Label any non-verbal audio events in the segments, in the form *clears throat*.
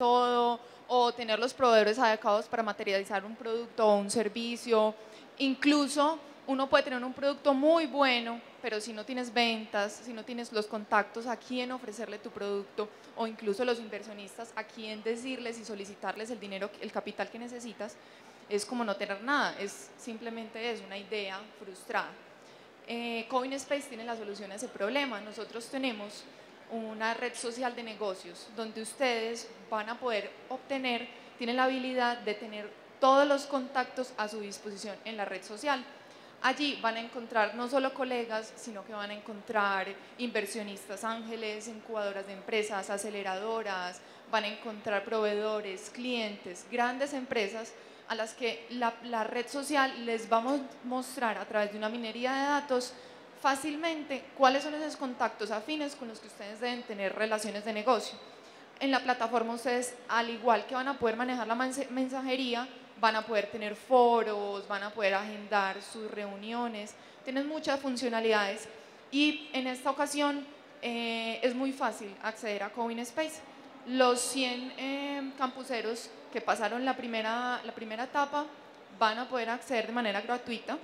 todo, o tener los proveedores adecuados para materializar un producto o un servicio. Incluso uno puede tener un producto muy bueno, pero si no tienes ventas, si no tienes los contactos a quién ofrecerle tu producto, o incluso los inversionistas a quién decirles y solicitarles el dinero, el capital que necesitas, es como no tener nada, es simplemente es una idea frustrada. Eh, Space tiene la solución a ese problema. Nosotros tenemos una red social de negocios donde ustedes van a poder obtener, tienen la habilidad de tener todos los contactos a su disposición en la red social. Allí van a encontrar no solo colegas, sino que van a encontrar inversionistas ángeles, incubadoras de empresas, aceleradoras, van a encontrar proveedores, clientes, grandes empresas a las que la, red social les va a mostrar a través de una minería de datos fácilmente cuáles son esos contactos afines con los que ustedes deben tener relaciones de negocio. En la plataforma ustedes, al igual que van a poder manejar la mensajería, van a poder tener foros, van a poder agendar sus reuniones, tienen muchas funcionalidades y en esta ocasión eh, es muy fácil acceder a Coin Space. Los 100 eh, campuseros que pasaron la primera, la primera etapa van a poder acceder de manera gratuita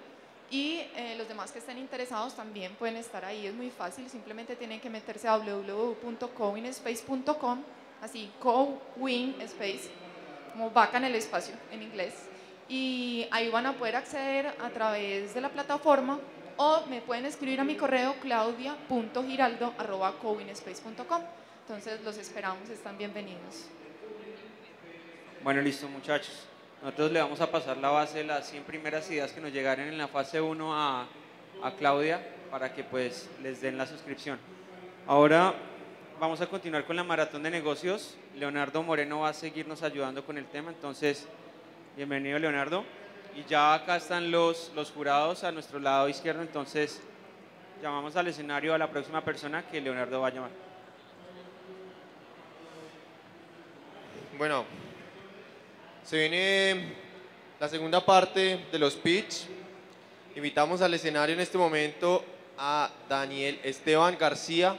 y eh, los demás que estén interesados también pueden estar ahí, es muy fácil, simplemente tienen que meterse a www.cowinspace.com, así, Cowinspace, como vaca en el espacio en inglés, y ahí van a poder acceder a través de la plataforma o me pueden escribir a mi correo claudia.giraldo.cowinspace.com. Entonces los esperamos, están bienvenidos. Bueno, listo muchachos. Nosotros le vamos a pasar la base de las 100 primeras ideas que nos llegaron en la fase 1 a, a Claudia para que pues les den la suscripción. Ahora vamos a continuar con la maratón de negocios. Leonardo Moreno va a seguirnos ayudando con el tema, entonces bienvenido Leonardo. Y ya acá están los, los jurados a nuestro lado izquierdo, entonces llamamos al escenario a la próxima persona que Leonardo va a llamar. Bueno, se viene la segunda parte de los pitch. Invitamos al escenario en este momento a Daniel Esteban García.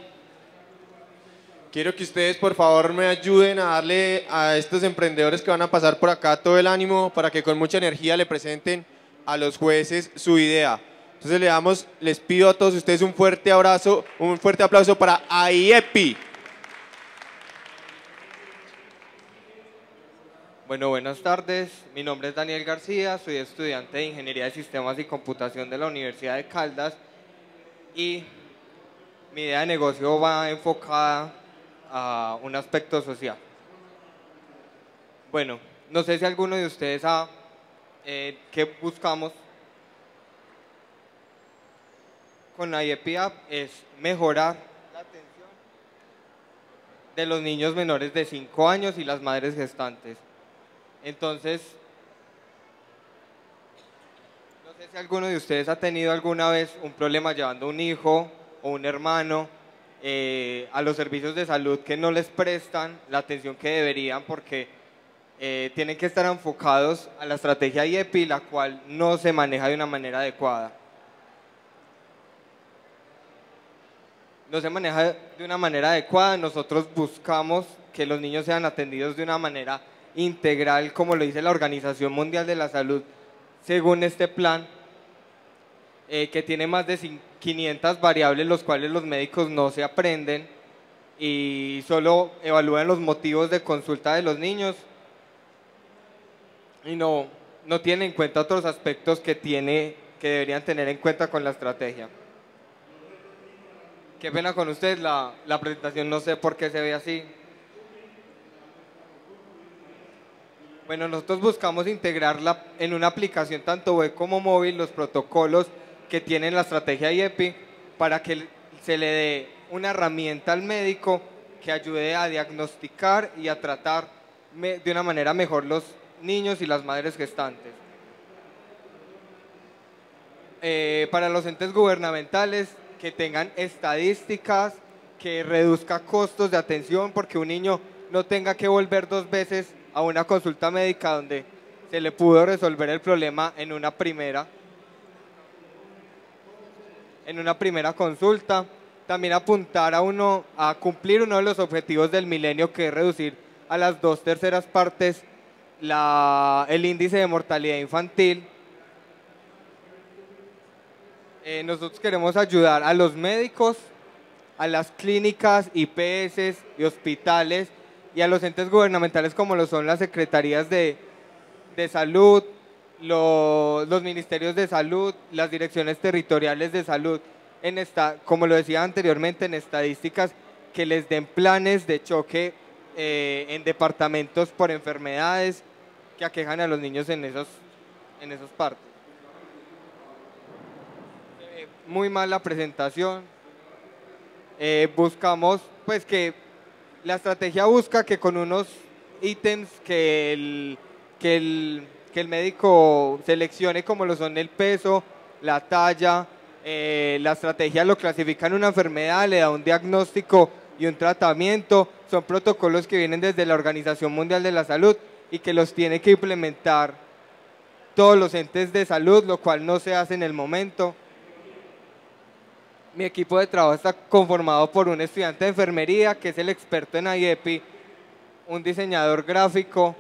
Quiero que ustedes por favor me ayuden a darle a estos emprendedores que van a pasar por acá todo el ánimo para que con mucha energía le presenten a los jueces su idea. Entonces le damos, les pido a todos ustedes un fuerte abrazo, un fuerte aplauso para AIEPI. Bueno, buenas tardes. Mi nombre es Daniel García, soy estudiante de Ingeniería de Sistemas y Computación de la Universidad de Caldas y mi idea de negocio va enfocada a un aspecto social. Bueno, no sé si alguno de ustedes sabe eh, qué buscamos con la IEPIAP es mejorar la atención de los niños menores de 5 años y las madres gestantes. Entonces, no sé si alguno de ustedes ha tenido alguna vez un problema llevando un hijo o un hermano eh, a los servicios de salud que no les prestan la atención que deberían porque eh, tienen que estar enfocados a la estrategia IEPI, la cual no se maneja de una manera adecuada. No se maneja de una manera adecuada, nosotros buscamos que los niños sean atendidos de una manera integral, como lo dice la Organización Mundial de la Salud, según este plan, eh, que tiene más de 500 variables, los cuales los médicos no se aprenden y solo evalúan los motivos de consulta de los niños y no, no tienen en cuenta otros aspectos que, tiene, que deberían tener en cuenta con la estrategia. Qué pena con ustedes, la, la presentación no sé por qué se ve así, Bueno, nosotros buscamos integrarla en una aplicación tanto web como móvil, los protocolos que tiene la estrategia IEPI para que se le dé una herramienta al médico que ayude a diagnosticar y a tratar de una manera mejor los niños y las madres gestantes. Eh, para los entes gubernamentales que tengan estadísticas, que reduzca costos de atención porque un niño no tenga que volver dos veces a una consulta médica donde se le pudo resolver el problema en una primera en una primera consulta. También apuntar a uno a cumplir uno de los objetivos del milenio que es reducir a las dos terceras partes la, el índice de mortalidad infantil. Eh, nosotros queremos ayudar a los médicos, a las clínicas, IPS y hospitales y a los entes gubernamentales como lo son las secretarías de, de salud, los, ministerios de salud, las direcciones territoriales de salud, en esta, como lo decía anteriormente, en estadísticas que les den planes de choque eh, en departamentos por enfermedades que aquejan a los niños en esos, en esos partes. Eh, muy mal la presentación. Eh, buscamos, pues que la estrategia busca que con unos ítems que el, que el, que el médico seleccione, como lo son el peso, la talla, eh, la estrategia lo clasifica en una enfermedad, le da un diagnóstico y un tratamiento. Son protocolos que vienen desde la Organización Mundial de la Salud y que los tiene que implementar todos los entes de salud, lo cual no se hace en el momento. Mi equipo de trabajo está conformado por un estudiante de enfermería, que es el experto en IEPI, un diseñador gráfico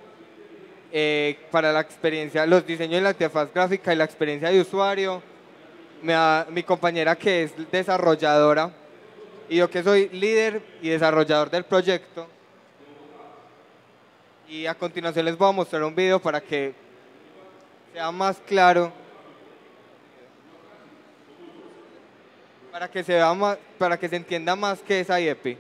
eh, para la experiencia, los diseños de la interfaz gráfica y la experiencia de usuario, mi compañera que es desarrolladora y yo que soy líder y desarrollador del proyecto. Y a continuación les voy a mostrar un video para que sea más claro, para que se vea más, para que se entienda más qué es IEPI.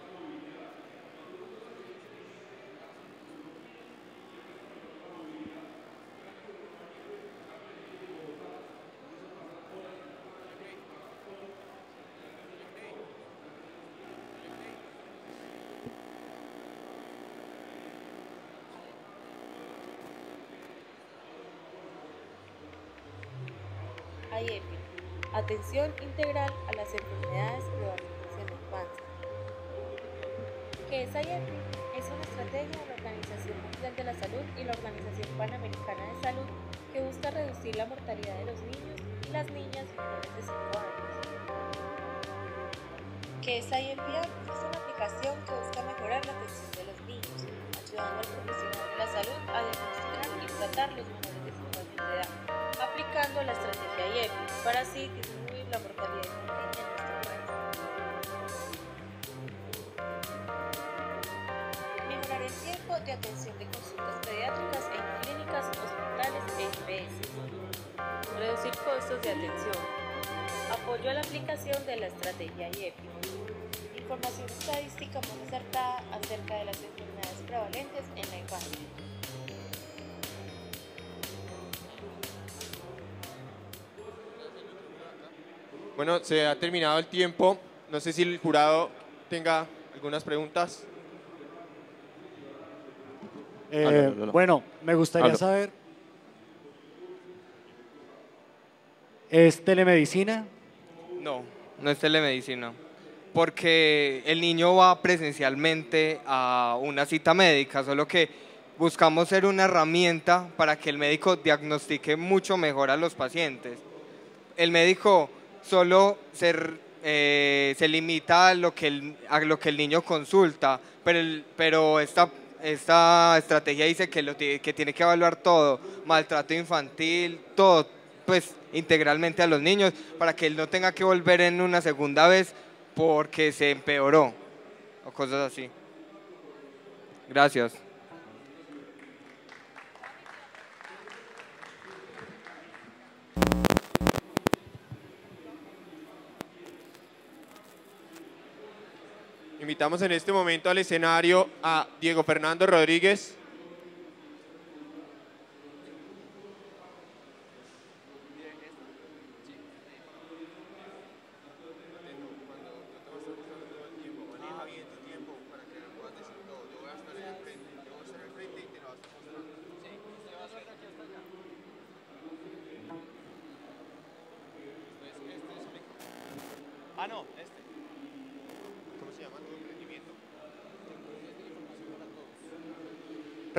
Bueno, se ha terminado el tiempo. No sé si el jurado tenga algunas preguntas. Eh, bueno, me gustaría saber, ¿es telemedicina? No, no es telemedicina, porque el niño va presencialmente a una cita médica, solo que buscamos ser una herramienta para que el médico diagnostique mucho mejor a los pacientes. El médico solo eh, se limita a lo, que el, a lo que el niño consulta, pero, pero esta, esta estrategia dice que, lo, que tiene que evaluar todo, maltrato infantil, todo, pues integralmente a los niños, para que él no tenga que volver en una segunda vez porque se empeoró o cosas así. Gracias. Invitamos en este momento al escenario a Diego Fernando Rodríguez.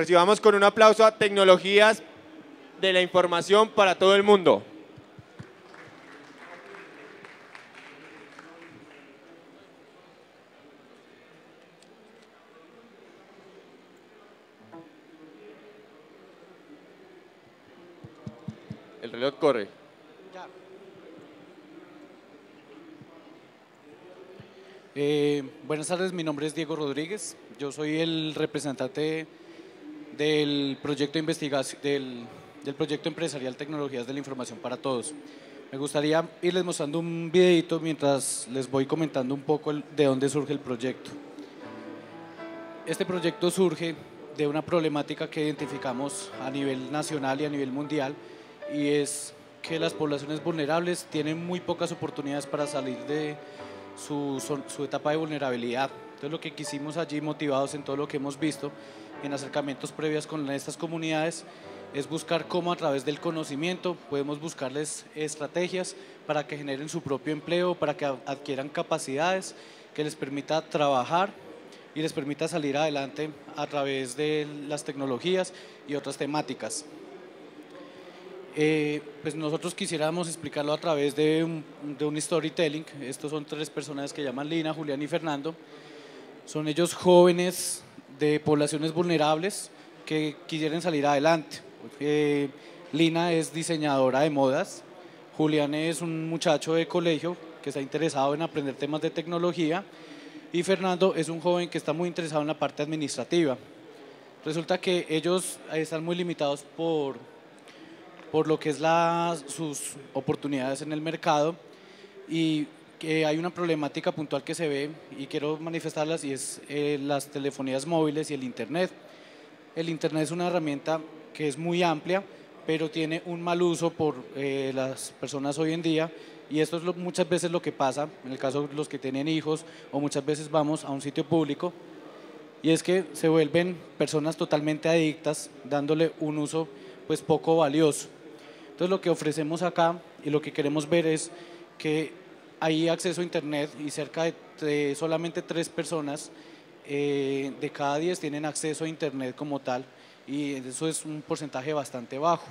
recibamos con un aplauso a Tecnologías de la Información para todo el mundo. El reloj corre. Eh, buenas tardes, mi nombre es Diego Rodríguez. Yo soy el representante del proyecto de del, del, proyecto empresarial Tecnologías de la Información para Todos. Me gustaría irles mostrando un videito mientras les voy comentando un poco de dónde surge el proyecto. Este proyecto surge de una problemática que identificamos a nivel nacional y a nivel mundial y es que las poblaciones vulnerables tienen muy pocas oportunidades para salir de su, su, etapa de vulnerabilidad. Entonces lo que quisimos allí, motivados en todo lo que hemos visto en acercamientos previos con estas comunidades, es buscar cómo a través del conocimiento podemos buscarles estrategias para que generen su propio empleo, para que adquieran capacidades que les permita trabajar y les permita salir adelante a través de las tecnologías y otras temáticas. Eh, pues nosotros quisiéramos explicarlo a través de un, de un, storytelling. Estos son tres personas que llaman Lina, Julián y Fernando. Son ellos jóvenes de poblaciones vulnerables que quisieran salir adelante. Eh, Lina es diseñadora de modas, Julián es un muchacho de colegio que está interesado en aprender temas de tecnología y Fernando es un joven que está muy interesado en la parte administrativa. Resulta que ellos están muy limitados por, por lo que es la, sus oportunidades en el mercado y que hay una problemática puntual que se ve y quiero manifestarlas y es eh, las telefonías móviles y el Internet. El Internet es una herramienta que es muy amplia, pero tiene un mal uso por eh, las personas hoy en día y esto es muchas veces lo que pasa, en el caso de los que tienen hijos o muchas veces vamos a un sitio público y es que se vuelven personas totalmente adictas dándole un uso pues poco valioso. Entonces lo que ofrecemos acá y lo que queremos ver es que hay acceso a internet y cerca de, solamente tres personas eh, de cada diez tienen acceso a internet como tal y eso es un porcentaje bastante bajo.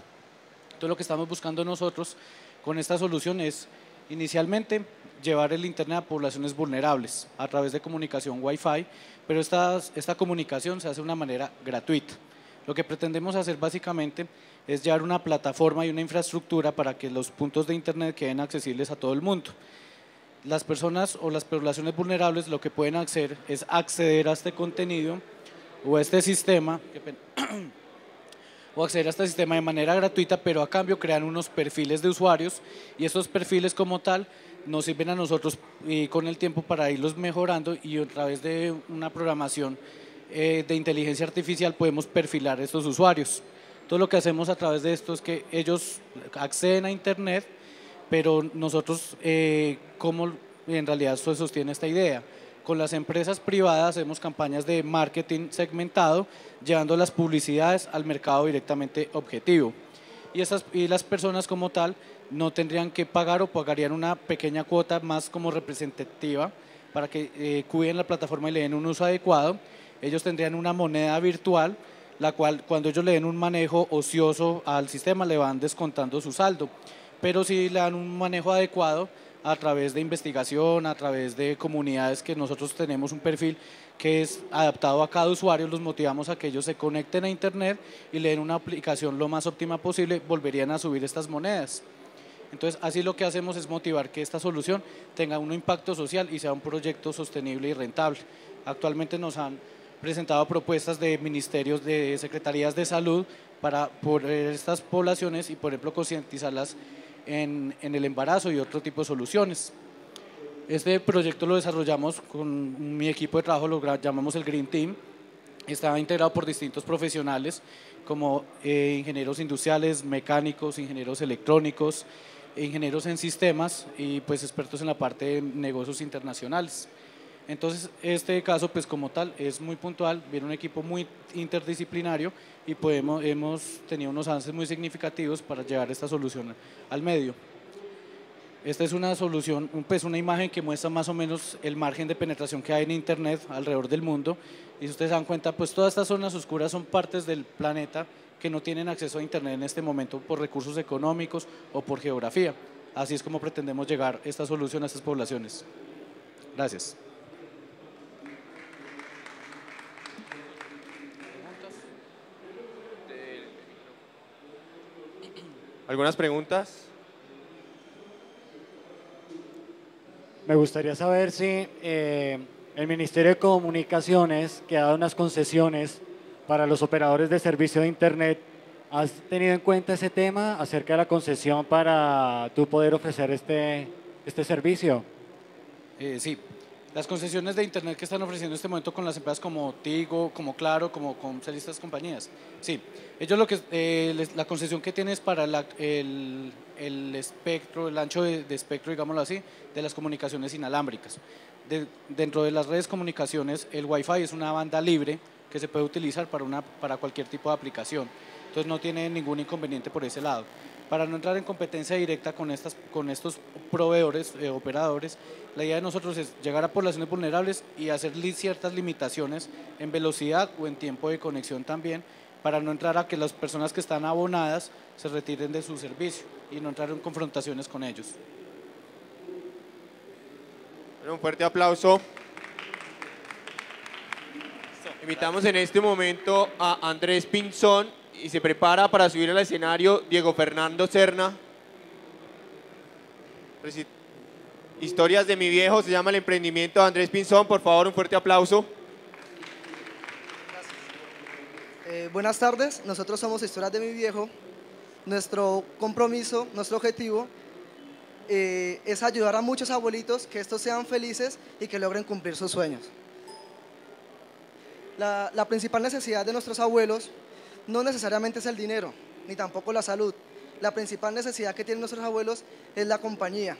Entonces lo que estamos buscando nosotros con esta solución es Inicialmente, llevar el Internet a poblaciones vulnerables a través de comunicación Wi-Fi, pero esta, esta comunicación se hace de una manera gratuita. Lo que pretendemos hacer básicamente es llevar una plataforma y una infraestructura para que los puntos de Internet queden accesibles a todo el mundo. Las personas o las poblaciones vulnerables lo que pueden hacer es acceder a este contenido o a este sistema, *clears throat* o acceder a este sistema de manera gratuita, pero a cambio crean unos perfiles de usuarios y esos perfiles como tal nos sirven a nosotros y con el tiempo para irlos mejorando y a través de una programación eh, de inteligencia artificial podemos perfilar estos usuarios. Todo lo que hacemos a través de esto es que ellos acceden a Internet, pero nosotros, eh, ¿cómo en realidad se sostiene esta idea? Con las empresas privadas hacemos campañas de marketing segmentado, llevando las publicidades al mercado directamente objetivo. Y, esas, y las personas como tal no tendrían que pagar o pagarían una pequeña cuota más como representativa para que eh, cuiden la plataforma y le den un uso adecuado. Ellos tendrían una moneda virtual, la cual cuando ellos le den un manejo ocioso al sistema le van descontando su saldo. Pero si le dan un manejo adecuado, a través de investigación, a través de comunidades que nosotros tenemos un perfil que es adaptado a cada usuario, los motivamos a que ellos se conecten a Internet y le den una aplicación lo más óptima posible, volverían a subir estas monedas. Entonces, así lo que hacemos es motivar que esta solución tenga un impacto social y sea un proyecto sostenible y rentable. Actualmente nos han presentado propuestas de ministerios, de secretarías de salud para por estas poblaciones y, por ejemplo, concientizarlas en, el embarazo y otro tipo de soluciones. Este proyecto lo desarrollamos con mi equipo de trabajo, lo llamamos el Green Team. Está integrado por distintos profesionales como eh, ingenieros industriales, mecánicos, ingenieros electrónicos, ingenieros en sistemas y pues expertos en la parte de negocios internacionales. Entonces, este caso, pues como tal, es muy puntual, viene un equipo muy interdisciplinario y podemos, hemos tenido unos avances muy significativos para llevar esta solución al medio. Esta es una solución, pues una imagen que muestra más o menos el margen de penetración que hay en Internet alrededor del mundo. Y si ustedes se dan cuenta, pues todas estas zonas oscuras son partes del planeta que no tienen acceso a Internet en este momento por recursos económicos o por geografía. Así es como pretendemos llegar esta solución a estas poblaciones. Gracias. ¿Algunas preguntas? Me gustaría saber si eh, el Ministerio de Comunicaciones, que ha dado unas concesiones para los operadores de servicio de Internet, ¿has tenido en cuenta ese tema acerca de la concesión para tú poder ofrecer este, este servicio? Eh, sí, las concesiones de Internet que están ofreciendo en este momento con las empresas como Tigo, como Claro, como con estas compañías. Sí, ellos lo que, eh, la concesión que tienen es para el, el, espectro, el ancho de, espectro, digámoslo así, de las comunicaciones inalámbricas. dentro de las redes comunicaciones, el Wi-Fi es una banda libre que se puede utilizar para, una, para cualquier tipo de aplicación. Entonces no tiene ningún inconveniente por ese lado para no entrar en competencia directa con, estas, con estos proveedores, eh, operadores, la idea de nosotros es llegar a poblaciones vulnerables y hacer ciertas limitaciones en velocidad o en tiempo de conexión también, para no entrar a que las personas que están abonadas se retiren de su servicio y no entrar en confrontaciones con ellos. un fuerte aplauso. Invitamos en este momento a Andrés Pinzón, y se prepara para subir al escenario Diego Fernando Cerna. Historias de mi viejo, se llama el emprendimiento de Andrés Pinzón. Por favor, un fuerte aplauso. Eh, buenas tardes, nosotros somos Historias de mi viejo. Nuestro compromiso, nuestro objetivo eh, es ayudar a muchos abuelitos que estos sean felices y que logren cumplir sus sueños. la principal necesidad de nuestros abuelos no necesariamente es el dinero, ni tampoco la salud. La principal necesidad que tienen nuestros abuelos es la compañía.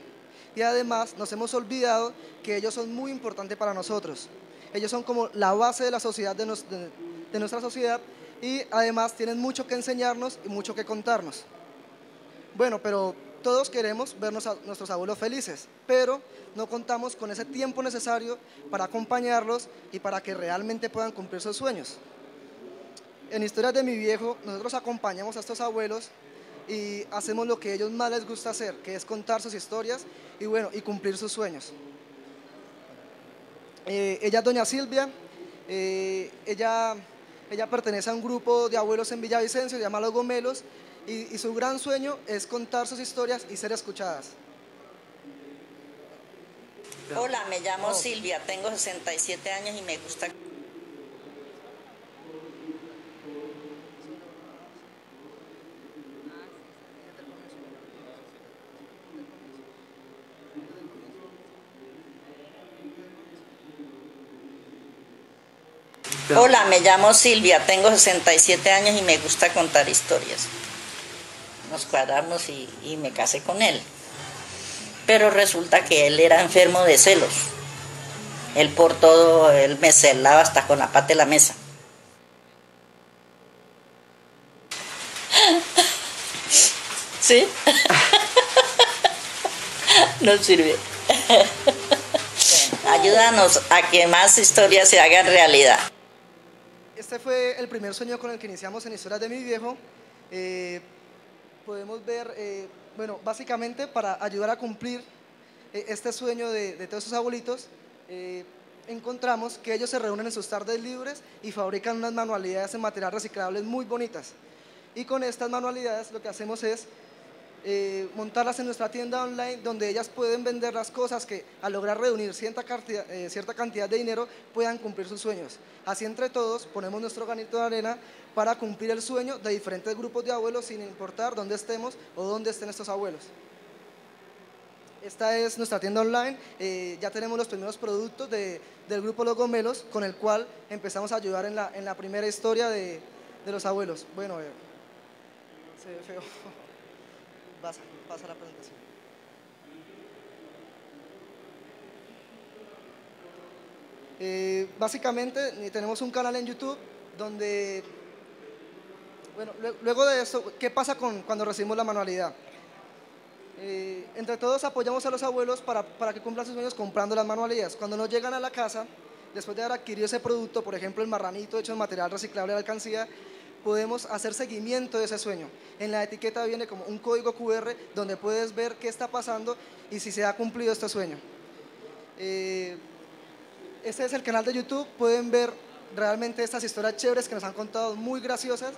Y además nos hemos olvidado que ellos son muy importantes para nosotros. Ellos son como la base de la sociedad, de, nuestra sociedad, y además tienen mucho que enseñarnos y mucho que contarnos. Bueno, pero todos queremos vernos a nuestros abuelos felices, pero no contamos con ese tiempo necesario para acompañarlos y para que realmente puedan cumplir sus sueños en Historias de mi viejo, nosotros acompañamos a estos abuelos y hacemos lo que a ellos más les gusta hacer, que es contar sus historias y, bueno, y cumplir sus sueños. Eh, ella es doña Silvia, eh, ella, ella pertenece a un grupo de abuelos en Villavicencio, se llama Los Gomelos, y, y su gran sueño es contar sus historias y ser escuchadas. Hola, me llamo Silvia, tengo 67 años y me gusta Hola, me llamo Silvia, tengo 67 años y me gusta contar historias. Nos cuadramos y, me casé con él. Pero resulta que él era enfermo de celos. Él por todo, él me celaba hasta con la pata de la mesa. *laughs* ¿Sí? *laughs* No sirve. *laughs* ayúdanos a que más historias se hagan realidad este fue el primer sueño con el que iniciamos en Historias de mi viejo. Eh, podemos ver, eh, bueno, básicamente para ayudar a cumplir eh, este sueño de, todos esos abuelitos, encontramos que ellos se reúnen en sus tardes libres y fabrican unas manualidades en material reciclable muy bonitas. Y con estas manualidades lo que hacemos es eh, montarlas en nuestra tienda online donde ellas pueden vender las cosas que al lograr reunir cierta cantidad, eh, cierta cantidad de dinero puedan cumplir sus sueños. Así entre todos ponemos nuestro granito de arena para cumplir el sueño de diferentes grupos de abuelos sin importar dónde estemos o dónde estén estos abuelos. Esta es nuestra tienda online, eh, ya tenemos los primeros productos del grupo Los Gomelos con el cual empezamos a ayudar en la, en la primera historia de, de los abuelos. Bueno, se ve feo. Pasa, pasa la presentación. Eh, básicamente tenemos un canal en YouTube donde, bueno, luego de eso, ¿qué pasa con, cuando recibimos la manualidad? Eh, entre todos apoyamos a los abuelos para, para que cumplan sus sueños comprando las manualidades. Cuando nos llegan a la casa, después de haber adquirido ese producto, por ejemplo el marranito hecho en material reciclable de alcancía, podemos hacer seguimiento de ese sueño. En la etiqueta viene como un código QR donde puedes ver qué está pasando y si se ha cumplido este sueño. Eh, este es el canal de YouTube, pueden ver realmente estas historias chéveres que nos han contado, muy graciosas,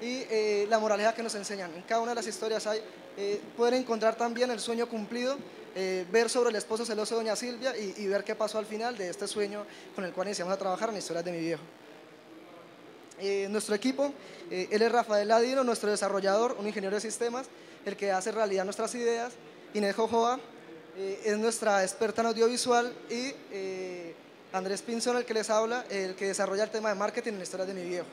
y eh, la moraleja que nos enseñan. En cada una de las historias hay eh, poder encontrar también el sueño cumplido, eh, ver sobre el esposo celoso de doña Silvia y, ver qué pasó al final de este sueño con el cual iniciamos a trabajar en Historias de mi viejo. Nuestro equipo, él es Rafael Ladino, nuestro desarrollador, un ingeniero de sistemas, el que hace realidad nuestras ideas. Inés Jojoa es nuestra experta en audiovisual y Andrés Pinzón, el que les habla, el que desarrolla el tema de marketing en Historias de mi viejo.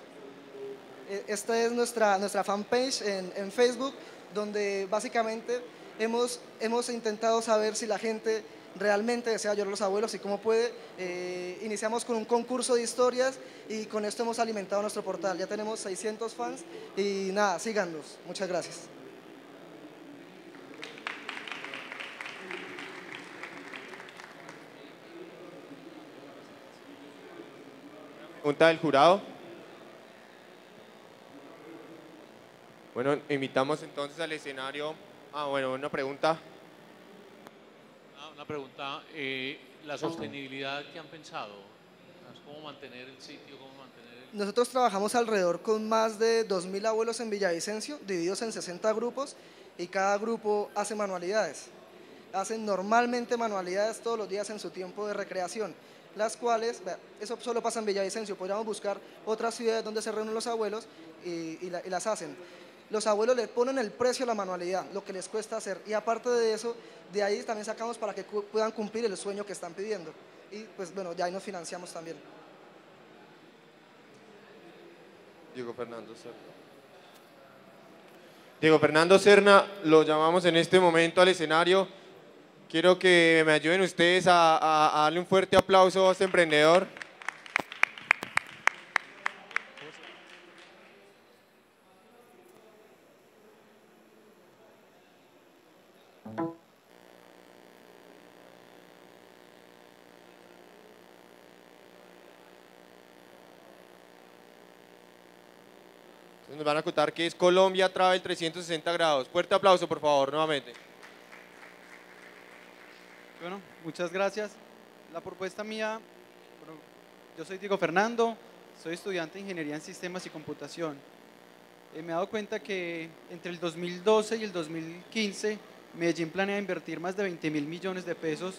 Esta es nuestra, nuestra fanpage en, en Facebook, donde básicamente hemos, hemos intentado saber si la gente realmente desea llorar a los abuelos y cómo puede. Eh, iniciamos con un concurso de historias y con esto hemos alimentado nuestro portal. Ya tenemos 600 fans y nada, síganos. Muchas gracias. Pregunta del jurado. Bueno, invitamos entonces al escenario. Ah, bueno, una pregunta. Una pregunta. Eh, la sostenibilidad que han pensado. ¿Cómo mantener el sitio? ¿Cómo mantener Nosotros trabajamos alrededor con más de 2.000 abuelos en Villavicencio, divididos en 60 grupos, y cada grupo hace manualidades. Hacen normalmente manualidades todos los días en su tiempo de recreación las cuales, eso solo pasa en Villavicencio, podríamos buscar otras ciudades donde se reúnen los abuelos y, y las hacen los abuelos le ponen el precio a la manualidad, lo que les cuesta hacer. Y aparte de eso, de ahí también sacamos para que puedan cumplir el sueño que están pidiendo. Y pues bueno, de ahí nos financiamos también. Diego Fernando Serna. Diego Fernando Serna, lo llamamos en este momento al escenario. Quiero que me ayuden ustedes a, a darle un fuerte aplauso a este emprendedor. Nos van a contar que es Colombia Travel 360 grados. Fuerte aplauso, por favor, nuevamente. Bueno, muchas gracias. La propuesta mía, yo soy Diego Fernando, soy estudiante de Ingeniería en Sistemas y Computación. Eh, me he dado cuenta que entre el 2012 y el 2015 Medellín planea invertir más de 20 mil millones de pesos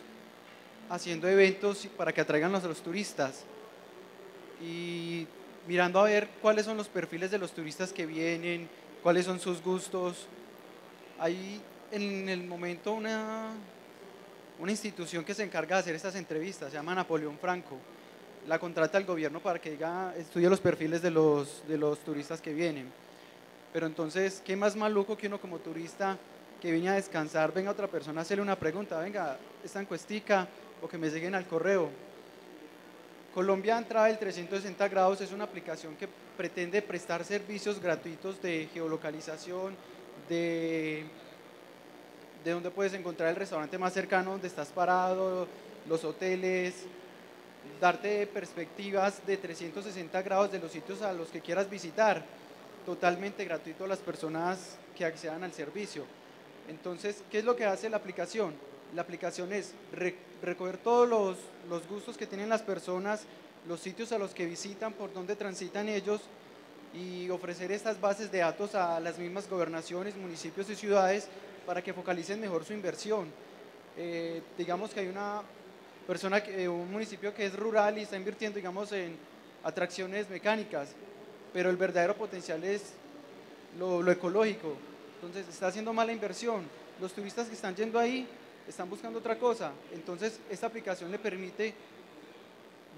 haciendo eventos para que atraigan a los turistas. Y mirando a ver cuáles son los perfiles de los turistas que vienen, cuáles son sus gustos. Hay en el momento una, una institución que se encarga de hacer estas entrevistas, se llama Napoleón Franco. La contrata el gobierno para que diga, estudie los perfiles de los, de los turistas que vienen. Pero entonces, ¿qué más maluco que uno como turista que viene a descansar, venga otra persona a hacerle una pregunta, venga, esta encuestica o que me lleguen al correo? Colombia el 360 grados es una aplicación que pretende prestar servicios gratuitos de geolocalización, de, de donde puedes encontrar el restaurante más cercano donde estás parado, los hoteles, darte perspectivas de 360 grados de los sitios a los que quieras visitar, totalmente gratuito a las personas que accedan al servicio. Entonces, ¿qué es lo que hace la aplicación? La aplicación es recoger todos los, gustos que tienen las personas, los sitios a los que visitan, por donde transitan ellos y ofrecer estas bases de datos a las mismas gobernaciones, municipios y ciudades para que focalicen mejor su inversión. Eh, digamos que hay una persona, eh, un municipio que es rural y está invirtiendo, digamos, en atracciones mecánicas, pero el verdadero potencial es lo ecológico. Entonces está haciendo mala inversión. Los turistas que están yendo ahí están buscando otra cosa. Entonces, esta aplicación le permite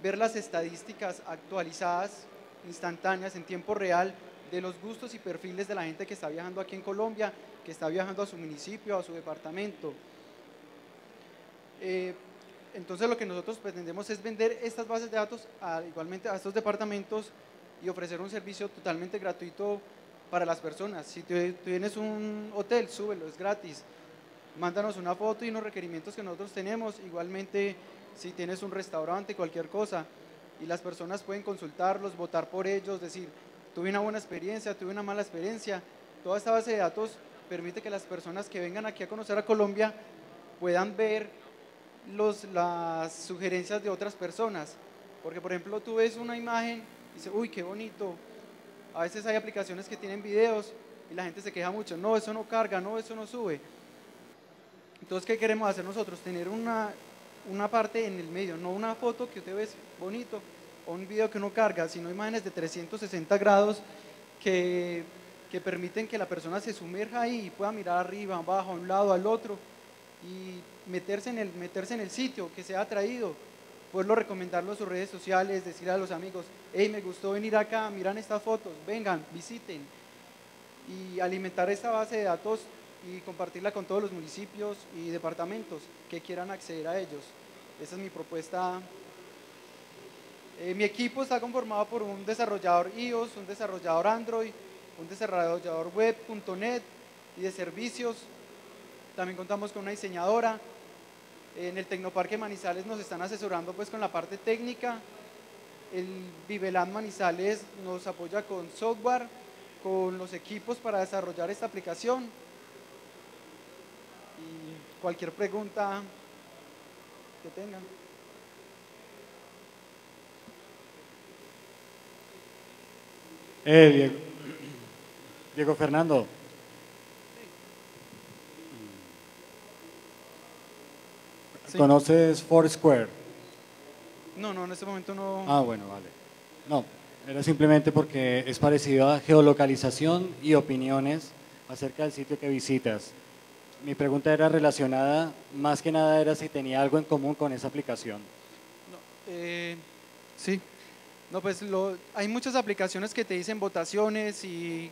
ver las estadísticas actualizadas, instantáneas, en tiempo real, de los gustos y perfiles de la gente que está viajando aquí en Colombia, que está viajando a su municipio, a su departamento. Eh, entonces lo que nosotros pretendemos es vender estas bases de datos igualmente a estos departamentos y ofrecer un servicio totalmente gratuito para las personas. Si tú tienes un hotel, súbelo, es gratis mándanos una foto y unos requerimientos que nosotros tenemos. Igualmente, si tienes un restaurante, cualquier cosa, y las personas pueden consultarlos, votar por ellos, decir, tuve una buena experiencia, tuve una mala experiencia. Toda esta base de datos permite que las personas que vengan aquí a conocer a Colombia puedan ver los, las sugerencias de otras personas. Porque, por ejemplo, tú ves una imagen y dices, uy, qué bonito, A veces hay aplicaciones que tienen videos y la gente se queja mucho, no, eso no carga, no, eso no sube. Entonces, ¿qué queremos hacer nosotros? Tener una, una parte en el medio, no una foto que usted ve bonito o un video que uno carga, sino imágenes de 360 grados que, que permiten que la persona se sumerja ahí y pueda mirar arriba, abajo, a un lado, al otro y meterse en el, meterse en el sitio, que sea atraído, poderlo recomendarlo en sus redes sociales, decir a los amigos, hey, me gustó venir acá, miran estas fotos, vengan, visiten y alimentar esta base de datos y compartirla con todos los municipios y departamentos que quieran acceder a ellos. Esa es mi propuesta. Eh, mi equipo está conformado por un desarrollador iOS, un desarrollador Android, un desarrollador web.net y de servicios. También contamos con una diseñadora. En el Tecnoparque Manizales nos están asesorando pues con la parte técnica. El Viveland Manizales nos apoya con software, con los equipos para desarrollar esta aplicación. Cualquier pregunta que tengan. Eh, Diego, Diego Fernando. ¿Conoces Foursquare? No, no, en este momento no. Ah, bueno, vale. No, era simplemente porque es parecido a geolocalización y opiniones acerca del sitio que visitas. Mi pregunta era relacionada, más que nada era si tenía algo en común con esa aplicación. Eh, sí, no, pues lo, hay muchas aplicaciones que te dicen votaciones y,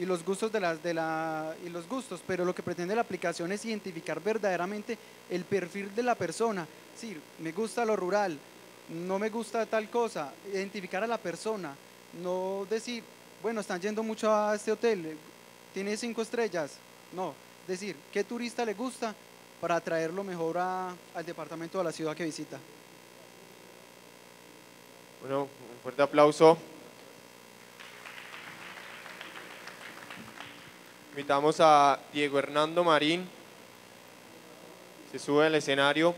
los gustos de las la y los gustos, pero lo que pretende la aplicación es identificar verdaderamente el perfil de la persona. Sí, me gusta lo rural, no me gusta tal cosa, identificar a la persona, no decir, bueno, están yendo mucho a este hotel, tiene cinco estrellas, no, decir, ¿qué turista le gusta para atraerlo mejor al departamento a la ciudad que visita? Bueno, un fuerte aplauso. Invitamos a Diego Hernando Marín. Se sube al escenario.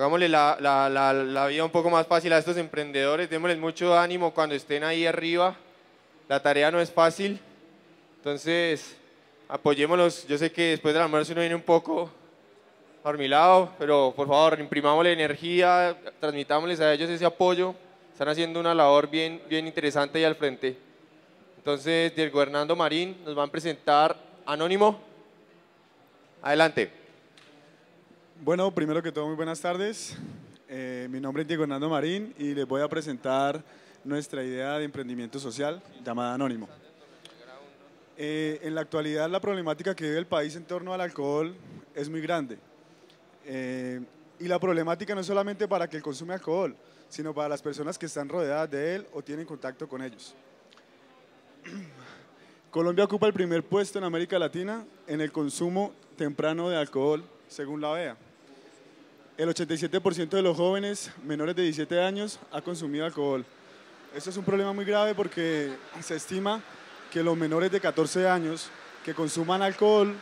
Hagámosle la, la- la- la vida un poco más fácil a estos emprendedores, démosles mucho ánimo cuando estén ahí arriba. La tarea no es fácil, entonces apoyémoslos. Yo sé que después del almuerzo uno viene un poco dormilado, pero por favor imprimámosle energía, transmitámosles a ellos ese apoyo. Están haciendo una labor bien, bien interesante ahí al frente. Entonces, Diego Hernando Marín nos van a presentar Anónimo. Adelante. Bueno, primero que todo, muy buenas tardes. Eh, mi nombre es Diego Hernando Marín y les voy a presentar nuestra idea de emprendimiento social llamada Anónimo. Eh, en la actualidad, la problemática que vive el país en torno al alcohol es muy grande. Eh, y la problemática no es solamente para que consume alcohol, sino para las personas que están rodeadas de él o tienen contacto con ellos. *clears throat* Colombia ocupa el primer puesto en América Latina en el consumo temprano de alcohol, según la OEA. El 87% de los jóvenes menores de 17 años ha consumido alcohol. Esto es un problema muy grave porque se estima que los menores de 14 años que consuman alcohol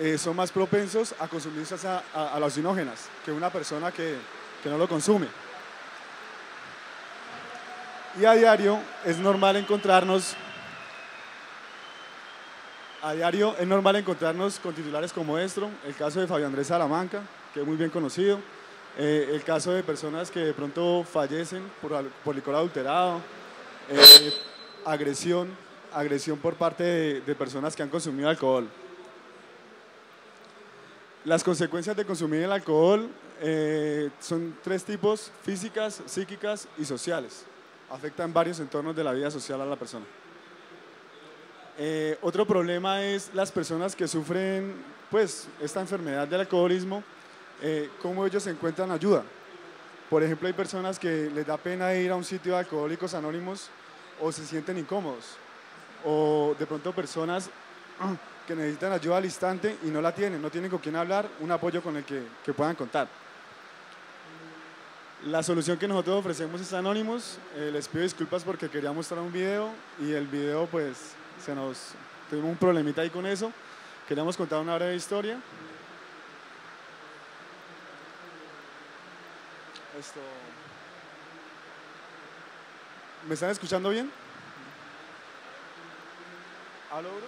eh, son más propensos a consumir esas a, a- alucinógenas que una persona que, que no lo consume. Y a diario es normal encontrarnos a diario es normal encontrarnos con titulares como esto, el caso de Fabio Andrés Salamanca, que es muy bien conocido, eh, el caso de personas que de pronto fallecen por, por licor adulterado, eh, agresión, agresión por parte de, de personas que han consumido alcohol. Las consecuencias de consumir el alcohol eh, son tres tipos, físicas, psíquicas y sociales. Afectan varios entornos de la vida social a la persona. Eh, otro problema es las personas que sufren pues, esta enfermedad del alcoholismo, eh, cómo ellos encuentran ayuda. Por ejemplo, hay personas que les da pena ir a un sitio de alcohólicos anónimos o se sienten incómodos, o de pronto personas *clears throat* que necesitan ayuda al instante y no la tienen, no tienen con quién hablar, un apoyo con el que, que puedan contar. La solución que nosotros ofrecemos es Anonymous. Eh, les pido disculpas porque quería mostrar un video y el video pues se nos tuvimos un problemita ahí con eso. Queríamos contar una breve historia. Esto. ¿Me están escuchando bien? ¿Aló, bro?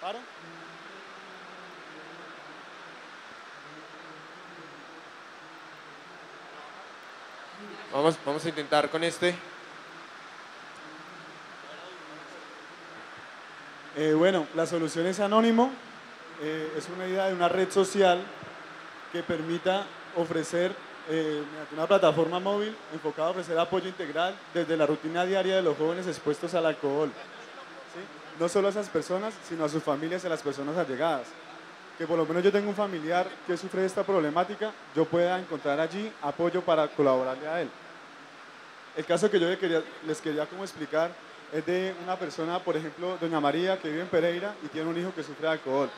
¿Paro? Vamos, vamos a intentar con este. Eh, bueno, la solución es anónimo. Eh, es una idea de una red social que permita ofrecer eh, una plataforma móvil enfocada a ofrecer apoyo integral desde la rutina diaria de los jóvenes expuestos al alcohol. No solo a esas personas, sino a sus familias y a las personas allegadas. Que por lo menos yo tengo un familiar que sufre de esta problemática, yo pueda encontrar allí apoyo para colaborarle a él. El caso que yo les quería, les quería como explicar es de una persona, por ejemplo, doña María, que vive en Pereira y tiene un hijo que sufre de alcohol.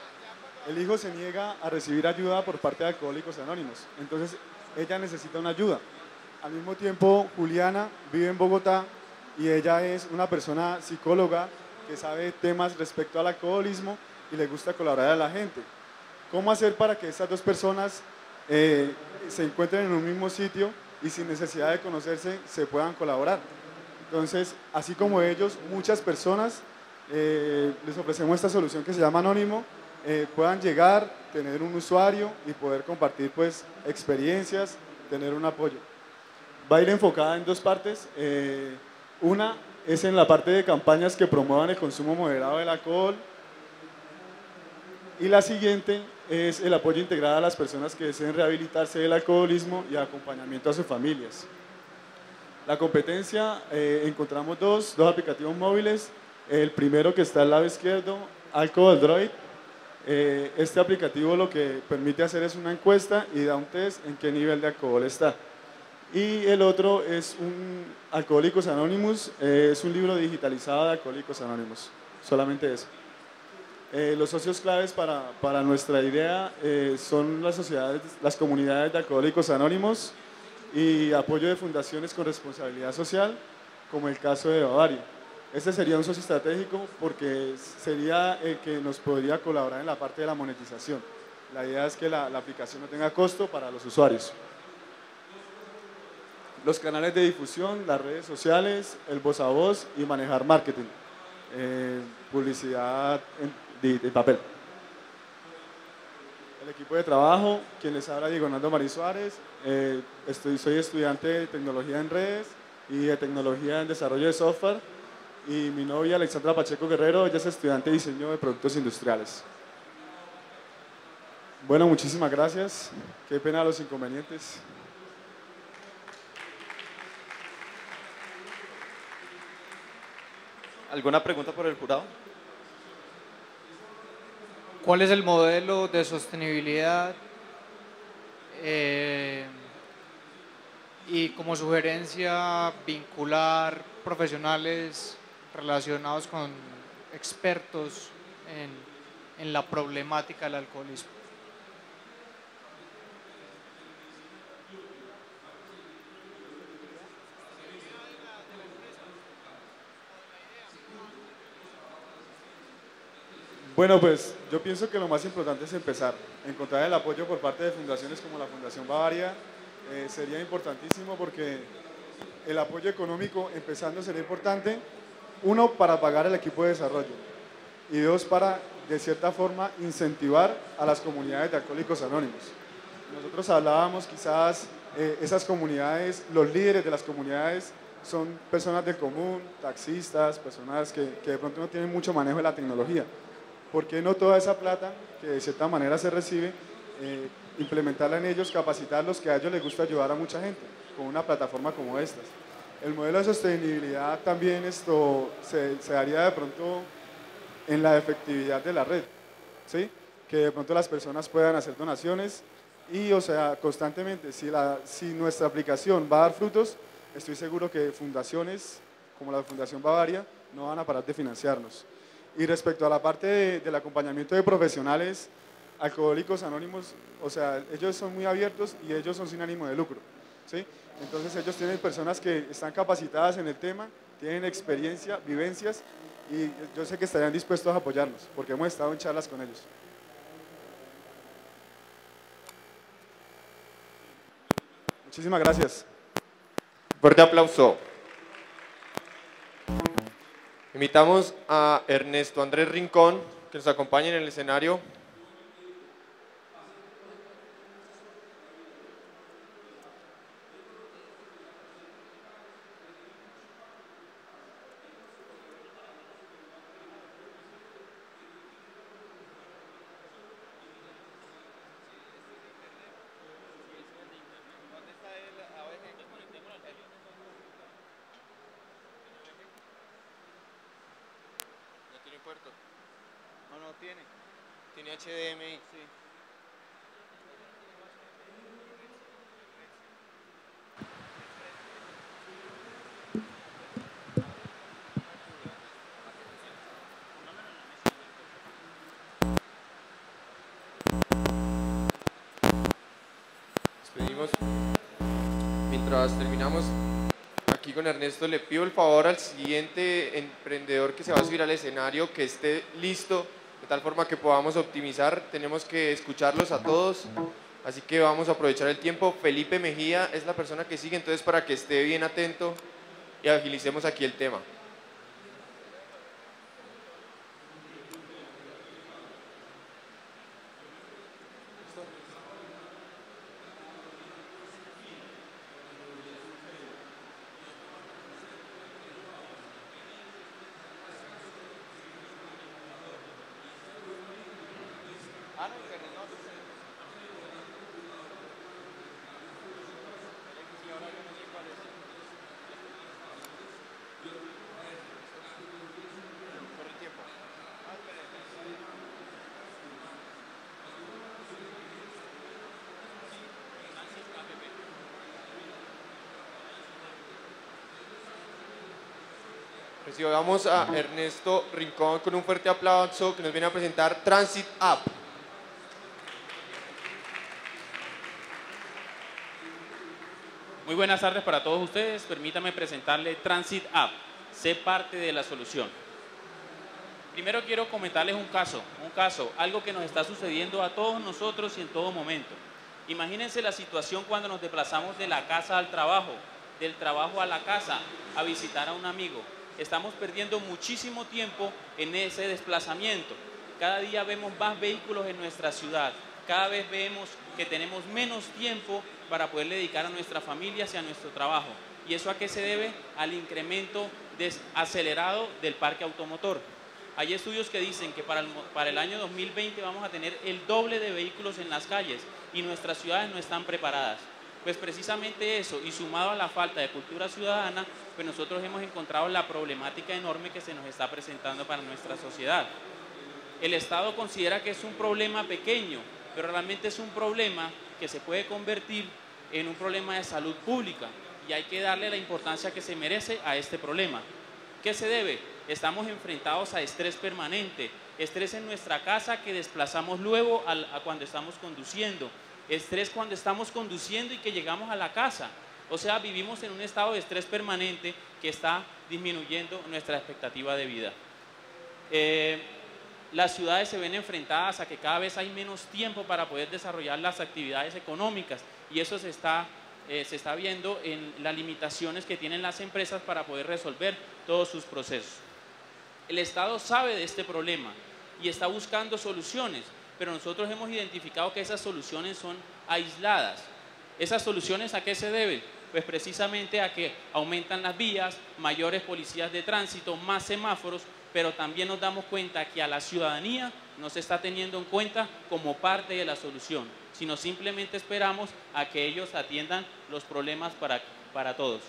El hijo se niega a recibir ayuda por parte de Alcohólicos Anónimos, entonces ella necesita una ayuda. Al mismo tiempo, Juliana vive en Bogotá y ella es una persona psicóloga que sabe temas respecto al alcoholismo y le gusta colaborar a la gente. ¿Cómo hacer para que estas dos personas eh, se encuentren en un mismo sitio y sin necesidad de conocerse se puedan colaborar? Entonces, así como ellos, muchas personas eh, les ofrecemos esta solución que se llama Anónimo, eh, puedan llegar, tener un usuario y poder compartir pues experiencias, tener un apoyo. Va a ir enfocada en dos partes. Eh, una es en la parte de campañas que promuevan el consumo moderado del alcohol. Y la siguiente es el apoyo integral a las personas que deseen rehabilitarse del alcoholismo y acompañamiento a sus familias. La competencia, eh, encontramos dos, dos aplicativos móviles. El primero que está al lado izquierdo, Alcohol Droid. Eh, este aplicativo lo que permite hacer es una encuesta y da un test en qué nivel de alcohol está. Y el otro es un Alcohólicos Anónimos, eh, es un libro digitalizado de Alcohólicos Anónimos, solamente eso. Eh, los socios claves para, para nuestra idea eh, son las sociedades, las comunidades de Alcohólicos Anónimos y apoyo de fundaciones con responsabilidad social, como el caso de Bavaria. Este sería un socio estratégico porque sería el que nos podría colaborar en la parte de la monetización. La idea es que la, aplicación no tenga costo para los usuarios. Los canales de difusión, las redes sociales, el voz a voz y manejar marketing, eh, publicidad de papel. Equipo de trabajo, quien les habla Diego Hernando Marí Suárez, eh, estoy, soy estudiante de tecnología en redes y de tecnología en desarrollo de software y mi novia Alexandra Pacheco Guerrero, ella es estudiante de diseño de productos industriales. Bueno, muchísimas gracias. Qué pena los inconvenientes. ¿Alguna pregunta por el jurado? ¿Cuál es el modelo de sostenibilidad? Eh, y como sugerencia, vincular profesionales relacionados con expertos en, en la problemática del alcoholismo. Bueno, pues yo pienso que lo más importante es empezar, encontrar el apoyo por parte de fundaciones como la Fundación Bavaria eh, sería importantísimo porque el apoyo económico empezando sería importante, uno para pagar el equipo de desarrollo y dos para de cierta forma incentivar a las comunidades de alcohólicos anónimos. Nosotros hablábamos quizás eh, esas comunidades, los líderes de las comunidades son personas del común, taxistas, personas que, que de pronto no tienen mucho manejo de la tecnología. ¿Por qué no toda esa plata que de cierta manera se recibe, eh, implementarla en ellos, capacitarlos, que a ellos les gusta ayudar a mucha gente con una plataforma como estas? El modelo de sostenibilidad también esto se, se daría de pronto en la efectividad de la red, ¿sí? que de pronto las personas puedan hacer donaciones y, o sea, constantemente, si, la, si nuestra aplicación va a dar frutos, estoy seguro que fundaciones como la Fundación Bavaria no van a parar de financiarnos. Y respecto a la parte de- del acompañamiento de profesionales, alcohólicos anónimos, o sea, ellos son muy abiertos y ellos son sin ánimo de lucro. ¿sí? Entonces ellos tienen personas que están capacitadas en el tema, tienen experiencia, vivencias y yo sé que estarían dispuestos a apoyarnos porque hemos estado en charlas con ellos. Muchísimas gracias. Fuerte aplauso. Invitamos a Ernesto Andrés Rincón que nos acompañe en el escenario. Mientras terminamos aquí con Ernesto, le pido el favor al siguiente emprendedor que se va a subir al escenario que esté listo, de tal forma que podamos optimizar. Tenemos que escucharlos a todos, así que vamos a aprovechar el tiempo. Felipe Mejía es la persona que sigue, entonces para que esté bien atento y agilicemos aquí el tema. Recibamos a Ernesto Rincón con un fuerte aplauso que nos viene a presentar Transit App. Muy buenas tardes para todos ustedes. Permítame presentarle Transit App. Sé parte de la solución. Primero quiero comentarles un caso, un caso, algo que nos está sucediendo a todos nosotros y en todo momento. Imagínense la situación cuando nos desplazamos de la casa al trabajo, del trabajo a la casa, a visitar a un amigo. Estamos perdiendo muchísimo tiempo en ese desplazamiento. Cada día vemos más vehículos en nuestra ciudad. Cada vez vemos que tenemos menos tiempo para poder dedicar a nuestras familias y a nuestro trabajo. ¿Y eso a qué se debe? Al incremento acelerado del parque automotor. Hay estudios que dicen que para el, para el año 2020 vamos a tener el doble de vehículos en las calles y nuestras ciudades no están preparadas. Pues precisamente eso, y sumado a la falta de cultura ciudadana, pues nosotros hemos encontrado la problemática enorme que se nos está presentando para nuestra sociedad. El Estado considera que es un problema pequeño, pero realmente es un problema que se puede convertir en un problema de salud pública y hay que darle la importancia que se merece a este problema. ¿Qué se debe? Estamos enfrentados a estrés permanente, estrés en nuestra casa que desplazamos luego a cuando estamos conduciendo, estrés cuando estamos conduciendo y que llegamos a la casa. O sea, vivimos en un estado de estrés permanente que está disminuyendo nuestra expectativa de vida. Eh, las ciudades se ven enfrentadas a que cada vez hay menos tiempo para poder desarrollar las actividades económicas y eso se está, eh, se está viendo en las limitaciones que tienen las empresas para poder resolver todos sus procesos. El Estado sabe de este problema y está buscando soluciones, pero nosotros hemos identificado que esas soluciones son aisladas. ¿Esas soluciones a qué se deben? Pues precisamente a que aumentan las vías, mayores policías de tránsito, más semáforos, pero también nos damos cuenta que a la ciudadanía no se está teniendo en cuenta como parte de la solución, sino simplemente esperamos a que ellos atiendan los problemas para, para todos.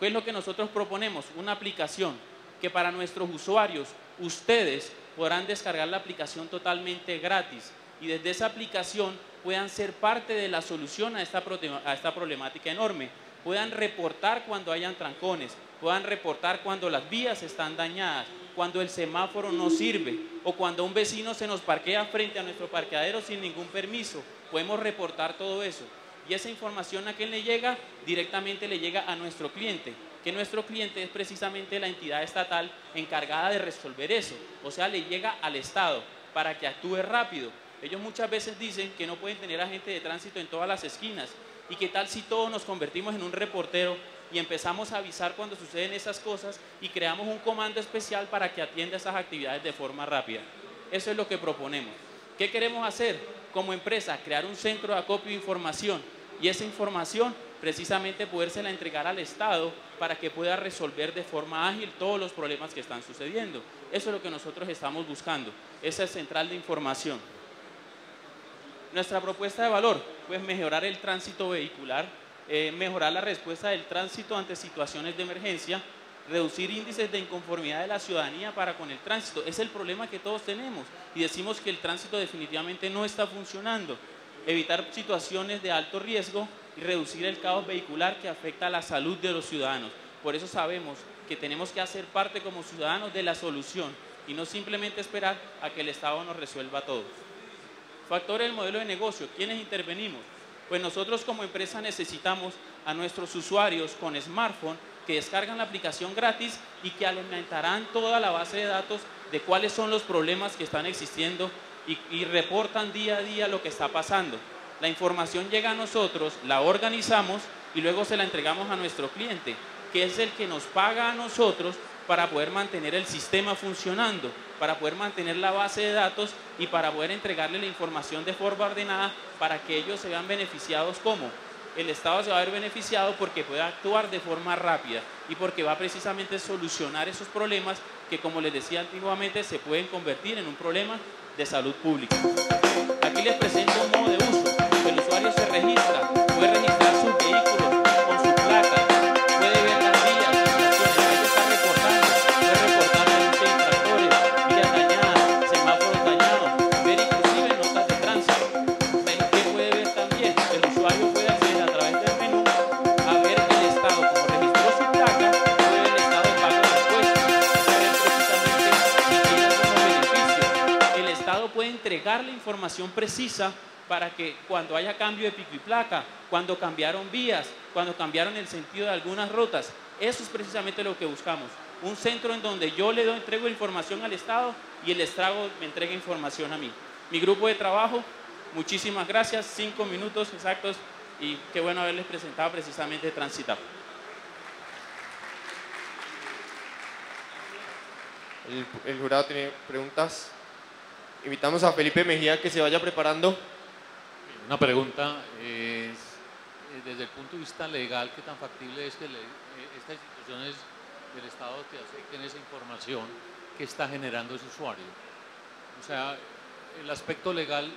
¿Qué es lo que nosotros proponemos? Una aplicación que para nuestros usuarios, ustedes podrán descargar la aplicación totalmente gratis y desde esa aplicación puedan ser parte de la solución a esta, a esta problemática enorme. puedan reportar cuando hayan trancones, puedan reportar cuando las vías están dañadas, cuando el semáforo no sirve o cuando un vecino se nos parquea frente a nuestro parqueadero sin ningún permiso. Podemos reportar todo eso. Y esa información a quién le llega, directamente le llega a nuestro cliente, que nuestro cliente es precisamente la entidad estatal encargada de resolver eso. O sea, le llega al Estado para que actúe rápido. Ellos muchas veces dicen que no pueden tener agente de tránsito en todas las esquinas. ¿Y qué tal si todos nos convertimos en un reportero y empezamos a avisar cuando suceden esas cosas y creamos un comando especial para que atienda esas actividades de forma rápida. Eso es lo que proponemos. ¿Qué queremos hacer como empresa? Crear un centro de acopio de información y esa información precisamente podérsela entregar al Estado para que pueda resolver de forma ágil todos los problemas que están sucediendo. Eso es lo que nosotros estamos buscando, esa central de información. Nuestra propuesta de valor, pues mejorar el tránsito vehicular, eh, mejorar la respuesta del tránsito ante situaciones de emergencia, reducir índices de inconformidad de la ciudadanía para con el tránsito. Es el problema que todos tenemos y decimos que el tránsito definitivamente no está funcionando. Evitar situaciones de alto riesgo y reducir el caos vehicular que afecta a la salud de los ciudadanos. Por eso sabemos que tenemos que hacer parte como ciudadanos de la solución y no simplemente esperar a que el Estado nos resuelva todo. Factores del modelo de negocio, ¿quiénes intervenimos? Pues nosotros como empresa necesitamos a nuestros usuarios con smartphone que descargan la aplicación gratis y que alimentarán toda la base de datos de cuáles son los problemas que están existiendo y, y, reportan día a día lo que está pasando. La información llega a nosotros, la organizamos y luego se la entregamos a nuestro cliente, que es el que nos paga a nosotros para poder mantener el sistema funcionando, para poder mantener la base de datos y para poder entregarle la información de forma ordenada para que ellos se vean beneficiados como el Estado se va a ver beneficiado porque puede actuar de forma rápida y porque va precisamente a solucionar esos problemas que, como les decía antiguamente, se pueden convertir en un problema de salud pública. Aquí les presento Puede entregarle información precisa para que cuando haya cambio de pico y placa, cuando cambiaron vías, cuando cambiaron el sentido de algunas rutas, eso es precisamente lo que buscamos. Un centro en donde yo le doy, entrego información al Estado y el Estado me entrega información a mí. Mi grupo de trabajo, muchísimas gracias, cinco minutos exactos y qué bueno haberles presentado precisamente Transitap. El, el jurado tiene preguntas. Invitamos a Felipe Mejía que se vaya preparando. Una pregunta es, eh, desde el punto de vista legal, ¿qué tan factible es que eh, estas instituciones del Estado te acepten esa información que está generando ese usuario? O sea, el aspecto legal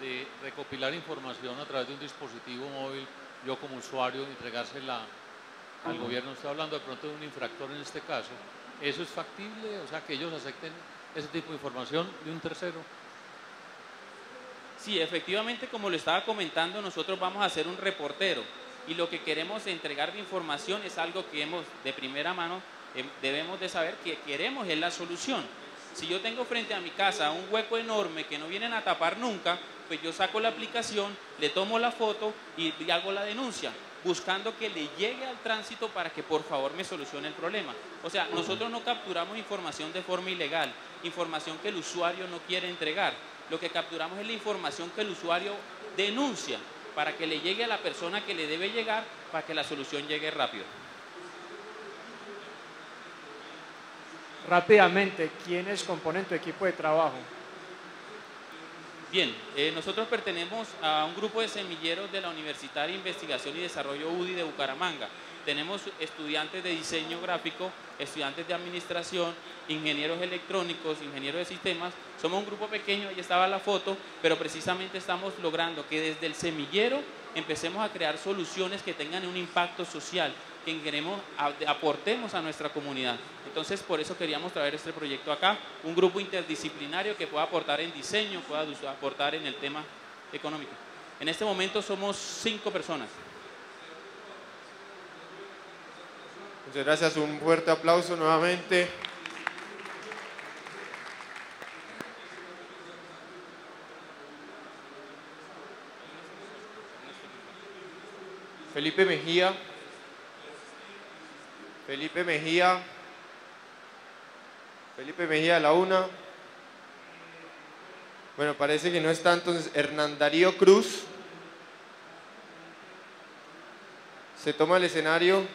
de recopilar información a través de un dispositivo móvil, yo como usuario, entregársela al gobierno, estoy hablando de pronto de un infractor en este caso, ¿eso es factible? O sea, que ellos acepten ese tipo de información de un tercero. Sí, efectivamente, como lo estaba comentando, nosotros vamos a hacer un reportero y lo que queremos entregar de información es algo que hemos de primera mano eh, debemos de saber que queremos es la solución. Si yo tengo frente a mi casa un hueco enorme que no vienen a tapar nunca, pues yo saco la aplicación, le tomo la foto y, y hago la denuncia, buscando que le llegue al tránsito para que por favor me solucione el problema. O sea, nosotros no capturamos información de forma ilegal, información que el usuario no quiere entregar. Lo que capturamos es la información que el usuario denuncia para que le llegue a la persona que le debe llegar para que la solución llegue rápido. Rápidamente, ¿quiénes componen tu equipo de trabajo? Bien, eh, nosotros pertenecemos a un grupo de semilleros de la Universitaria Investigación y Desarrollo UDI de Bucaramanga. Tenemos estudiantes de diseño gráfico, estudiantes de administración, ingenieros electrónicos, ingenieros de sistemas. Somos un grupo pequeño, ahí estaba la foto, pero precisamente estamos logrando que desde el semillero empecemos a crear soluciones que tengan un impacto social, que queremos aportemos a nuestra comunidad. Entonces, por eso queríamos traer este proyecto acá, un grupo interdisciplinario que pueda aportar en diseño, pueda aportar en el tema económico. En este momento somos cinco personas. Muchas gracias, un fuerte aplauso nuevamente. Felipe Mejía. Felipe Mejía. Felipe Mejía a la una. Bueno, parece que no está entonces Hernán Darío Cruz. Se toma el escenario.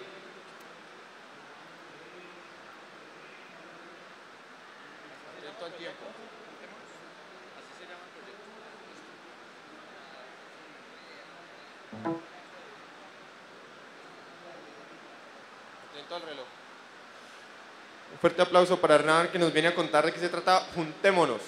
Al reloj. Un fuerte aplauso para Hernán que nos viene a contar de qué se trata Juntémonos.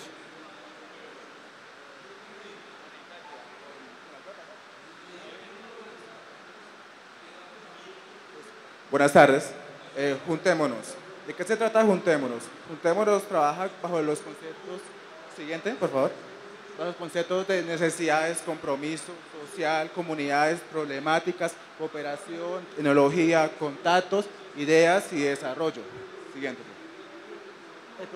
Buenas tardes. Eh, juntémonos. ¿De qué se trata Juntémonos? Juntémonos trabaja bajo los conceptos. Siguiente, por favor. Bajo los conceptos de necesidades, compromiso social, comunidades, problemáticas, cooperación, tecnología, contactos, ideas y desarrollo. Siguiente.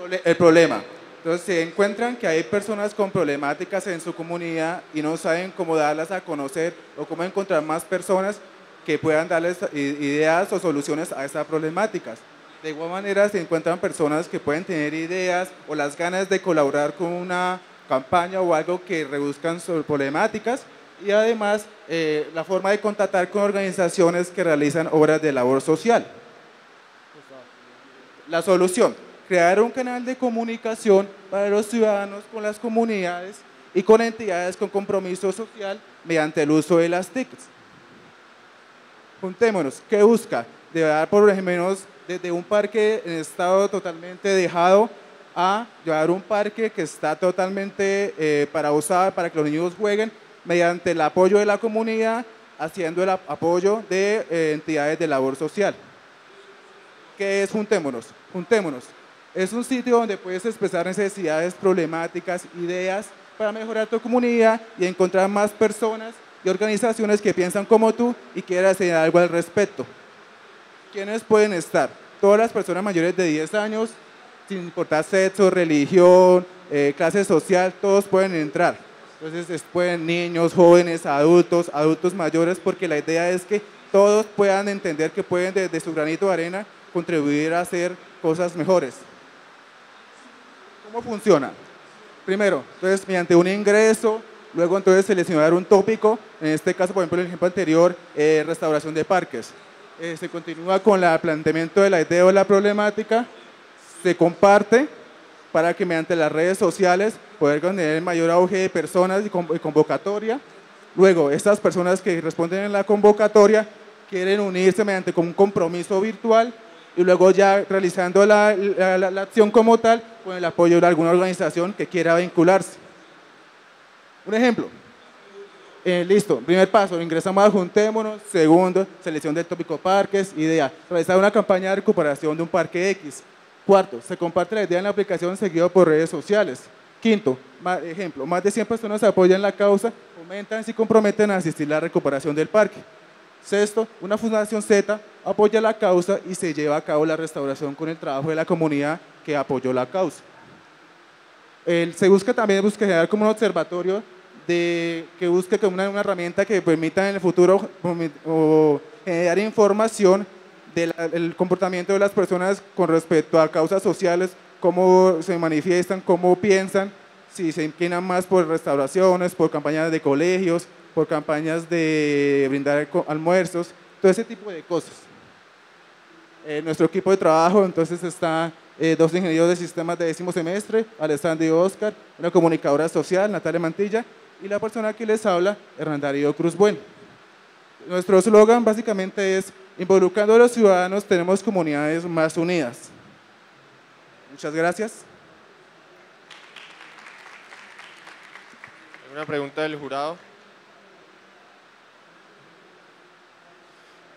El, el problema. Entonces se encuentran que hay personas con problemáticas en su comunidad y no saben cómo darlas a conocer o cómo encontrar más personas que puedan darles ideas o soluciones a estas problemáticas. De igual manera se encuentran personas que pueden tener ideas o las ganas de colaborar con una campaña o algo que reduzcan sus problemáticas y además eh, la forma de contactar con organizaciones que realizan obras de labor social. La solución, crear un canal de comunicación para los ciudadanos con las comunidades y con entidades con compromiso social mediante el uso de las TICs. Juntémonos, ¿qué busca? Llevar por lo menos desde un parque en estado totalmente dejado a llevar un parque que está totalmente eh, para usar, para que los niños jueguen, mediante el apoyo de la comunidad, haciendo el ap- apoyo de eh, entidades de labor social. ¿Qué es Juntémonos? Juntémonos. Es un sitio donde puedes expresar necesidades, problemáticas, ideas para mejorar tu comunidad y encontrar más personas y organizaciones que piensan como tú y quieran hacer algo al respecto. ¿Quiénes pueden estar? Todas las personas mayores de 10 años, sin importar sexo, religión, eh, clase social, todos pueden entrar. Entonces es- pueden niños, jóvenes, adultos, adultos mayores, porque la idea es que todos puedan entender que pueden desde su granito de arena contribuir a hacer cosas mejores. ¿Cómo funciona? Primero, entonces mediante un ingreso, luego entonces seleccionar un tópico, en este caso, por ejemplo, el ejemplo anterior, eh, restauración de parques. Eh, se continúa con el planteamiento de la idea o la problemática, se comparte para que mediante las redes sociales poder tener el mayor auge de personas y con- y convocatoria. Luego, estas personas que responden en la convocatoria quieren unirse mediante un compromiso virtual y luego ya realizando la, la- acción como tal con el apoyo de alguna organización que quiera vincularse. Un ejemplo. Eh, listo, primer paso, ingresamos a Juntémonos. Segundo, selección del tópico parques. Idea, realizar una campaña de recuperación de un parque X. Cuarto, se comparte la idea en la aplicación seguido por redes sociales. Quinto, ma- ejemplo, más de 100 personas apoyan la causa, fomentan y comprometen a asistir a la recuperación del parque. Sexto, una fundación Z apoya la causa y se lleva a cabo la restauración con el trabajo de la comunidad que apoyó la causa. El- se busca también busca generar como un observatorio de, que busque como una, herramienta que permita en el futuro o generar información del comportamiento de las personas con respecto a causas sociales, cómo se manifiestan, cómo piensan, si se inclinan más por restauraciones, por campañas de colegios, por campañas de brindar almuerzos, todo ese tipo de cosas. Eh, nuestro equipo de trabajo entonces está eh, dos ingenieros de sistemas de décimo semestre, Alessandro y Oscar, una comunicadora social, Natalia Mantilla, y la persona que les habla, Hernán Darío Cruz Bueno. Nuestro eslogan básicamente es, involucrando a los ciudadanos tenemos comunidades más unidas. Muchas gracias. ¿Alguna pregunta del jurado?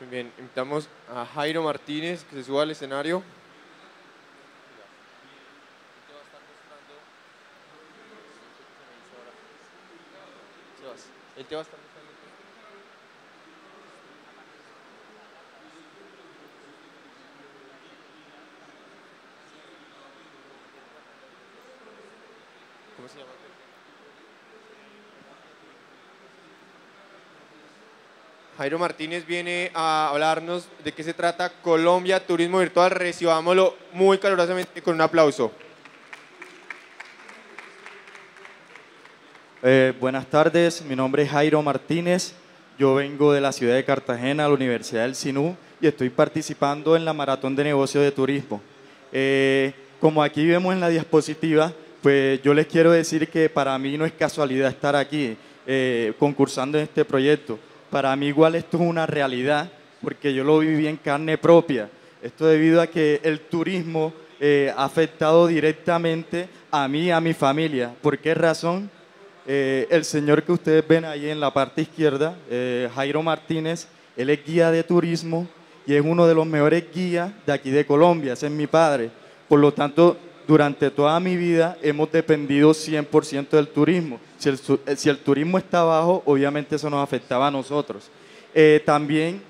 Muy bien, invitamos a Jairo Martínez que se suba al escenario. Él te va a estar Jairo Martínez viene a hablarnos de qué se trata Colombia Turismo Virtual. Recibámoslo muy calurosamente con un aplauso. Eh, buenas tardes, mi nombre es Jairo Martínez, yo vengo de la ciudad de Cartagena, la Universidad del Sinú, y estoy participando en la Maratón de Negocios de Turismo. Eh, como aquí vemos en la diapositiva, pues yo les quiero decir que para mí no es casualidad estar aquí eh, concursando en este proyecto. Para mí igual esto es una realidad, porque yo lo viví en carne propia. Esto debido a que el turismo eh, ha afectado directamente a mí y a mi familia. ¿Por qué razón? Eh, el señor que ustedes ven ahí en la parte izquierda, eh, Jairo Martínez, él es guía de turismo y es uno de los mejores guías de aquí de Colombia, ese es mi padre. Por lo tanto, durante toda mi vida hemos dependido 100% del turismo. Si el, su- eh, si el turismo está bajo, obviamente eso nos afectaba a nosotros. Eh, también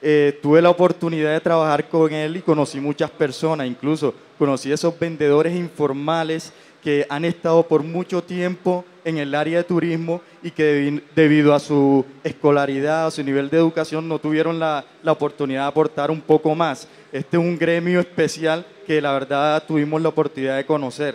eh, tuve la oportunidad de trabajar con él y conocí muchas personas, incluso conocí esos vendedores informales que han estado por mucho tiempo en el área de turismo y que debi- debido a su escolaridad, a su nivel de educación, no tuvieron la, la oportunidad de aportar un poco más. Este es un gremio especial que la verdad tuvimos la oportunidad de conocer.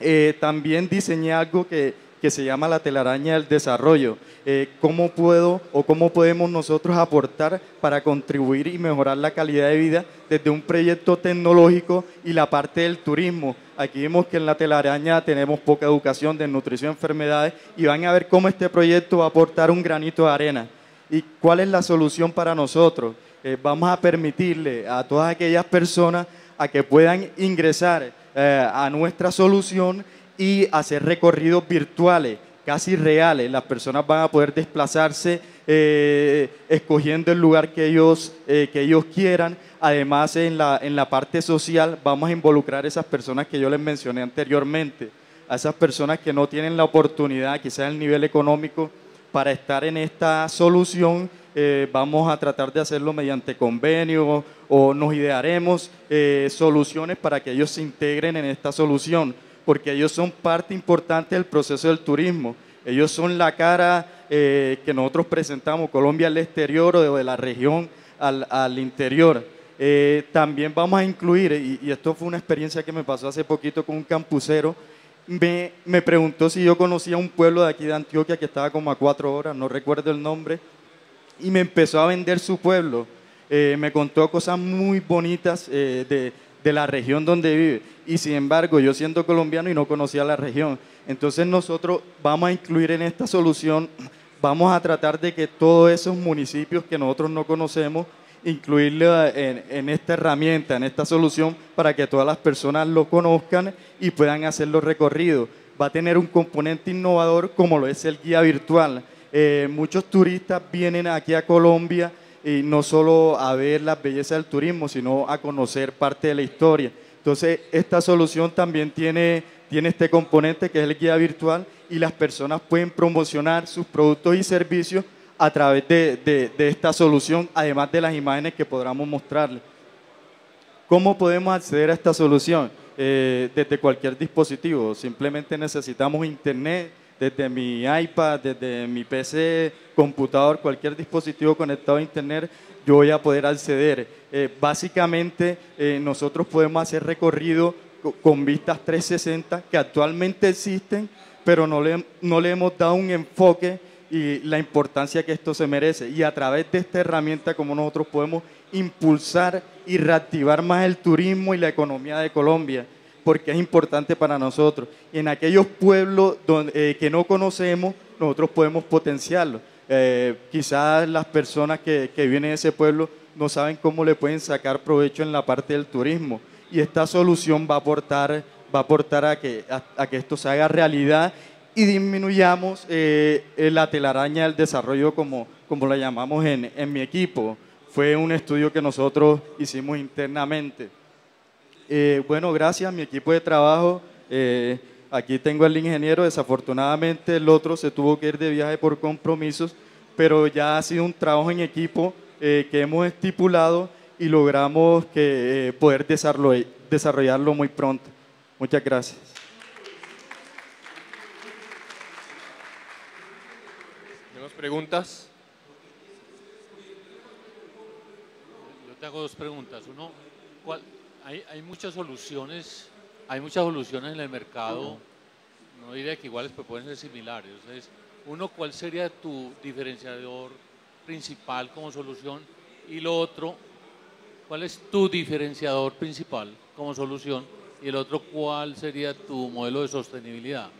Eh, también diseñé algo que, que se llama la telaraña del desarrollo. Eh, ¿Cómo puedo o cómo podemos nosotros aportar para contribuir y mejorar la calidad de vida desde un proyecto tecnológico y la parte del turismo? Aquí vemos que en la telaraña tenemos poca educación de nutrición, enfermedades y van a ver cómo este proyecto va a aportar un granito de arena. ¿Y cuál es la solución para nosotros? Eh, vamos a permitirle a todas aquellas personas a que puedan ingresar eh, a nuestra solución y hacer recorridos virtuales, casi reales. Las personas van a poder desplazarse eh, escogiendo el lugar que ellos, eh, que ellos quieran. Además, en la, en la parte social vamos a involucrar a esas personas que yo les mencioné anteriormente, a esas personas que no tienen la oportunidad, quizás el nivel económico, para estar en esta solución. eh, vamos a tratar de hacerlo mediante convenio o nos idearemos soluciones para que ellos se integren en esta solución, porque ellos son parte importante del proceso del turismo. Ellos son la cara eh, que nosotros presentamos, Colombia al exterior o de, la región al, interior. Eh, también vamos a incluir, y, esto fue una experiencia que me pasó hace poquito con un campusero, me, me preguntó si yo conocía un pueblo de aquí de Antioquia que estaba como a cuatro horas, no recuerdo el nombre, y me empezó a vender su pueblo. Eh, me contó cosas muy bonitas eh, de, de la región donde vive. Y sin embargo, yo siendo colombiano y no conocía la región. Entonces nosotros vamos a incluir en esta solución, vamos a tratar de que todos esos municipios que nosotros no conocemos, incluirlo en, en esta herramienta, en esta solución, para que todas las personas lo conozcan y puedan hacer los recorridos. Va a tener un componente innovador como lo es el guía virtual. Eh, muchos turistas vienen aquí a Colombia y no solo a ver las bellezas del turismo, sino a conocer parte de la historia. Entonces, esta solución también tiene, tiene este componente que es el guía virtual y las personas pueden promocionar sus productos y servicios a través de, de- de esta solución, además de las imágenes que podamos mostrarles. ¿Cómo podemos acceder a esta solución? Eh, desde cualquier dispositivo, simplemente necesitamos internet, desde mi iPad, desde mi PC, computador, cualquier dispositivo conectado a internet, yo voy a poder acceder. Eh, básicamente, eh, nosotros podemos hacer recorrido co- con vistas 360 que actualmente existen, pero no le, no le hemos dado un enfoque y la importancia que esto se merece. Y a través de esta herramienta, como nosotros podemos impulsar y reactivar más el turismo y la economía de Colombia, porque es importante para nosotros. Y en aquellos pueblos donde, eh, que no conocemos, nosotros podemos potenciarlo. Eh, quizás las personas que, que vienen de ese pueblo no saben cómo le pueden sacar provecho en la parte del turismo. Y esta solución va a aportar, va a, aportar a, que, a, que esto se haga realidad y disminuyamos eh, la telaraña del desarrollo como, como la llamamos en, en mi equipo. Fue un estudio que nosotros hicimos internamente. Eh, bueno, gracias, a mi equipo de trabajo. Eh, aquí tengo al ingeniero, desafortunadamente el otro se tuvo que ir de viaje por compromisos, pero ya ha sido un trabajo en equipo eh, que hemos estipulado y logramos que, poder desarrollarlo muy pronto. Muchas gracias. ¿Tenemos preguntas? Yo te hago dos preguntas. Uno, ¿cuál? Hay, hay muchas soluciones, hay muchas soluciones en el mercado, no diría que iguales, pero pueden ser similares. Entonces, uno, ¿cuál sería tu diferenciador principal como solución? Y lo otro, ¿cuál es tu diferenciador principal como solución? Y el otro, ¿cuál sería tu modelo de sostenibilidad?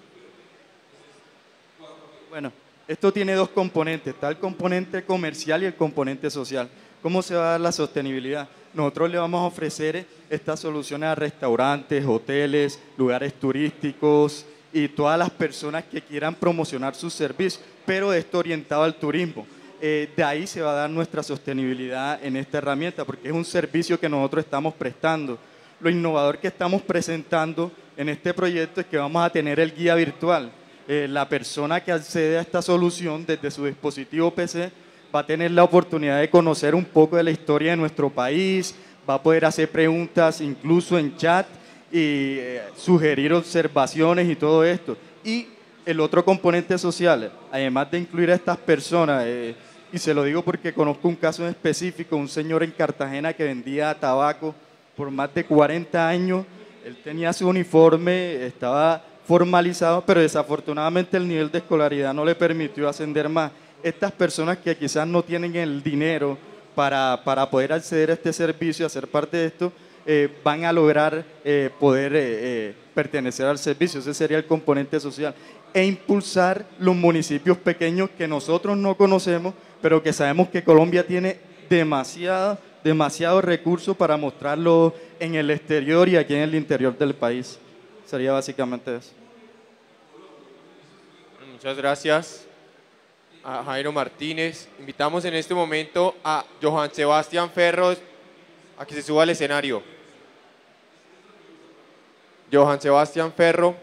Bueno, esto tiene dos componentes, está el componente comercial y el componente social. ¿Cómo se va a dar la sostenibilidad? Nosotros le vamos a ofrecer estas soluciones a restaurantes, hoteles, lugares turísticos y todas las personas que quieran promocionar sus servicios, pero esto orientado al turismo. Eh, de ahí se va a dar nuestra sostenibilidad en esta herramienta, porque es un servicio que nosotros estamos prestando. Lo innovador que estamos presentando en este proyecto es que vamos a tener el guía virtual. Eh, la persona que accede a esta solución desde su dispositivo PC va a tener la oportunidad de conocer un poco de la historia de nuestro país, va a poder hacer preguntas incluso en chat y eh, sugerir observaciones y todo esto. Y el otro componente social, además de incluir a estas personas, eh, y se lo digo porque conozco un caso en específico, un señor en Cartagena que vendía tabaco por más de 40 años, él tenía su uniforme, estaba formalizado, pero desafortunadamente el nivel de escolaridad no le permitió ascender más. Estas personas que quizás no tienen el dinero para, para poder acceder a este servicio, a ser parte de esto, eh, van a lograr eh, poder eh, pertenecer al servicio. Ese sería el componente social. E impulsar los municipios pequeños que nosotros no conocemos, pero que sabemos que Colombia tiene demasiado, demasiados recursos para mostrarlo en el exterior y aquí en el interior del país. Sería básicamente eso. Muchas gracias a Jairo Martínez. Invitamos en este momento a Johan Sebastián Ferros a que se suba al escenario. Johan Sebastián Ferro.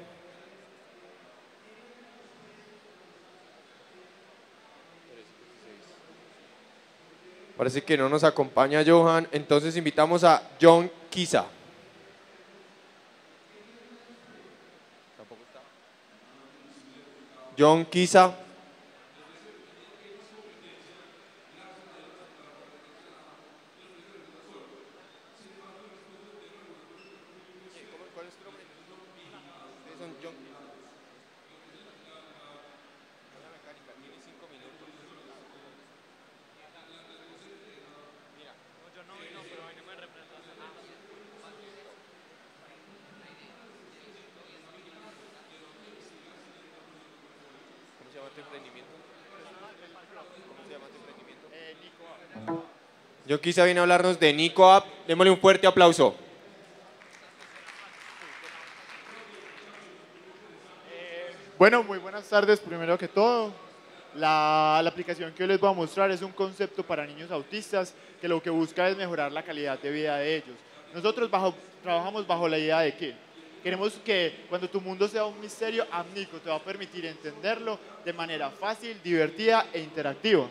Parece que no nos acompaña Johan, entonces invitamos a John Kisa. John Kisa. John Kisa viene a hablarnos de Nico App. Démosle un fuerte aplauso. Bueno, muy buenas tardes primero que todo. La, la aplicación que hoy les voy a mostrar es un concepto para niños autistas que lo que busca es mejorar la calidad de vida de ellos. Nosotros trabajamos bajo la idea de que queremos que cuando tu mundo sea un misterio, Amnico te va a permitir entenderlo de manera fácil, divertida e interactiva.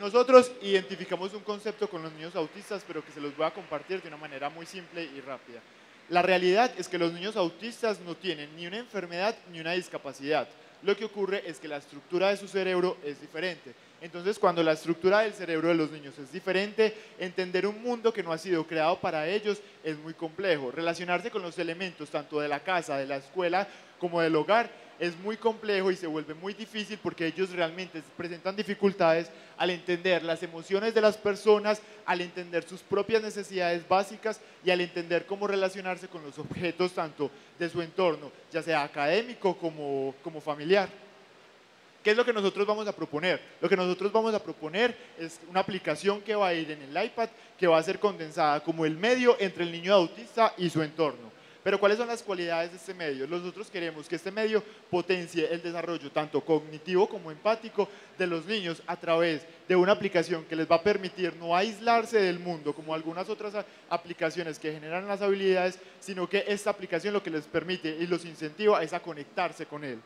Nosotros identificamos un concepto con los niños autistas, pero que se los voy a compartir de una manera muy simple y rápida. La realidad es que los niños autistas no tienen ni una enfermedad ni una discapacidad. Lo que ocurre es que la estructura de su cerebro es diferente. Entonces, cuando la estructura del cerebro de los niños es diferente, entender un mundo que no ha sido creado para ellos es muy complejo. Relacionarse con los elementos tanto de la casa, de la escuela, como del hogar es muy complejo y se vuelve muy difícil porque ellos realmente presentan dificultades al entender las emociones de las personas, al entender sus propias necesidades básicas y al entender cómo relacionarse con los objetos tanto de su entorno, ya sea académico como, como familiar. ¿Qué es lo que nosotros vamos a proponer? Lo que nosotros vamos a proponer es una aplicación que va a ir en el iPad, que va a ser condensada como el medio entre el niño autista y su entorno. Pero ¿cuáles son las cualidades de este medio? Nosotros queremos que este medio potencie el desarrollo tanto cognitivo como empático de los niños a través de una aplicación que les va a permitir no aislarse del mundo como algunas otras aplicaciones que generan las habilidades, sino que esta aplicación lo que les permite y los incentiva es a conectarse con él.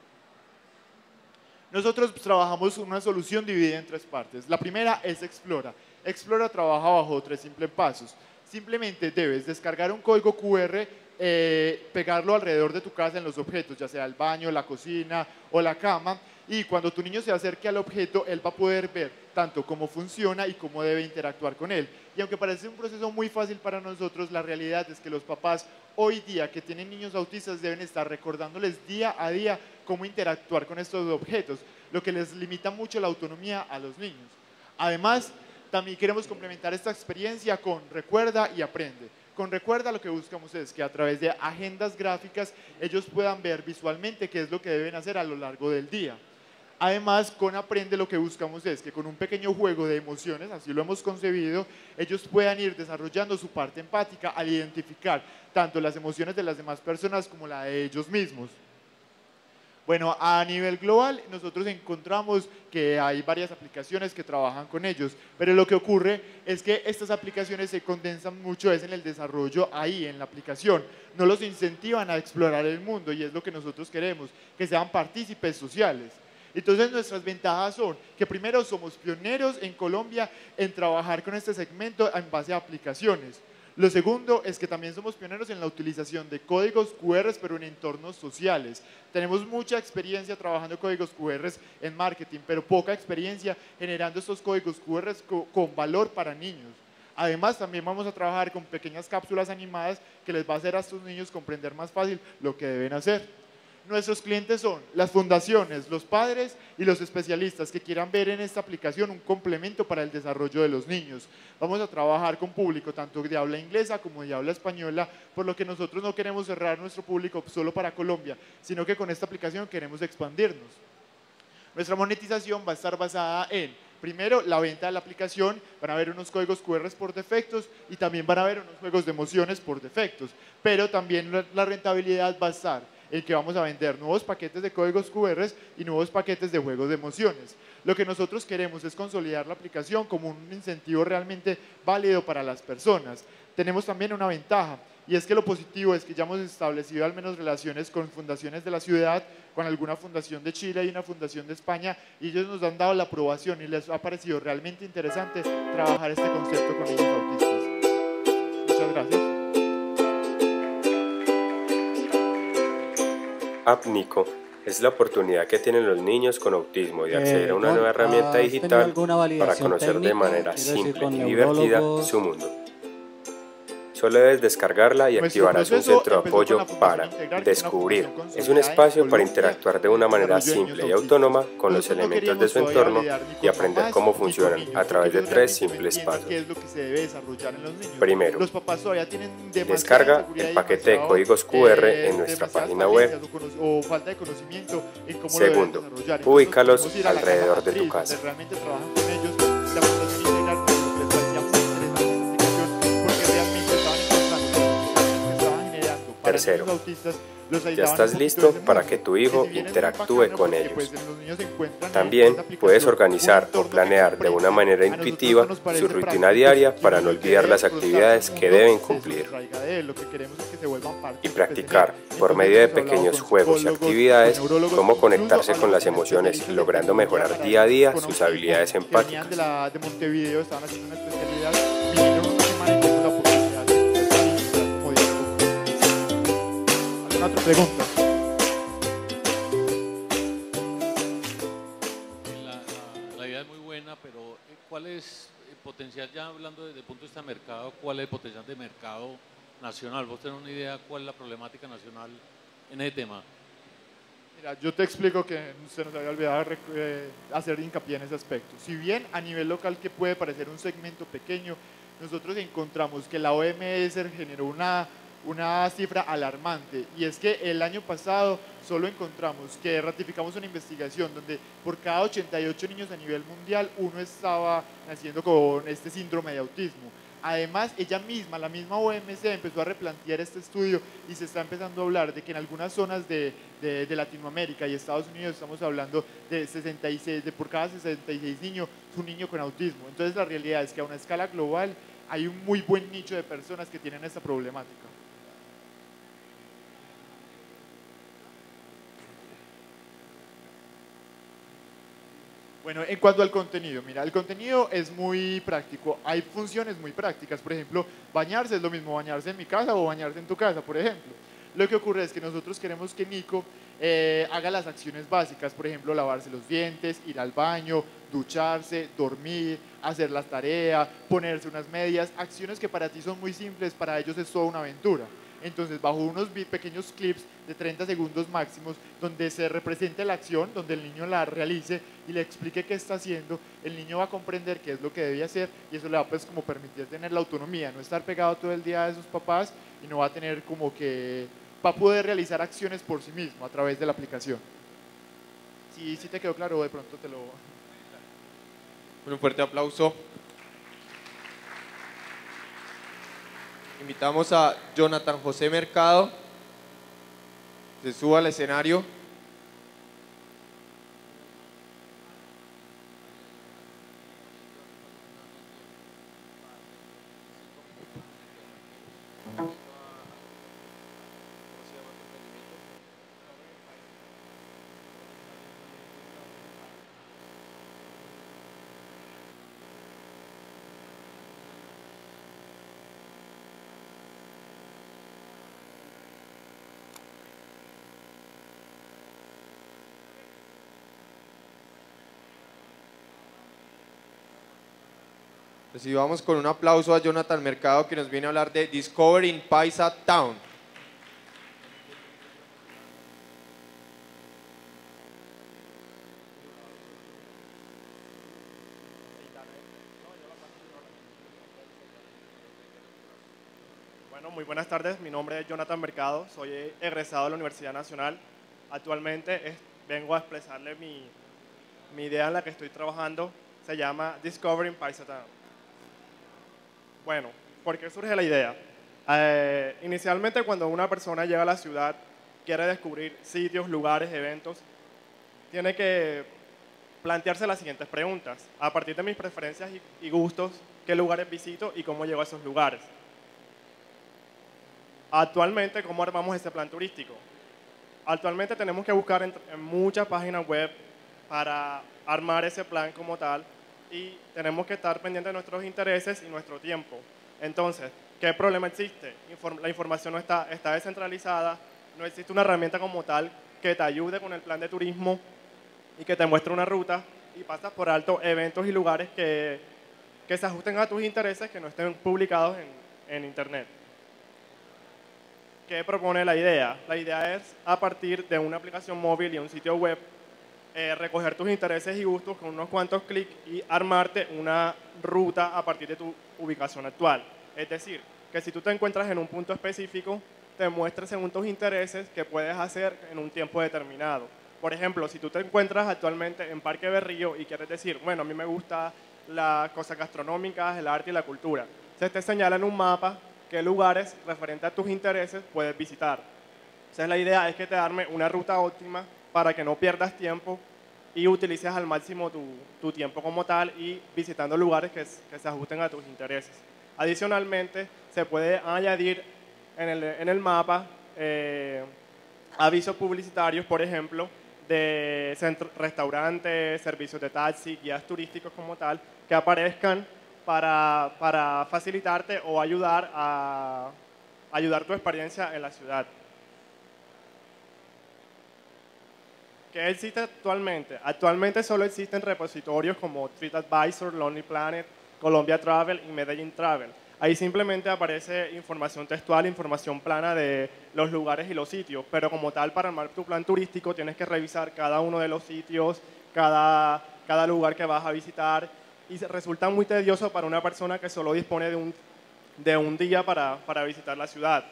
Nosotros trabajamos una solución dividida en tres partes. La primera es Explora. Explora trabaja bajo tres simples pasos. Simplemente debes descargar un código QR, eh, pegarlo alrededor de tu casa en los objetos, ya sea el baño, la cocina o la cama, Y cuando tu niño se acerque al objeto, él va a poder ver tanto cómo funciona y cómo debe interactuar con él. Y aunque parece un proceso muy fácil para nosotros, la realidad es que los papás hoy día que tienen niños autistas deben estar recordándoles día a día cómo interactuar con estos objetos, lo que les limita mucho la autonomía a los niños. Además, también queremos complementar esta experiencia con recuerda y aprende. Con recuerda lo que buscamos es que a través de agendas gráficas ellos puedan ver visualmente qué es lo que deben hacer a lo largo del día. Además, con Aprende lo que buscamos es que con un pequeño juego de emociones, así lo hemos concebido, ellos puedan ir desarrollando su parte empática al identificar tanto las emociones de las demás personas como la de ellos mismos. Bueno, a nivel global nosotros encontramos que hay varias aplicaciones que trabajan con ellos, pero lo que ocurre es que estas aplicaciones se condensan mucho es en el desarrollo ahí, en la aplicación. No los incentivan a explorar el mundo y es lo que nosotros queremos, que sean partícipes sociales. Entonces nuestras ventajas son que primero somos pioneros en Colombia en trabajar con este segmento en base a aplicaciones. Lo segundo es que también somos pioneros en la utilización de códigos QR, pero en entornos sociales. Tenemos mucha experiencia trabajando códigos QR en marketing, pero poca experiencia generando estos códigos QR con valor para niños. Además, también vamos a trabajar con pequeñas cápsulas animadas que les va a hacer a estos niños comprender más fácil lo que deben hacer. Nuestros clientes son las fundaciones, los padres y los especialistas que quieran ver en esta aplicación un complemento para el desarrollo de los niños. Vamos a trabajar con público tanto de habla inglesa como de habla española, por lo que nosotros no queremos cerrar nuestro público solo para Colombia, sino que con esta aplicación queremos expandirnos. Nuestra monetización va a estar basada en Primero, la venta de la aplicación, van a haber unos códigos QR por defectos y también van a haber unos juegos de emociones por defectos, pero también la rentabilidad va a estar el que vamos a vender nuevos paquetes de códigos QR y nuevos paquetes de juegos de emociones. Lo que nosotros queremos es consolidar la aplicación como un incentivo realmente válido para las personas. Tenemos también una ventaja y es que lo positivo es que ya hemos establecido al menos relaciones con fundaciones de la ciudad, con alguna fundación de Chile y una fundación de España y ellos nos han dado la aprobación y les ha parecido realmente interesante trabajar este concepto con ellos autistas. Muchas gracias. AppNico es la oportunidad que tienen los niños con autismo de Eh, acceder a una nueva herramienta digital para conocer de manera simple y divertida su mundo. Solo debes descargarla y Nuestro activarás un centro de apoyo para descubrir. Es un espacio para interactuar de una manera simple y autónoma con los elementos de su entorno y aprender cómo funcionan a través de tres simples pasos. Primero, Descarga el paquete de códigos QR en nuestra página web. Segundo, ubícalos alrededor de tu casa. Tercero, ya estás listo para que tu hijo interactúe con ellos. pues, También puedes organizar o planear de una manera intuitiva su rutina diaria para no olvidar las actividades que deben cumplir y pues, practicar por medio de pequeños juegos y actividades cómo conectarse con las emociones logrando mejorar día a día sus habilidades empáticas. Pregunta? La, la- la idea es muy buena, pero eh, ¿cuál es el potencial, ya hablando desde el punto de vista de mercado, cuál es el potencial de mercado nacional? ¿Vos tenés una idea cuál es la problemática nacional en ese tema? Mira, yo te explico que se nos había olvidado eh, hacer hincapié en ese aspecto. Si bien a nivel local que puede parecer un segmento pequeño, nosotros encontramos que la OMS generó una, una cifra alarmante y es que el año pasado solo encontramos que ratificamos una investigación donde por cada 88 niños a nivel mundial uno estaba naciendo con este síndrome de autismo. Además, ella misma, la misma OMC, empezó a replantear este estudio y se está empezando a hablar de que en algunas zonas de, de- Latinoamérica y Estados Unidos estamos hablando de 66, de por cada 66 niños, un niño con autismo. Entonces, la realidad es que a una escala global hay un muy buen nicho de personas que tienen esta problemática. Bueno, en cuanto al contenido, mira, el contenido es muy práctico. Hay funciones muy prácticas. Por ejemplo, bañarse es lo mismo bañarse en mi casa o bañarse en tu casa, por ejemplo. Lo que ocurre es que nosotros queremos que Nico eh, haga las acciones básicas, por ejemplo, lavarse los dientes, ir al baño, ducharse, dormir, hacer las tareas, ponerse unas medias, acciones que para ti son muy simples, para ellos es toda una aventura. Entonces, bajo unos pequeños clips de 30 segundos máximos, donde se represente la acción, donde el niño la realice y le explique qué está haciendo, el niño va a comprender qué es lo que debe hacer y eso le va pues como permitir tener la autonomía, no estar pegado todo el día de sus papás y no va a tener como que, va a poder realizar acciones por sí mismo a través de la aplicación. Si, si te quedó claro, de pronto te lo... Un fuerte aplauso. Invitamos a Jonathan José Mercado. Se suba al escenario. Recibamos con un aplauso a Jonathan Mercado que nos viene a hablar de Discovering Paisa Town. Bueno, muy buenas tardes. Mi nombre es Jonathan Mercado. Soy egresado de la Universidad Nacional. Actualmente vengo a expresarle mi, mi idea en la que estoy trabajando. Se llama Discovering Paisa Town. Bueno, ¿por qué surge la idea? Eh, inicialmente cuando una persona llega a la ciudad, quiere descubrir sitios, lugares, eventos, tiene que plantearse las siguientes preguntas. A partir de mis preferencias y gustos, ¿qué lugares visito y cómo llego a esos lugares? Actualmente, ¿cómo armamos ese plan turístico? Actualmente tenemos que buscar en, en muchas páginas web para armar ese plan como tal y tenemos que estar pendientes de nuestros intereses y nuestro tiempo. Entonces, ¿qué problema existe? la información no está, está descentralizada, no existe una herramienta como tal que te ayude con el plan de turismo y que te muestre una ruta y pasas por alto eventos y lugares que, que se ajusten a tus intereses que no estén publicados en, en Internet. ¿Qué propone la idea? La idea es a partir de una aplicación móvil y un sitio web eh, recoger tus intereses y gustos con unos cuantos clics y armarte una ruta a partir de tu ubicación actual. Es decir, que si tú te encuentras en un punto específico, te muestres según tus intereses qué puedes hacer en un tiempo determinado. Por ejemplo, si tú te encuentras actualmente en Parque Berrío y quieres decir, bueno, a mí me gusta las cosas gastronómicas, el arte y la cultura, se te señala en un mapa qué lugares referentes a tus intereses puedes visitar. Entonces la idea es que te arme una ruta óptima para que no pierdas tiempo y utilices al máximo tu, tiempo como tal y visitando lugares que, se ajusten a tus intereses. Adicionalmente, se puede añadir en el, mapa eh, avisos publicitarios, por ejemplo, de restaurantes, servicios de taxi, guías turísticos como tal, que aparezcan para, para facilitarte o ayudar a ayudar tu experiencia en la ciudad. ¿Qué existe actualmente? Actualmente solo existen repositorios como TripAdvisor, Lonely Planet, Colombia Travel y Medellín Travel. Ahí simplemente aparece información textual, información plana de los lugares y los sitios, pero como tal para armar tu plan turístico tienes que revisar cada uno de los sitios, cada, cada lugar que vas a visitar y resulta muy tedioso para una persona que solo dispone de un, de un día para, para visitar la ciudad.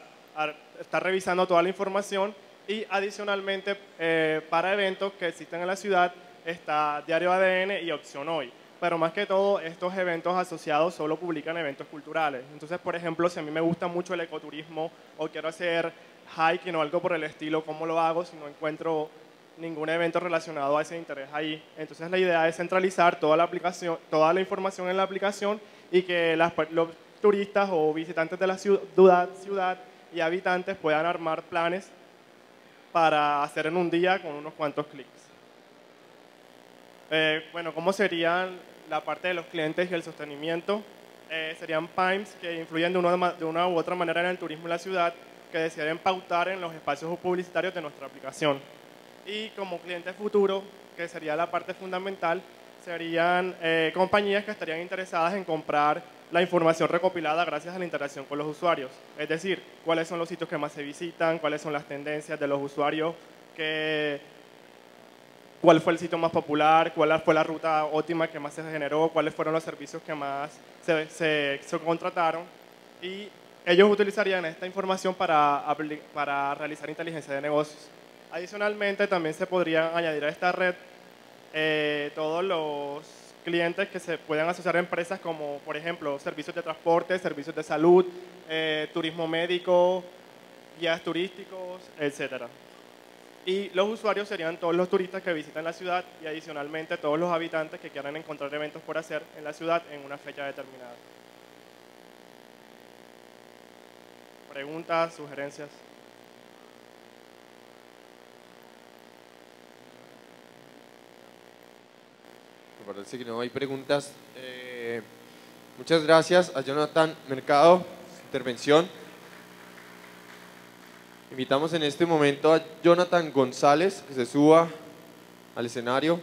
Está revisando toda la información y adicionalmente, eh, para eventos que existen en la ciudad, está Diario ADN y Opción Hoy. Pero más que todo, estos eventos asociados solo publican eventos culturales. Entonces, por ejemplo, si a mí me gusta mucho el ecoturismo o quiero hacer hiking o algo por el estilo, ¿cómo lo hago si no encuentro ningún evento relacionado a ese interés ahí? Entonces, la idea es centralizar toda la, aplicación, toda la información en la aplicación y que los turistas o visitantes de la ciudad, ciudad y habitantes puedan armar planes para hacer en un día con unos cuantos clics. Eh, bueno, ¿cómo serían la parte de los clientes y el sostenimiento? Eh, serían PIMES que influyen de una, de u otra manera en el turismo en la ciudad, que deciden pautar en los espacios publicitarios de nuestra aplicación. Y como cliente futuro, que sería la parte fundamental, serían eh, compañías que estarían interesadas en comprar la información recopilada gracias a la interacción con los usuarios. Es decir, cuáles son los sitios que más se visitan, cuáles son las tendencias de los usuarios, cuál fue el sitio más popular, cuál fue la ruta óptima que más se generó, cuáles fueron los servicios que más se, se contrataron. Y ellos utilizarían esta información para, para realizar inteligencia de negocios. Adicionalmente, también se podrían añadir a esta red eh, todos los clientes que se puedan asociar a empresas como, por ejemplo, servicios de transporte, servicios de salud, eh, turismo médico, guías turísticos, etc. Y los usuarios serían todos los turistas que visitan la ciudad y adicionalmente todos los habitantes que quieran encontrar eventos por hacer en la ciudad en una fecha determinada. ¿Preguntas, sugerencias? Parece que no hay preguntas. Eh, muchas gracias a Jonathan Mercado, intervención. Invitamos en este momento a Jonathan González que se suba al escenario.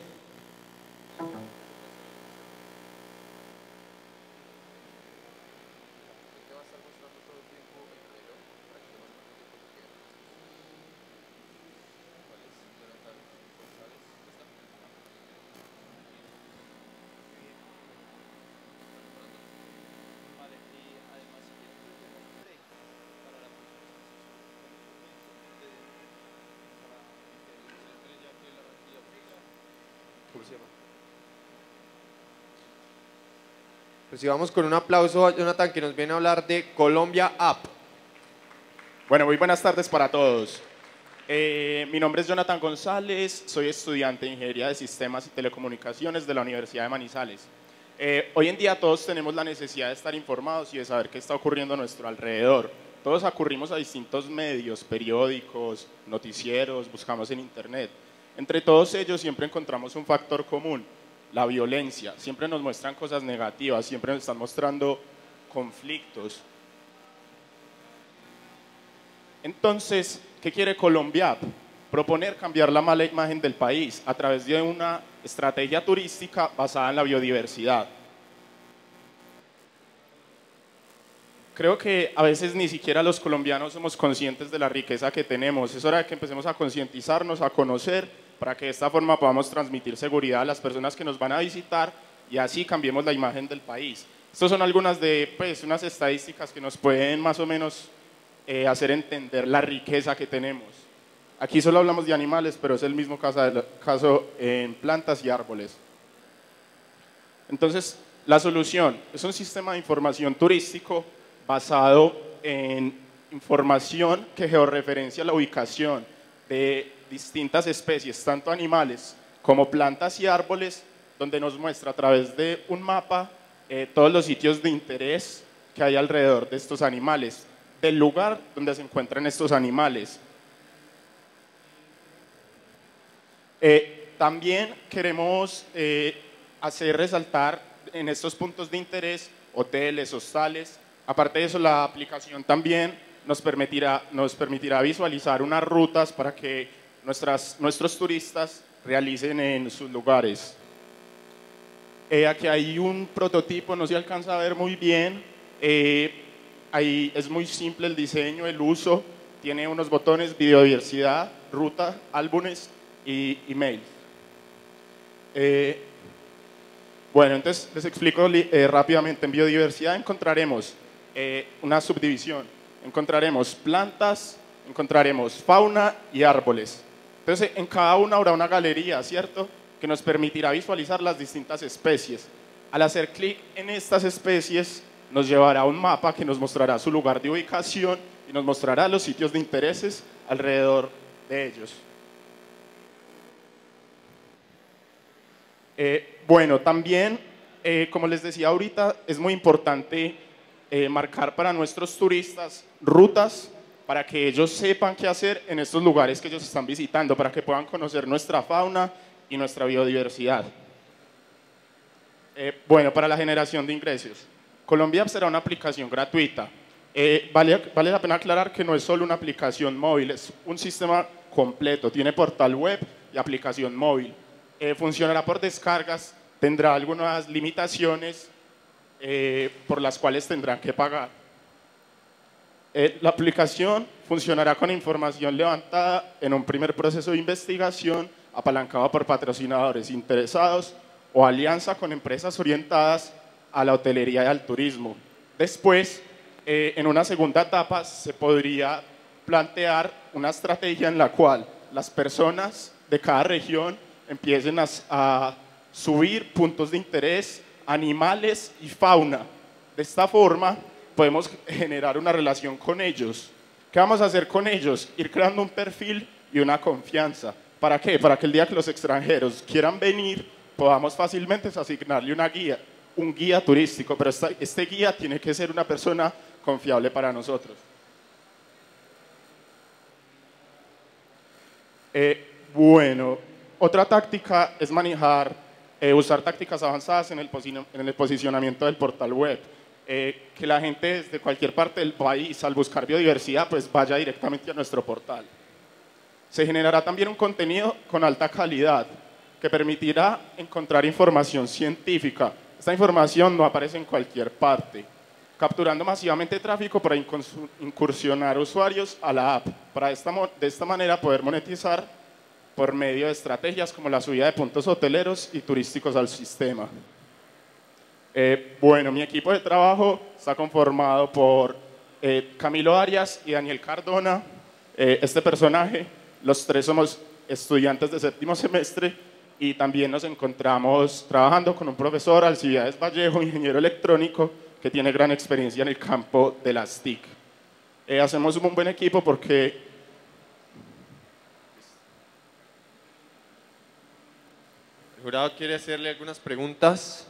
Recibamos con un aplauso a Jonathan que nos viene a hablar de Colombia App. Bueno, muy buenas tardes para todos. Eh, mi nombre es Jonathan González, soy estudiante de Ingeniería de Sistemas y Telecomunicaciones de la Universidad de Manizales. Eh, hoy en día todos tenemos la necesidad de estar informados y de saber qué está ocurriendo a nuestro alrededor. Todos acurrimos a distintos medios, periódicos, noticieros, buscamos en Internet. Entre todos ellos siempre encontramos un factor común, la violencia. Siempre nos muestran cosas negativas, siempre nos están mostrando conflictos. Entonces, ¿qué quiere Colombia? Proponer cambiar la mala imagen del país a través de una estrategia turística basada en la biodiversidad. Creo que a veces ni siquiera los colombianos somos conscientes de la riqueza que tenemos. Es hora de que empecemos a concientizarnos, a conocer para que de esta forma podamos transmitir seguridad a las personas que nos van a visitar y así cambiemos la imagen del país. Estas son algunas de pues, unas estadísticas que nos pueden más o menos eh, hacer entender la riqueza que tenemos. Aquí solo hablamos de animales, pero es el mismo caso, caso en plantas y árboles. Entonces, la solución es un sistema de información turístico basado en información que georreferencia la ubicación de distintas especies, tanto animales como plantas y árboles, donde nos muestra a través de un mapa eh, todos los sitios de interés que hay alrededor de estos animales, del lugar donde se encuentran estos animales. Eh, también queremos eh, hacer resaltar en estos puntos de interés hoteles, hostales. Aparte de eso, la aplicación también nos permitirá, nos permitirá visualizar unas rutas para que nuestras, nuestros turistas realicen en sus lugares. Eh, aquí hay un prototipo, no se alcanza a ver muy bien. Eh, ahí es muy simple el diseño, el uso. Tiene unos botones, biodiversidad, ruta, álbumes y email. Eh, bueno, entonces les explico eh, rápidamente. En biodiversidad encontraremos una subdivisión. Encontraremos plantas, encontraremos fauna y árboles. Entonces, en cada una habrá una galería, ¿cierto? Que nos permitirá visualizar las distintas especies. Al hacer clic en estas especies, nos llevará a un mapa que nos mostrará su lugar de ubicación y nos mostrará los sitios de intereses alrededor de ellos. Eh, bueno, también, eh, como les decía ahorita, es muy importante eh, marcar para nuestros turistas rutas para que ellos sepan qué hacer en estos lugares que ellos están visitando, para que puedan conocer nuestra fauna y nuestra biodiversidad. Eh, bueno, para la generación de ingresos. Colombia será una aplicación gratuita. Eh, vale, vale la pena aclarar que no es solo una aplicación móvil, es un sistema completo. Tiene portal web y aplicación móvil. Eh, funcionará por descargas, tendrá algunas limitaciones eh, por las cuales tendrán que pagar. La aplicación funcionará con información levantada en un primer proceso de investigación apalancado por patrocinadores interesados o alianza con empresas orientadas a la hotelería y al turismo. Después, eh, en una segunda etapa, se podría plantear una estrategia en la cual las personas de cada región empiecen a, subir puntos de interés, animales y fauna. De esta forma, podemos generar una relación con ellos. ¿Qué vamos a hacer con ellos? Ir creando un perfil y una confianza. ¿Para qué? Para que el día que los extranjeros quieran venir, podamos fácilmente asignarle una guía, un guía turístico, pero este guía tiene que ser una persona confiable para nosotros. Eh, bueno, otra táctica es manejar, eh, usar tácticas avanzadas en el, en el, posicionamiento del portal web. Eh, que la gente desde cualquier parte del país, al buscar biodiversidad, pues vaya directamente a nuestro portal. Se generará también un contenido con alta calidad que permitirá encontrar información científica. Esta información no aparece en cualquier parte capturando masivamente tráfico para incursionar usuarios a la app, para de esta manera poder monetizar por medio de estrategias como la subida de puntos hoteleros y turísticos al sistema. Eh, bueno, mi equipo de trabajo está conformado por eh, Camilo Arias y Daniel Cardona. Eh, este personaje, los tres somos estudiantes de séptimo semestre y también nos encontramos trabajando con un profesor, Alcibiades Vallejo, ingeniero electrónico, que tiene gran experiencia en el campo de las TIC. Hacemos un buen equipo porque el jurado quiere hacerle algunas preguntas.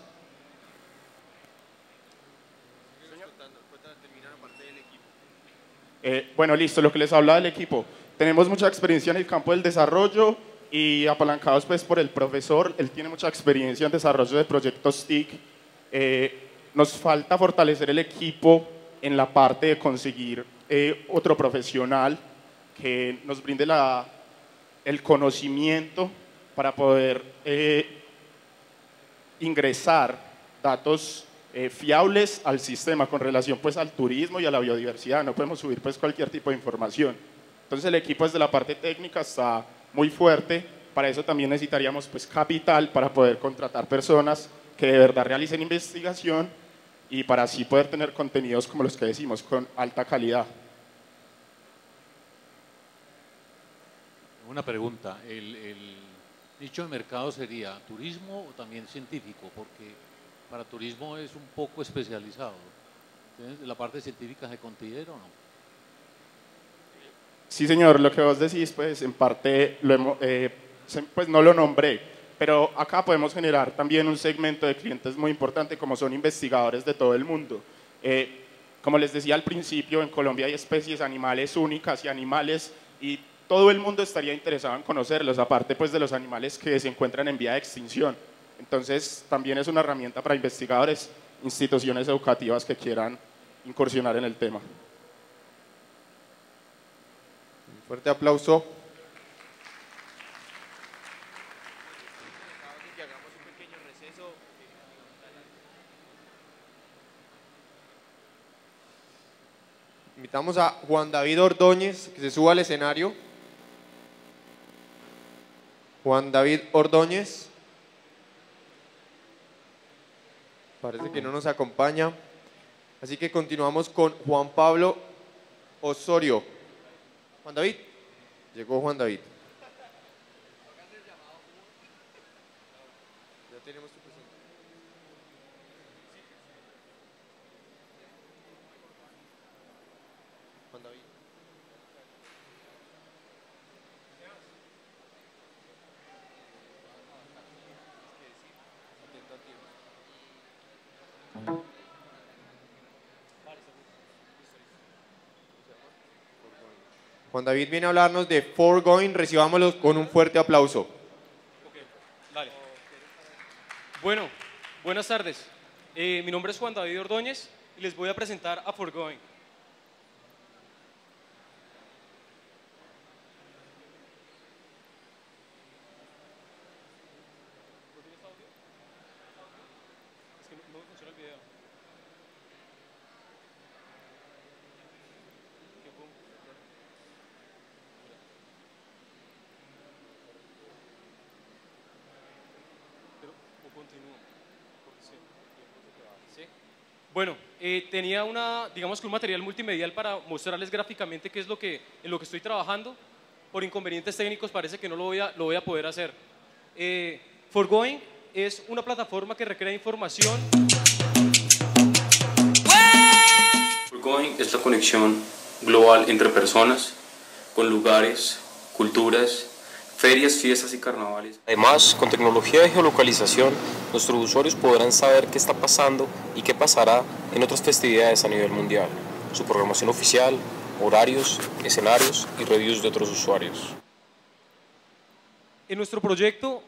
Eh, bueno, listo, lo que les hablaba del equipo. Tenemos mucha experiencia en el campo del desarrollo y apalancados pues por el profesor, él tiene mucha experiencia en desarrollo de proyectos TIC. Eh, nos falta fortalecer el equipo en la parte de conseguir eh, otro profesional que nos brinde la, el conocimiento para poder ingresar datos eh, fiables al sistema con relación pues al turismo y a la biodiversidad. No podemos subir pues cualquier tipo de información. Entonces el equipo desde la parte técnica está muy fuerte. Para eso también necesitaríamos pues capital para poder contratar personas que de verdad realicen investigación y para así poder tener contenidos como los que decimos, con alta calidad. Una pregunta, ¿el, nicho de mercado sería turismo o también científico? Porque para turismo es un poco especializado. ¿La parte científica se considera o no? Sí, señor, lo que vos decís, pues en parte lo eh, pues no lo nombré, pero acá podemos generar también un segmento de clientes muy importante como son investigadores de todo el mundo. Eh, como les decía al principio, en Colombia hay especies animales únicas y animales y todo el mundo estaría interesado en conocerlos, aparte pues de los animales que se encuentran en vía de extinción. Entonces también es una herramienta para investigadores, instituciones educativas que quieran incursionar en el tema. Un fuerte aplauso Invitamos a Juan David Ordóñez que se suba al escenario. Juan David Ordóñez. Parece que no nos acompaña. Así que continuamos con Juan Pablo Osorio. Juan David. Llegó Juan David. Juan David viene a hablarnos de Foregoing, recibámoslo con un fuerte aplauso. Bueno, buenas tardes. Eh, mi nombre es Juan David Ordóñez y les voy a presentar a Foregoing. Bueno, eh, tenía una, digamos que un material multimedial para mostrarles gráficamente qué es lo que, en lo que estoy trabajando. Por inconvenientes técnicos parece que no lo voy a, lo voy a poder hacer. Eh, Forgoing es una plataforma que recrea información. Forgoing es la conexión global entre personas, con lugares, culturas, ferias, fiestas y carnavales. Además, con tecnología de geolocalización, nuestros usuarios podrán saber qué está pasando y qué pasará en otras festividades a nivel mundial, su programación oficial, horarios, escenarios y reviews de otros usuarios. En nuestro proyecto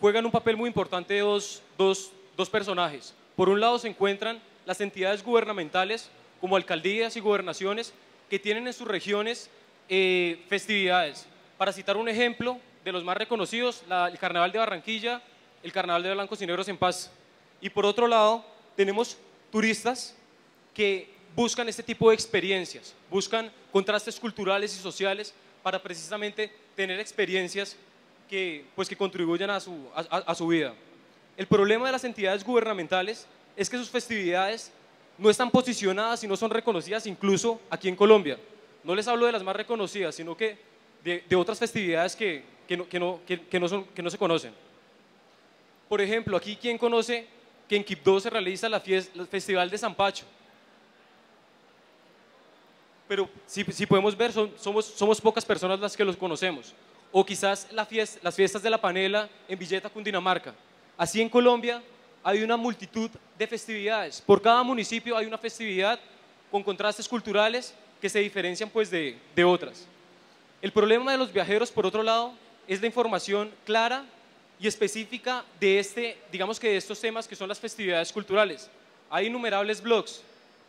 juegan un papel muy importante dos, dos, dos personajes. Por un lado se encuentran las entidades gubernamentales como alcaldías y gobernaciones que tienen en sus regiones eh, festividades, para citar un ejemplo de los más reconocidos, el Carnaval de Barranquilla, el Carnaval de Blancos y Negros en Paz. Y por otro lado, tenemos turistas que buscan este tipo de experiencias, buscan contrastes culturales y sociales para precisamente tener experiencias que, pues, que contribuyan a su, a su vida. El problema de las entidades gubernamentales es que sus festividades no están posicionadas y no son reconocidas incluso aquí en Colombia. No les hablo de las más reconocidas, sino que de, otras festividades que, que, no, que, no, que, no se conocen. Por ejemplo, aquí, ¿quién conoce que en Quibdó se realiza la fiesta, el Festival de San Pacho? Pero si, si podemos ver, somos, somos pocas personas las que los conocemos. O quizás la fiesta, las fiestas de la panela en Villeta, Cundinamarca. Así en Colombia hay una multitud de festividades. Por cada municipio hay una festividad con contrastes culturales que se diferencian pues de, de otras. El problema de los viajeros, por otro lado, es la información clara y específica de este, digamos que de estos temas que son las festividades culturales. Hay innumerables blogs,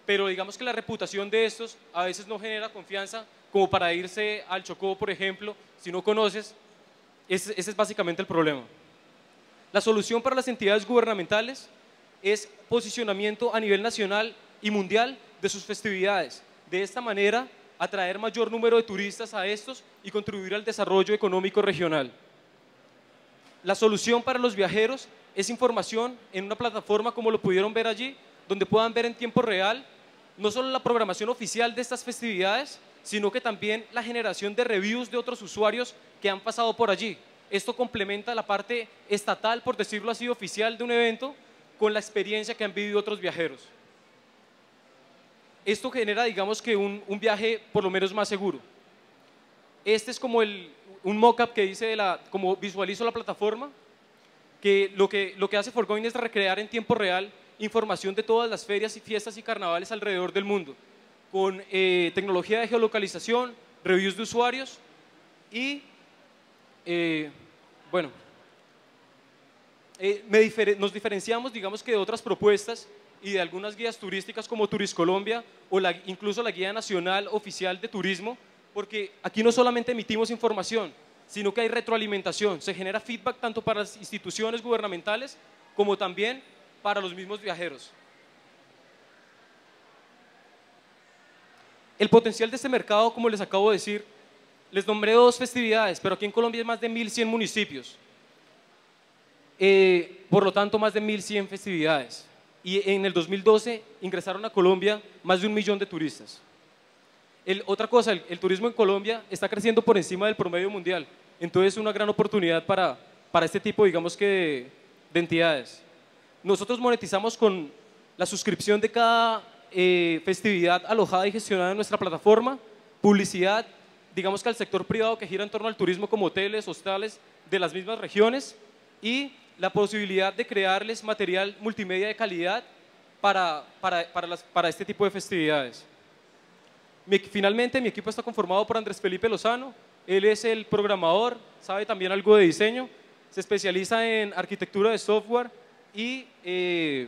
pero digamos que la reputación de estos a veces no genera confianza como para irse al Chocó, por ejemplo, si no conoces, ese, ese es básicamente el problema. La solución para las entidades gubernamentales es posicionamiento a nivel nacional y mundial de sus festividades. De esta manera, atraer mayor número de turistas a estos y contribuir al desarrollo económico regional. La solución para los viajeros es información en una plataforma como lo pudieron ver allí, donde puedan ver en tiempo real no solo la programación oficial de estas festividades, sino que también la generación de reviews de otros usuarios que han pasado por allí. Esto complementa la parte estatal, por decirlo así, oficial de un evento, con la experiencia que han vivido otros viajeros esto genera, digamos que un, viaje por lo menos más seguro. Este es como el, un mock-up que dice, de la, como visualizo la plataforma, que lo que, lo que hace Forgoing es recrear en tiempo real información de todas las ferias y fiestas y carnavales alrededor del mundo, con eh, tecnología de geolocalización, reviews de usuarios y, eh, bueno, eh, nos diferenciamos, digamos que de otras propuestas y de algunas guías turísticas como Turiscolombia o incluso la Guía Nacional Oficial de Turismo, porque aquí no solamente emitimos información, sino que hay retroalimentación, se genera feedback tanto para las instituciones gubernamentales como también para los mismos viajeros. El potencial de este mercado, como les acabo de decir, les nombré dos festividades, pero aquí en Colombia hay más de 1.100 municipios. Eh, por lo tanto, más de 1.100 festividades y en el 2012 ingresaron a Colombia más de un millón de turistas. otra cosa, el, turismo en Colombia está creciendo por encima del promedio mundial, entonces es una gran oportunidad para, para este tipo, digamos que, de, entidades. Nosotros monetizamos con la suscripción de cada eh, festividad alojada y gestionada en nuestra plataforma, publicidad, digamos que al sector privado que gira en torno al turismo como hoteles, hostales de las mismas regiones y la posibilidad de crearles material multimedia de calidad para, para, para, las, para este tipo de festividades. finalmente, mi equipo está conformado por Andrés Felipe Lozano. Él es el programador, sabe también algo de diseño, se especializa en arquitectura de software y eh,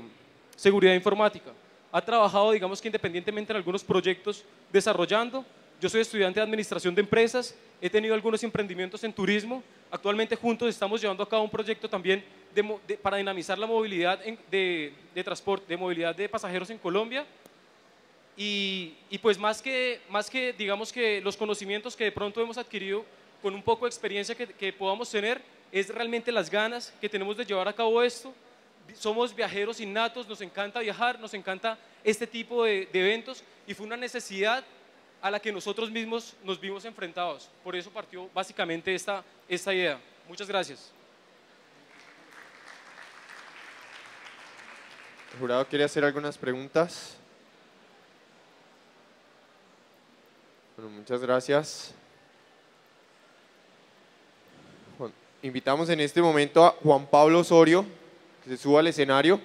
seguridad informática. Ha trabajado, digamos que independientemente en algunos proyectos desarrollando. Yo soy estudiante de administración de empresas, he tenido algunos emprendimientos en turismo. Actualmente juntos estamos llevando a cabo un proyecto también para dinamizar la movilidad de, transporte, de movilidad de pasajeros en Colombia. Y, pues más que, más que, digamos que los conocimientos que de pronto hemos adquirido con un poco de experiencia que, que podamos tener, es realmente las ganas que tenemos de llevar a cabo esto. Somos viajeros innatos, nos encanta viajar, nos encanta este tipo de, eventos y fue una necesidad a la que nosotros mismos nos vimos enfrentados. Por eso partió básicamente esta, esta idea. Muchas gracias. ¿El jurado quiere hacer algunas preguntas? Bueno, muchas gracias. Invitamos en este momento a Juan Pablo Osorio, que se suba al escenario.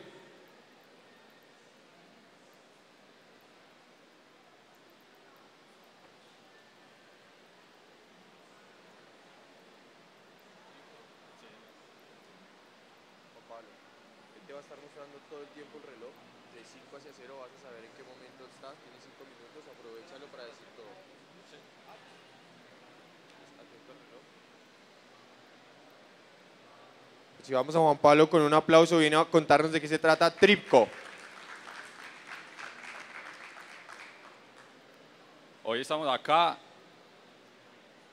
Si vamos a Juan Pablo con un aplauso, viene a contarnos de qué se trata Tripco. Hoy estamos acá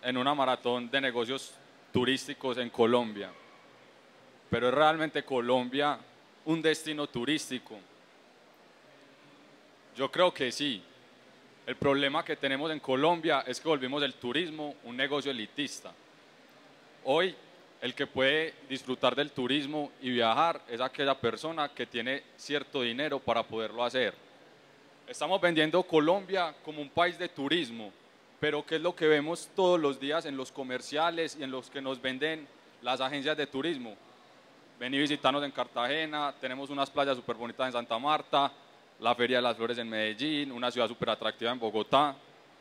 en una maratón de negocios turísticos en Colombia. Pero es realmente Colombia un destino turístico. Yo creo que sí. El problema que tenemos en Colombia es que volvimos el turismo un negocio elitista. Hoy el que puede disfrutar del turismo y viajar es aquella persona que tiene cierto dinero para poderlo hacer. Estamos vendiendo Colombia como un país de turismo, pero ¿qué es lo que vemos todos los días en los comerciales y en los que nos venden las agencias de turismo? Ven y visitarnos en Cartagena, tenemos unas playas súper bonitas en Santa Marta, la Feria de las Flores en Medellín, una ciudad súper atractiva en Bogotá.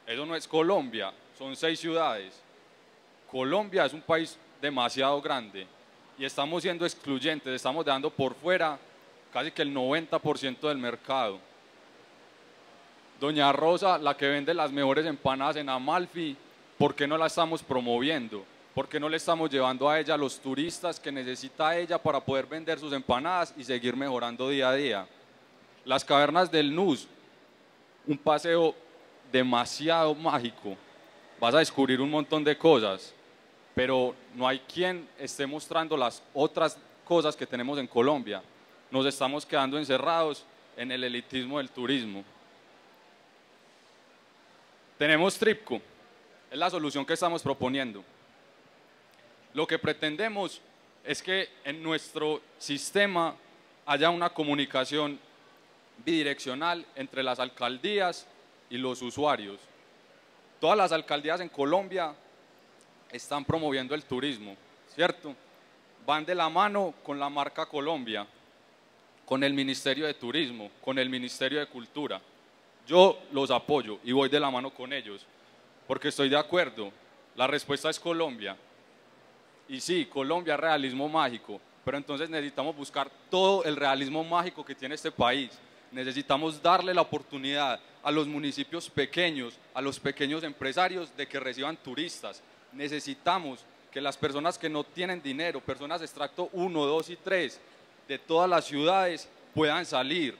Eso no es Colombia, son seis ciudades. Colombia es un país demasiado grande y estamos siendo excluyentes, estamos dejando por fuera casi que el 90% del mercado. Doña Rosa, la que vende las mejores empanadas en Amalfi, ¿por qué no la estamos promoviendo? ¿Por qué no le estamos llevando a ella los turistas que necesita ella para poder vender sus empanadas y seguir mejorando día a día? Las cavernas del Nus, un paseo demasiado mágico. Vas a descubrir un montón de cosas pero no hay quien esté mostrando las otras cosas que tenemos en Colombia. Nos estamos quedando encerrados en el elitismo del turismo. Tenemos Tripco, es la solución que estamos proponiendo. Lo que pretendemos es que en nuestro sistema haya una comunicación bidireccional entre las alcaldías y los usuarios. Todas las alcaldías en Colombia están promoviendo el turismo, ¿cierto? Van de la mano con la marca Colombia, con el Ministerio de Turismo, con el Ministerio de Cultura. Yo los apoyo y voy de la mano con ellos, porque estoy de acuerdo. La respuesta es Colombia. Y sí, Colombia es realismo mágico, pero entonces necesitamos buscar todo el realismo mágico que tiene este país. Necesitamos darle la oportunidad a los municipios pequeños, a los pequeños empresarios de que reciban turistas, necesitamos que las personas que no tienen dinero, personas extracto 1, 2 y 3 de todas las ciudades puedan salir.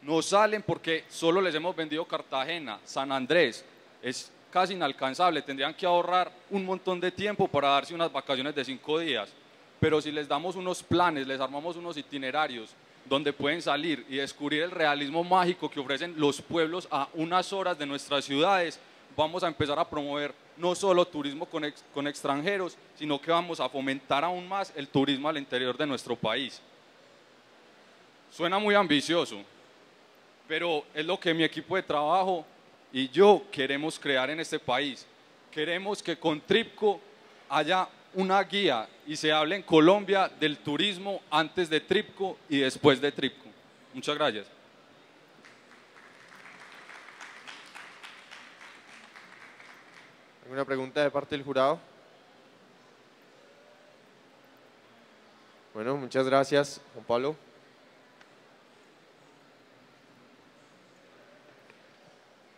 No salen porque solo les hemos vendido Cartagena, San Andrés. Es casi inalcanzable, tendrían que ahorrar un montón de tiempo para darse unas vacaciones de cinco días. Pero si les damos unos planes, les armamos unos itinerarios donde pueden salir y descubrir el realismo mágico que ofrecen los pueblos a unas horas de nuestras ciudades, vamos a empezar a promover no solo turismo con, extranjeros, sino que vamos a fomentar aún más el turismo al interior de nuestro país. Suena muy ambicioso, pero es lo que mi equipo de trabajo y yo queremos crear en este país. Queremos que con Tripco haya una guía y se hable en Colombia del turismo antes de Tripco y después de Tripco. Muchas gracias. ¿Alguna pregunta de parte del jurado? Bueno, muchas gracias, Juan Pablo.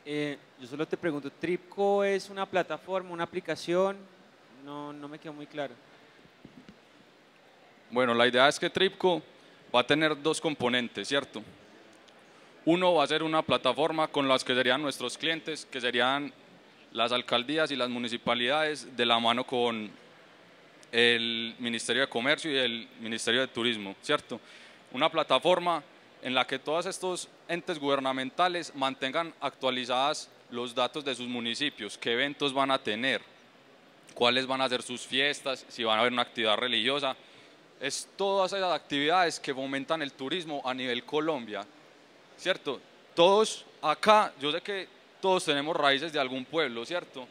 Eh, yo solo te pregunto, ¿Tripco es una plataforma, una aplicación? No, no me quedó muy claro. Bueno, la idea es que Tripco va a tener dos componentes, ¿cierto? Uno va a ser una plataforma con las que serían nuestros clientes, que serían las alcaldías y las municipalidades de la mano con el Ministerio de Comercio y el Ministerio de Turismo, ¿cierto? Una plataforma en la que todos estos entes gubernamentales mantengan actualizadas los datos de sus municipios, qué eventos van a tener, cuáles van a ser sus fiestas, si van a haber una actividad religiosa. Es todas esas actividades que fomentan el turismo a nivel Colombia, ¿cierto? Todos acá, yo sé que todos tenemos raíces de algún pueblo, ¿cierto?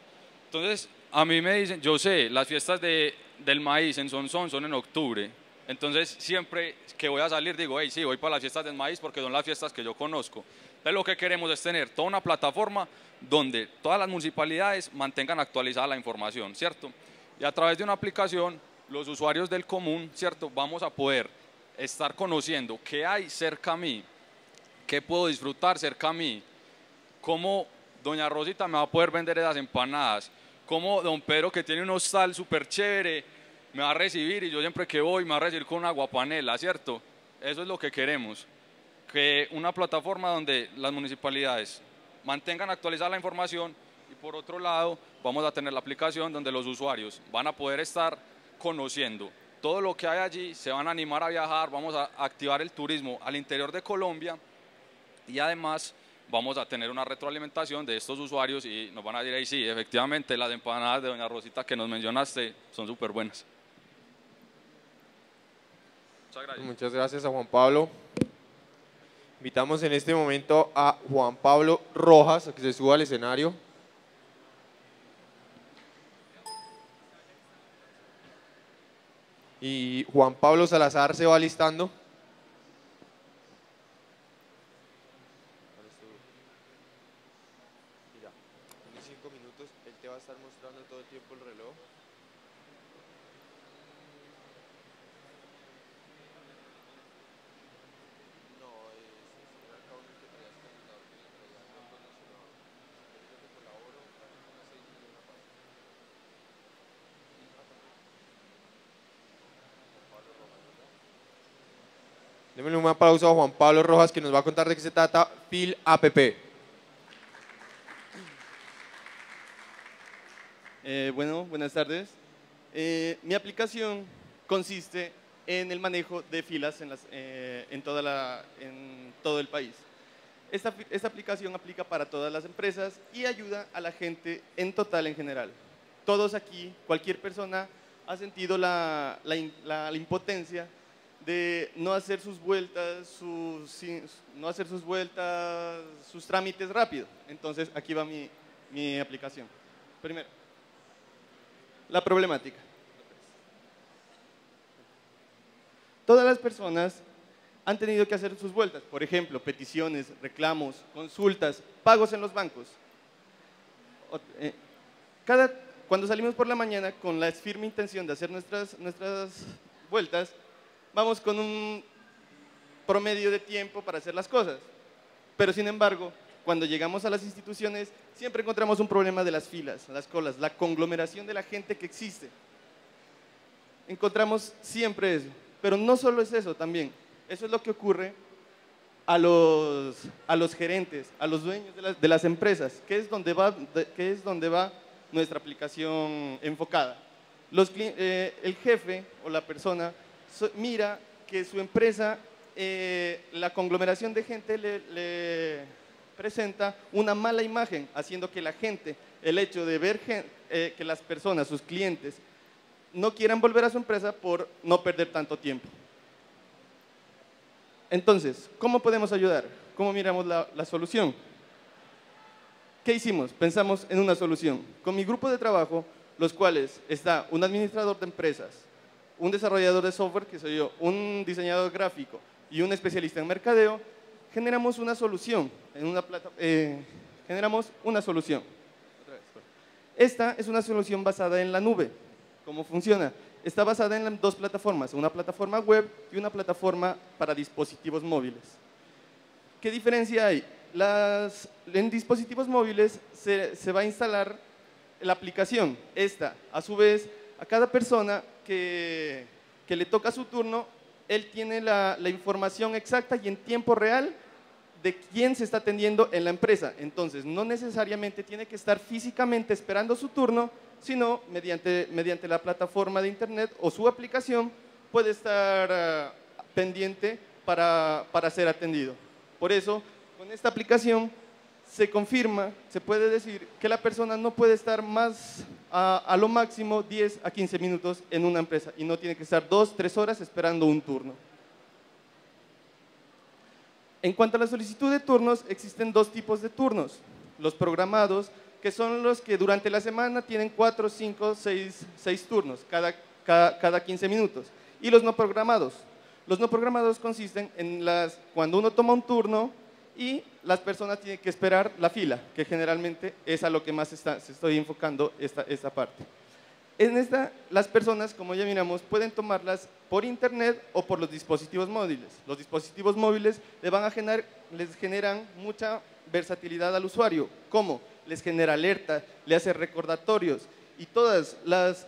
Entonces, a mí me dicen, yo sé, las fiestas de, del maíz en Sonsón son en octubre, entonces, siempre que voy a salir, digo, hey, sí, voy para las fiestas del maíz porque son las fiestas que yo conozco. Entonces, lo que queremos es tener toda una plataforma donde todas las municipalidades mantengan actualizada la información, ¿cierto? Y a través de una aplicación, los usuarios del común, ¿cierto? Vamos a poder estar conociendo qué hay cerca a mí, qué puedo disfrutar cerca a mí, cómo doña Rosita me va a poder vender esas empanadas, cómo don Pedro que tiene un hostal súper chévere me va a recibir y yo siempre que voy me va a recibir con una guapanela, ¿cierto? Eso es lo que queremos, que una plataforma donde las municipalidades mantengan actualizada la información y por otro lado vamos a tener la aplicación donde los usuarios van a poder estar conociendo. Todo lo que hay allí, se van a animar a viajar, vamos a activar el turismo al interior de Colombia y además vamos a tener una retroalimentación de estos usuarios y nos van a decir, ahí sí, efectivamente las empanadas de Doña Rosita que nos mencionaste son súper buenas. Muchas gracias. a Juan Pablo. Invitamos en este momento a Juan Pablo Rojas a que se suba al escenario. Y Juan Pablo Salazar se va listando. Démosle un aplauso a Juan Pablo Rojas que nos va a contar de qué se trata PIL APP. Eh, bueno, buenas tardes. Eh, mi aplicación consiste en el manejo de filas en, eh, en, toda la, en todo el país. Esta, esta, aplicación aplica para todas las empresas y ayuda a la gente en total en general. Todos aquí, cualquier persona ha sentido la, la, la impotencia de no hacer sus vueltas, sus, no hacer sus vueltas, sus trámites rápido. Entonces, aquí va mi, mi aplicación. Primero, la problemática. Todas las personas han tenido que hacer sus vueltas, por ejemplo, peticiones, reclamos, consultas, pagos en los bancos. Eh, cada, cuando salimos por la mañana con la firme intención de hacer nuestras, nuestras vueltas, vamos con un promedio de tiempo para hacer las cosas. Pero sin embargo, cuando llegamos a las instituciones, siempre encontramos un problema de las filas, las colas, la conglomeración de la gente que existe. Encontramos siempre eso. Pero no solo es eso también. Eso es lo que ocurre a los, a los gerentes, a los dueños de las, empresas, que es, donde va, que es donde va nuestra aplicación enfocada. Eh, el jefe o la persona mira que su empresa, eh, la conglomeración de gente le, presenta una mala imagen, haciendo que la gente, el hecho de ver eh, que las personas, sus clientes, no quieran volver a su empresa por no perder tanto tiempo. Entonces, ¿cómo podemos ayudar? ¿Cómo miramos la, la solución? ¿Qué hicimos? Pensamos en una solución. Con mi grupo de trabajo, los cuales está un administrador de empresas, un desarrollador de software, que soy yo, un diseñador gráfico y un especialista en mercadeo, generamos una solución, eh, generamos una solución. Esta es una solución basada en la nube. ¿Cómo funciona? Está basada en dos plataformas, una plataforma web y una plataforma para dispositivos móviles. ¿Qué diferencia hay? Las, en dispositivos móviles se, se va a instalar la aplicación. Esta, a su vez, a cada persona que, le toca su turno, él tiene la, información exacta y en tiempo real de quién se está atendiendo en la empresa. Entonces, no necesariamente tiene que estar físicamente esperando su turno, sino mediante, mediante la plataforma de Internet o su aplicación puede estar ah, pendiente para, para ser atendido. Por eso, con esta aplicación se confirma, se puede decir que la persona no puede estar más a, lo máximo 10 a 15 minutos en una empresa y no tiene que estar 2, 3 horas esperando un turno. En cuanto a la solicitud de turnos, existen dos tipos de turnos. Los programados, que son los que durante la semana tienen 4, 5, 6, turnos, cada, cada, cada 15 minutos. Y los no programados. Los no programados consisten en las, cuando uno toma un turno y las personas tienen que esperar la fila, que generalmente es a lo que más se estoy enfocando esta, parte. En esta, las personas, como ya miramos, pueden tomarlas por internet o por los dispositivos móviles. Los dispositivos móviles les, generan mucha versatilidad al usuario. ¿Cómo? Les genera alerta, le hace recordatorios y todas las,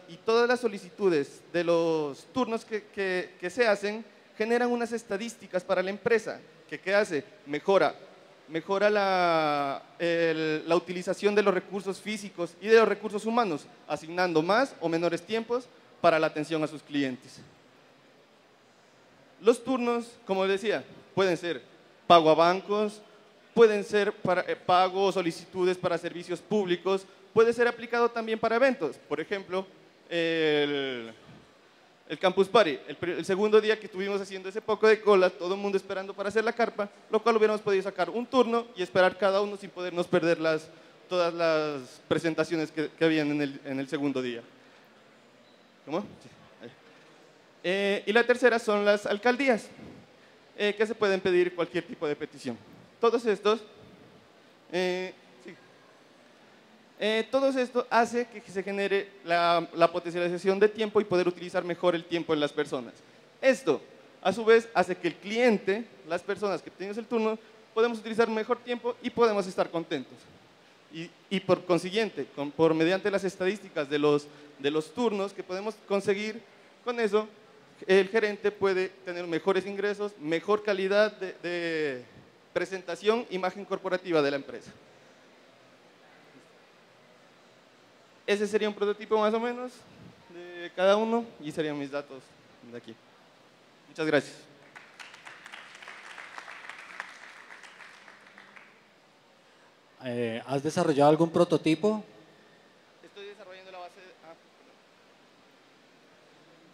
solicitudes de los turnos que se hacen generan unas estadísticas para la empresa. que ¿Qué hace? Mejora mejora la, la, utilización de los recursos físicos y de los recursos humanos, asignando más o menores tiempos para la atención a sus clientes. Los turnos, como decía, pueden ser pago a bancos, pueden ser para, eh, pago o solicitudes para servicios públicos, puede ser aplicado también para eventos. Por ejemplo, el, el Campus Party, el, segundo día que estuvimos haciendo ese poco de cola, todo el mundo esperando para hacer la carpa, lo cual hubiéramos podido sacar un turno y esperar cada uno sin podernos perder las, todas las presentaciones que, habían en el, en el, segundo día. ¿Cómo? Eh, y la tercera son las alcaldías, eh, que se pueden pedir cualquier tipo de petición. Todos estos eh, eh, todo esto hace que se genere la, potencialización de tiempo y poder utilizar mejor el tiempo en las personas. Esto, a su vez, hace que el cliente, las personas que tenemos el turno, podemos utilizar mejor tiempo y podemos estar contentos. Y, por consiguiente, por mediante las estadísticas de los, turnos que podemos conseguir, con eso el gerente puede tener mejores ingresos, mejor calidad de presentación, imagen corporativa de la empresa. Ese sería un prototipo más o menos de cada uno y serían mis datos de aquí. Muchas gracias. Eh, ¿Has desarrollado algún prototipo? Estoy desarrollando la base de... Ah,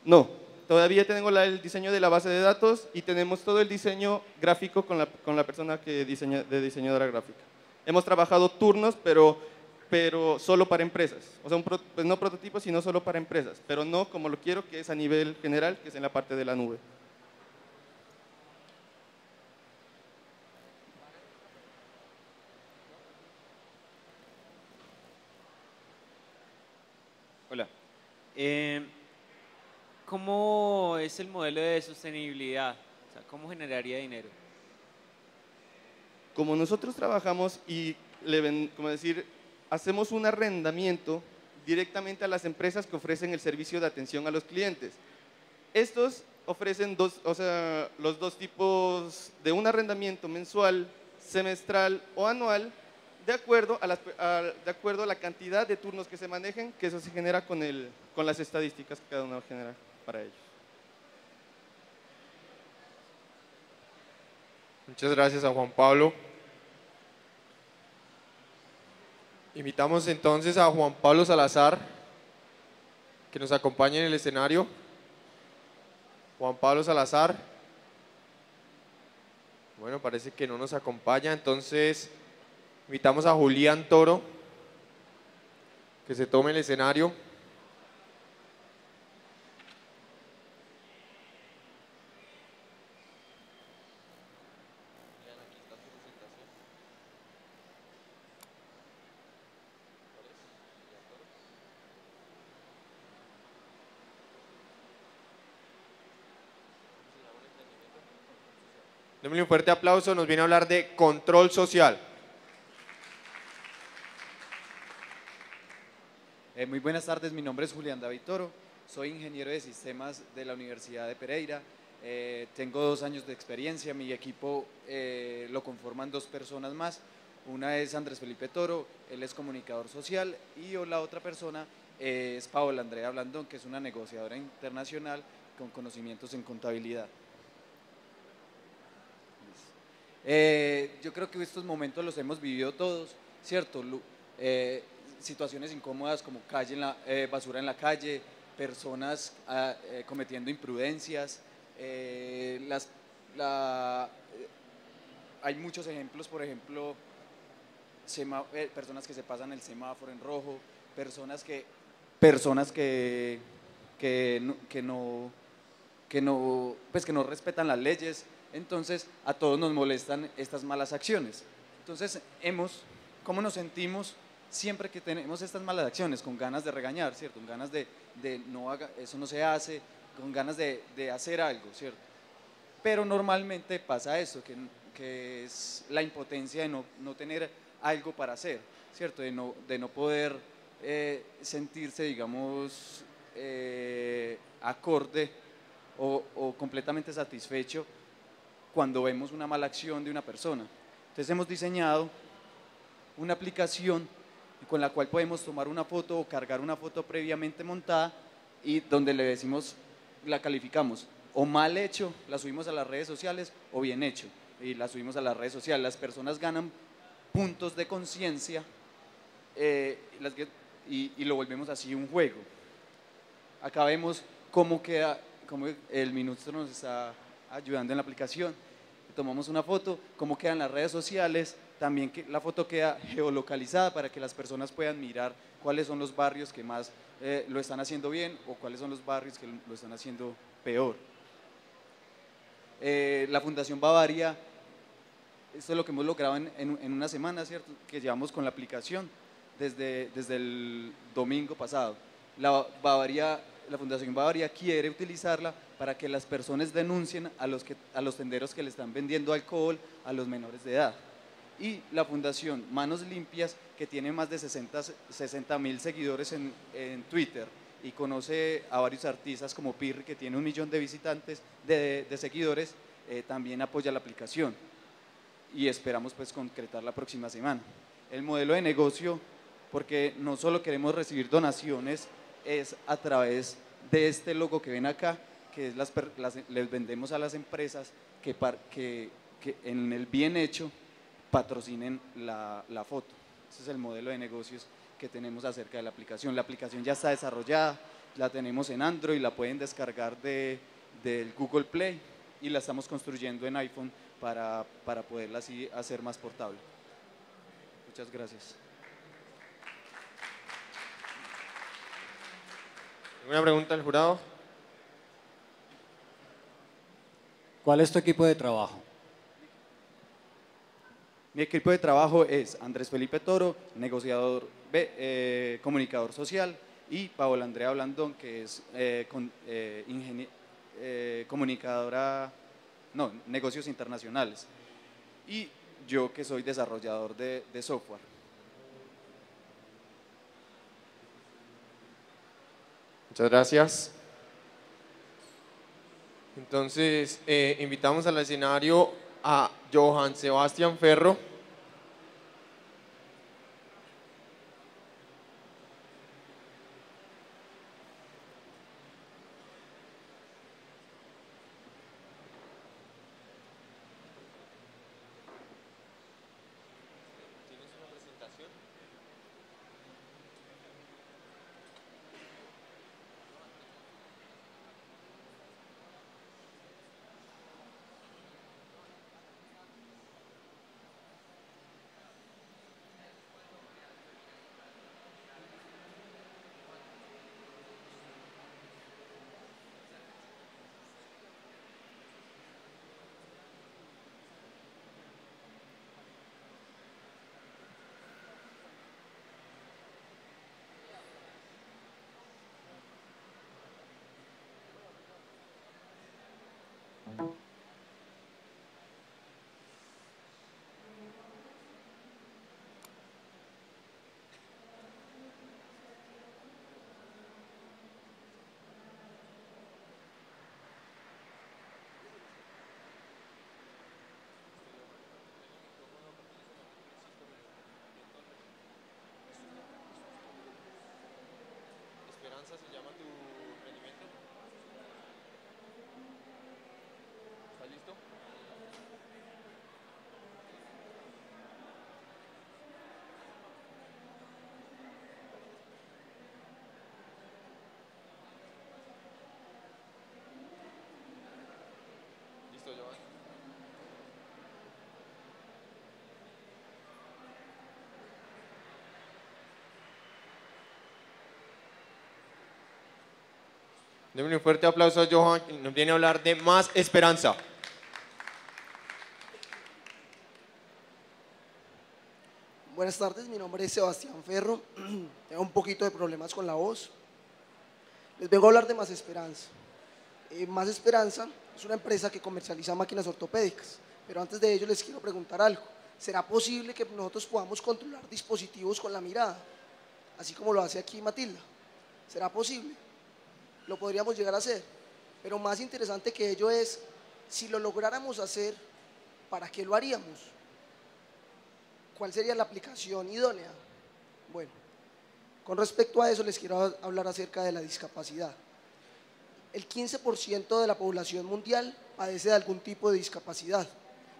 no, todavía tengo el diseño de la base de datos y tenemos todo el diseño gráfico con la, con la persona que diseña, de diseñadora gráfica. Hemos trabajado turnos, pero pero solo para empresas. O sea, pues no prototipo, sino solo para empresas, pero no como lo quiero, que es a nivel general, que es en la parte de la nube. Hola. Eh, ¿Cómo es el modelo de sostenibilidad? O sea, ¿Cómo generaría dinero? Como nosotros trabajamos y, le ven, como decir, hacemos un arrendamiento directamente a las empresas que ofrecen el servicio de atención a los clientes. Estos ofrecen dos, los dos tipos de un arrendamiento mensual, semestral o anual, de acuerdo a, de acuerdo a la cantidad de turnos que se manejen, que eso se genera con, el, con las estadísticas que cada uno genera para ellos. Muchas gracias a Juan Pablo. Invitamos entonces a Juan Pablo Salazar, que nos acompañe en el escenario. Juan Pablo Salazar. Bueno, parece que no nos acompaña, entonces invitamos a Julián Toro, que se tome el escenario. Démosle un fuerte aplauso, nos viene a hablar de control social. Eh, muy buenas tardes, mi nombre es Julián David Toro, soy ingeniero de sistemas de la Universidad de Pereira. Eh, tengo dos años de experiencia, mi equipo eh, lo conforman dos personas más. Una es Andrés Felipe Toro, él es comunicador social y la otra persona es Paola Andrea Blandón, que es una negociadora internacional con conocimientos en contabilidad. Eh, yo creo que estos momentos los hemos vivido todos, ¿cierto? Eh, situaciones incómodas como calle en la, eh, basura en la calle, personas ah, cometiendo imprudencias. las, hay muchos ejemplos, por ejemplo, personas que se pasan el semáforo en rojo, personas que, personas que, que, no, que, no, pues que no respetan las leyes, entonces a todos nos molestan estas malas acciones. Entonces, hemos, ¿cómo nos sentimos siempre que tenemos estas malas acciones? Con ganas de regañar, ¿cierto? Con ganas de, de no haga, eso no se hace, con ganas de, de, hacer algo, ¿cierto? Pero normalmente pasa eso, que, que es la impotencia de no, no, tener algo para hacer, ¿cierto? De no, de no poder eh, sentirse, digamos, eh, acorde o, o completamente satisfecho cuando vemos una mala acción de una persona. Entonces hemos diseñado una aplicación con la cual podemos tomar una foto o cargar una foto previamente montada y donde le decimos, la calificamos o mal hecho, la subimos a las redes sociales o bien hecho y la subimos a las redes sociales. Las personas ganan puntos de conciencia eh, y, y, lo volvemos así un juego. Acá vemos cómo queda, cómo el ministro nos está ayudando en la aplicación. Tomamos una foto, cómo quedan las redes sociales, también que la foto queda geolocalizada para que las personas puedan mirar cuáles son los barrios que más eh, lo están haciendo bien o cuáles son los barrios que lo están haciendo peor. Eh, la Fundación Bavaria, esto es lo que hemos logrado en, en, una semana, ¿cierto? Que llevamos con la aplicación desde, desde el domingo pasado. La Bavaria la Fundación Bavaria quiere utilizarla para que las personas denuncien a los, que, a los tenderos que le están vendiendo alcohol a los menores de edad. Y la Fundación Manos Limpias, que tiene más de 60 mil seguidores en, en, Twitter y conoce a varios artistas como Pirri, que tiene un millón de visitantes, de, de seguidores, eh, también apoya la aplicación. Y esperamos pues concretar la próxima semana. El modelo de negocio, porque no solo queremos recibir donaciones, es a través de este logo que ven acá, que es las, les vendemos a las empresas que, que, que, en el bien hecho patrocinen la, la, foto. Ese es el modelo de negocios que tenemos acerca de la aplicación. La aplicación ya está desarrollada, la tenemos en Android, la pueden descargar de, del Google Play y la estamos construyendo en iPhone para, para poderla así hacer más portable. Muchas gracias. ¿Alguna pregunta al jurado? ¿Cuál es tu equipo de trabajo? Mi equipo de trabajo es Andrés Felipe Toro, negociador, eh, comunicador social, y Paola Andrea Blandón, que es eh, eh, comunicadora, no, negocios internacionales. Y yo que soy desarrollador de software. Muchas gracias. Entonces, eh, invitamos al escenario a Johan Sebastián Ferro. se llama tu rendimiento? ¿Estás listo? Démosle un fuerte aplauso a Johan, que nos viene a hablar de más esperanza. Buenas tardes, mi nombre es Sebastián Ferro. *clears throat* Tengo un poquito de problemas con la voz. Les vengo a hablar de Más Esperanza. Eh, más Esperanza es una empresa que comercializa máquinas ortopédicas, pero antes de ello les quiero preguntar algo. ¿Será posible que nosotros podamos controlar dispositivos con la mirada, así como lo hace aquí Matilda? ¿Será posible? Lo podríamos llegar a hacer, pero más interesante que ello es, si lo lográramos hacer, ¿para qué lo haríamos? ¿Cuál sería la aplicación idónea? Bueno, con respecto a eso les quiero hablar acerca de la discapacidad. El 15% de la población mundial padece de algún tipo de discapacidad.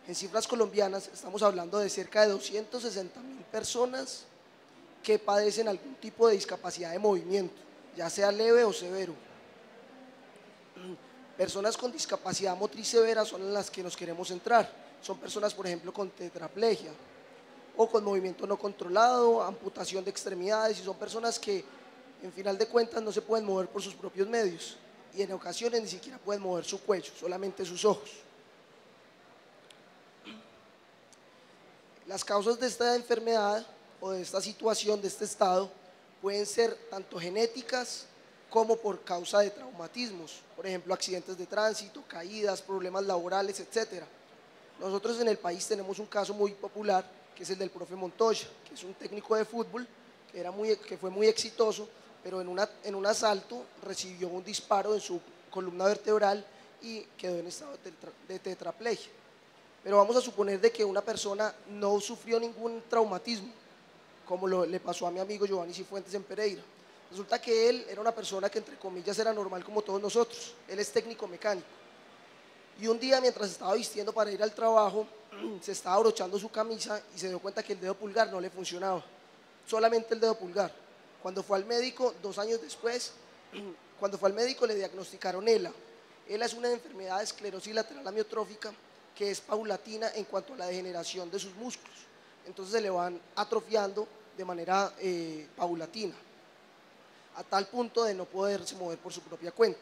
En cifras colombianas estamos hablando de cerca de 260 mil personas que padecen algún tipo de discapacidad de movimiento, ya sea leve o severo. Personas con discapacidad motriz severa son las que nos queremos entrar. Son personas, por ejemplo, con tetraplegia o con movimiento no controlado, amputación de extremidades y son personas que en final de cuentas no se pueden mover por sus propios medios y en ocasiones ni siquiera pueden mover su cuello, solamente sus ojos. Las causas de esta enfermedad o de esta situación, de este estado, pueden ser tanto genéticas como por causa de traumatismos, por ejemplo, accidentes de tránsito, caídas, problemas laborales, etc. Nosotros en el país tenemos un caso muy popular, que es el del profe Montoya, que es un técnico de fútbol que, era muy, que fue muy exitoso, pero en, una, en un asalto recibió un disparo en su columna vertebral y quedó en estado de tetraplegia. Pero vamos a suponer de que una persona no sufrió ningún traumatismo, como le pasó a mi amigo Giovanni Cifuentes en Pereira. Resulta que él era una persona que entre comillas era normal como todos nosotros. Él es técnico mecánico. Y un día mientras estaba vistiendo para ir al trabajo, *clears throat* se estaba abrochando su camisa y se dio cuenta que el dedo pulgar no le funcionaba. Solamente el dedo pulgar. Cuando fue al médico, dos años después, *clears throat* cuando fue al médico le diagnosticaron ELA. ELA es una enfermedad de esclerosis lateral amiotrófica que es paulatina en cuanto a la degeneración de sus músculos. Entonces se le van atrofiando de manera eh, paulatina, a tal punto de no poderse mover por su propia cuenta.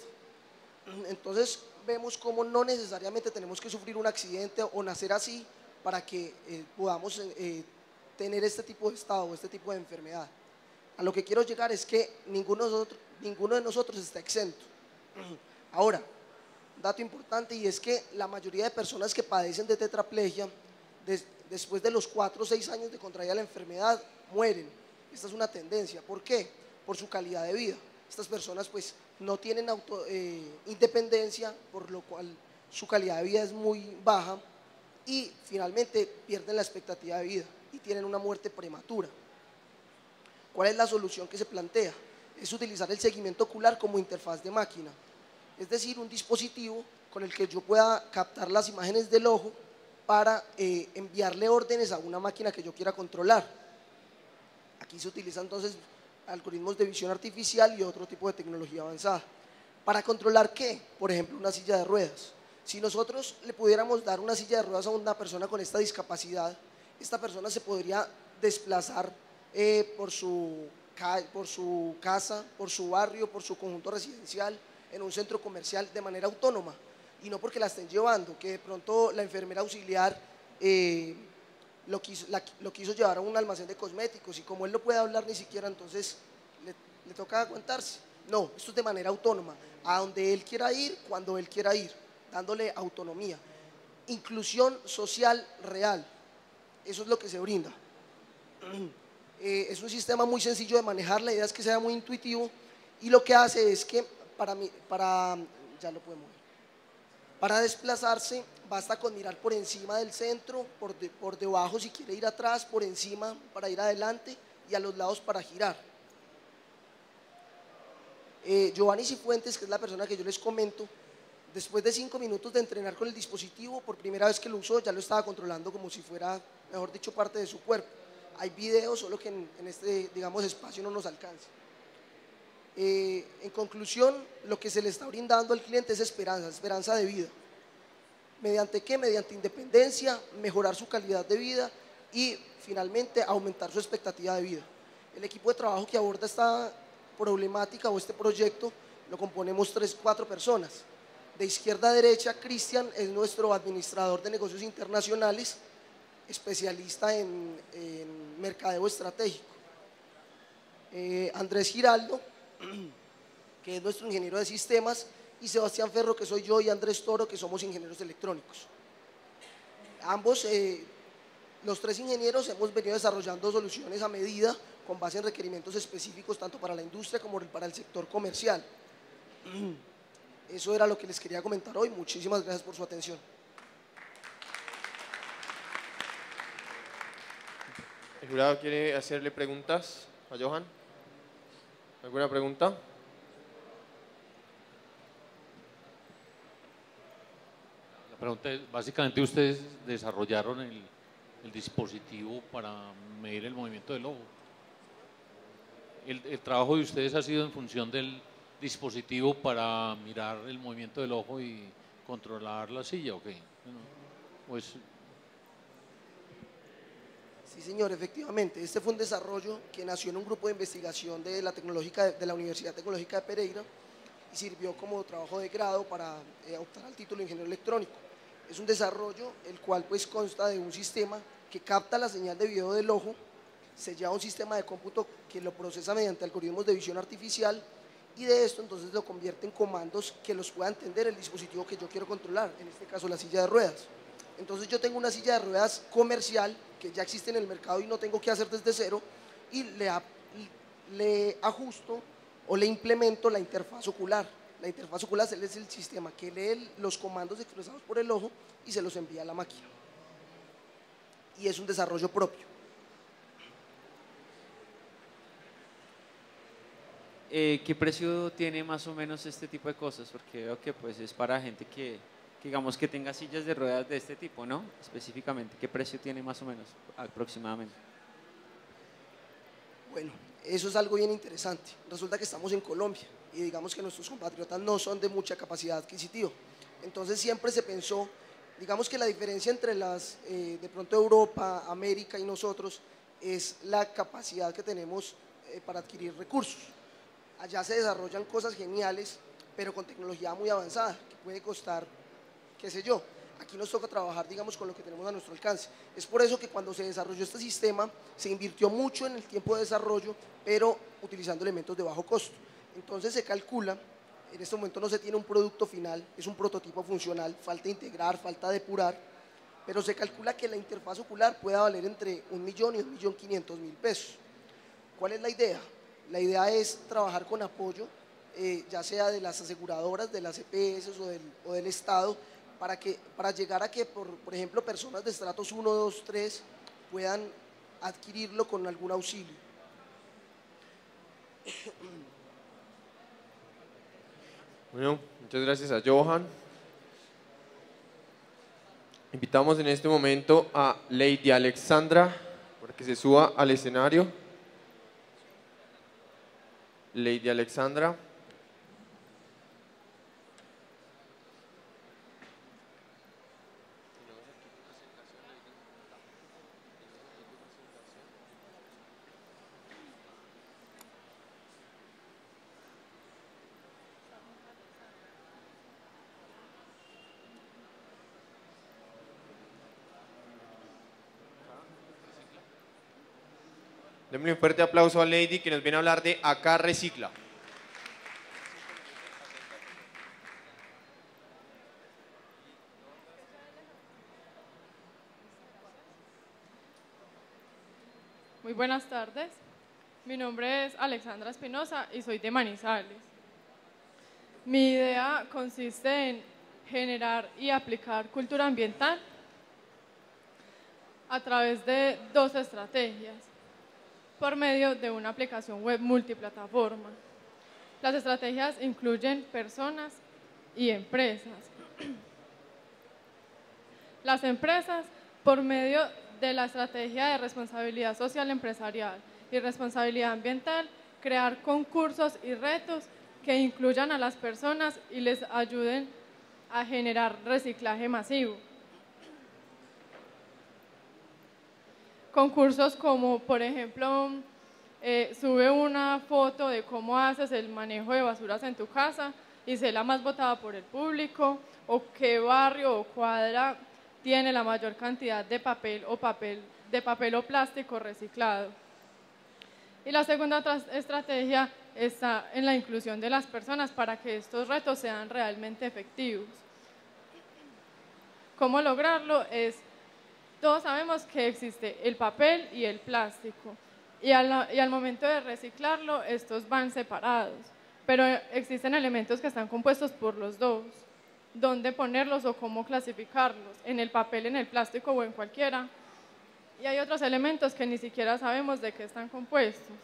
Entonces vemos cómo no necesariamente tenemos que sufrir un accidente o nacer así para que eh, podamos eh, tener este tipo de estado o este tipo de enfermedad. A lo que quiero llegar es que ninguno de nosotros, ninguno de nosotros está exento. Ahora, dato importante y es que la mayoría de personas que padecen de tetraplegia, después de los 4 o 6 años de contraer la enfermedad, mueren. Esta es una tendencia. ¿Por qué? Por su calidad de vida. Estas personas pues no tienen eh, independencia, por lo cual su calidad de vida es muy baja y finalmente pierden la expectativa de vida y tienen una muerte prematura. ¿Cuál es la solución que se plantea? Es utilizar el seguimiento ocular como interfaz de máquina es decir, un dispositivo con el que yo pueda captar las imágenes del ojo para eh, enviarle órdenes a una máquina que yo quiera controlar. Aquí se utilizan entonces algoritmos de visión artificial y otro tipo de tecnología avanzada. ¿Para controlar qué? Por ejemplo, una silla de ruedas. Si nosotros le pudiéramos dar una silla de ruedas a una persona con esta discapacidad, esta persona se podría desplazar eh, por, su, por su casa, por su barrio, por su conjunto residencial, en un centro comercial de manera autónoma y no porque la estén llevando, que de pronto la enfermera auxiliar eh, lo, quiso, llevar a un almacén de cosméticos y como él no puede hablar ni siquiera, entonces le, toca aguantarse. No, esto es de manera autónoma, a donde él quiera ir, cuando él quiera ir, dándole autonomía. Inclusión social real, eso es lo que se brinda. *clears throat* Eh, es un sistema muy sencillo de manejar, la idea es que sea muy intuitivo y lo que hace es que para, para ya lo podemos Para desplazarse basta con mirar por encima del centro, por, por debajo si quiere ir atrás, por encima para ir adelante y a los lados para girar. Eh, Giovanni Cifuentes, que es la persona que yo les comento, después de cinco minutos de entrenar con el dispositivo, por primera vez que lo usó, ya lo estaba controlando como si fuera, mejor dicho, parte de su cuerpo. Hay videos, solo que en, en este, digamos, espacio no nos alcanza. Eh, en conclusión, lo que se le está brindando al cliente es esperanza, esperanza de vida. ¿Mediante qué? Mediante independencia, mejorar su calidad de vida y finalmente aumentar su expectativa de vida. El equipo de trabajo que aborda esta problemática o este proyecto lo componemos tres, cuatro personas. De izquierda a derecha, Cristian es nuestro administrador de negocios internacionales, especialista en, mercadeo estratégico. Eh, Andrés Giraldo, que es nuestro ingeniero de sistemas, y Sebastián Ferro, que soy yo, y Andrés Toro, que somos ingenieros electrónicos. Ambos, eh, los tres ingenieros, hemos venido desarrollando soluciones a medida con base en requerimientos específicos tanto para la industria como para el sector comercial. *clears throat* Eso era lo que les quería comentar hoy. Muchísimas gracias por su atención. ¿El jurado quiere hacerle preguntas a Johan? ¿Alguna pregunta? La pregunta es, básicamente ustedes desarrollaron el, el dispositivo para medir el movimiento del ojo. El, trabajo de ustedes ha sido en función del dispositivo para mirar el movimiento del ojo y controlar la silla, ¿o qué? pues... Sí, señor, efectivamente. Este fue un desarrollo que nació en un grupo de investigación de la, tecnológica, de la Universidad Tecnológica de Pereira y sirvió como trabajo de grado para eh, optar al título de ingeniero electrónico. Es un desarrollo el cual pues consta de un sistema que capta la señal de video del ojo, se lleva un sistema de cómputo que lo procesa mediante algoritmos de visión artificial y de esto entonces lo convierte en comandos que los pueda entender el dispositivo que yo quiero controlar, en este caso la silla de ruedas. Entonces yo tengo una silla de ruedas comercial que ya existe en el mercado y no tengo que hacer desde cero y le, ajusto o le implemento la interfaz ocular. La interfaz ocular es el sistema que lee los comandos expresados por el ojo y se los envía a la máquina. Y es un desarrollo propio. Eh, ¿Qué precio tiene más o menos este tipo de cosas? Porque veo que pues es para gente que, digamos que tenga sillas de ruedas de este tipo, ¿no? Específicamente, ¿qué precio tiene más o menos aproximadamente? Bueno, eso es algo bien interesante. Resulta que estamos en Colombia y digamos que nuestros compatriotas no son de mucha capacidad adquisitiva. Entonces siempre se pensó, digamos que la diferencia entre las, eh, de pronto Europa, América y nosotros es la capacidad que tenemos eh, para adquirir recursos. Allá se desarrollan cosas geniales, pero con tecnología muy avanzada, que puede costar, qué sé yo, aquí nos toca trabajar, digamos, con lo que tenemos a nuestro alcance. Es por eso que cuando se desarrolló este sistema, se invirtió mucho en el tiempo de desarrollo, pero utilizando elementos de bajo costo. Entonces se calcula, en este momento no se tiene un producto final, es un prototipo funcional, falta integrar, falta depurar, pero se calcula que la interfaz ocular pueda valer entre un millón y un millón quinientos mil pesos. ¿Cuál es la idea? La idea es trabajar con apoyo, eh, ya sea de las aseguradoras, de las EPS o del, o del Estado, para, que, para llegar a que, por, por ejemplo, personas de estratos 1, 2, 3 puedan adquirirlo con algún auxilio. Bueno, muchas gracias a Johan. Invitamos en este momento a Lady Alexandra para que se suba al escenario. Lady Alexandra. Démosle un fuerte aplauso a Lady que nos viene a hablar de Acá Recicla. Muy buenas tardes. Mi nombre es Alexandra Espinosa y soy de Manizales. Mi idea consiste en generar y aplicar cultura ambiental a través de dos estrategias por medio de una aplicación web multiplataforma. Las estrategias incluyen personas y empresas. *clears throat* Las empresas, por medio de la estrategia de responsabilidad social empresarial y responsabilidad ambiental, crear concursos y retos que incluyan a las personas y les ayuden a generar reciclaje masivo. Concursos como, por ejemplo, eh, sube una foto de cómo haces el manejo de basuras en tu casa y sé la más votada por el público, o qué barrio o cuadra tiene la mayor cantidad de papel o papel de papel o plástico reciclado. Y la segunda estrategia está en la inclusión de las personas para que estos retos sean realmente efectivos. ¿Cómo lograrlo? Es, todos sabemos que existe el papel y el plástico y al, momento de reciclarlo estos van separados, pero existen elementos que están compuestos por los dos. ¿Dónde ponerlos o cómo clasificarlos? ¿En el papel, en el plástico o en cualquiera? Y hay otros elementos que ni siquiera sabemos de qué están compuestos.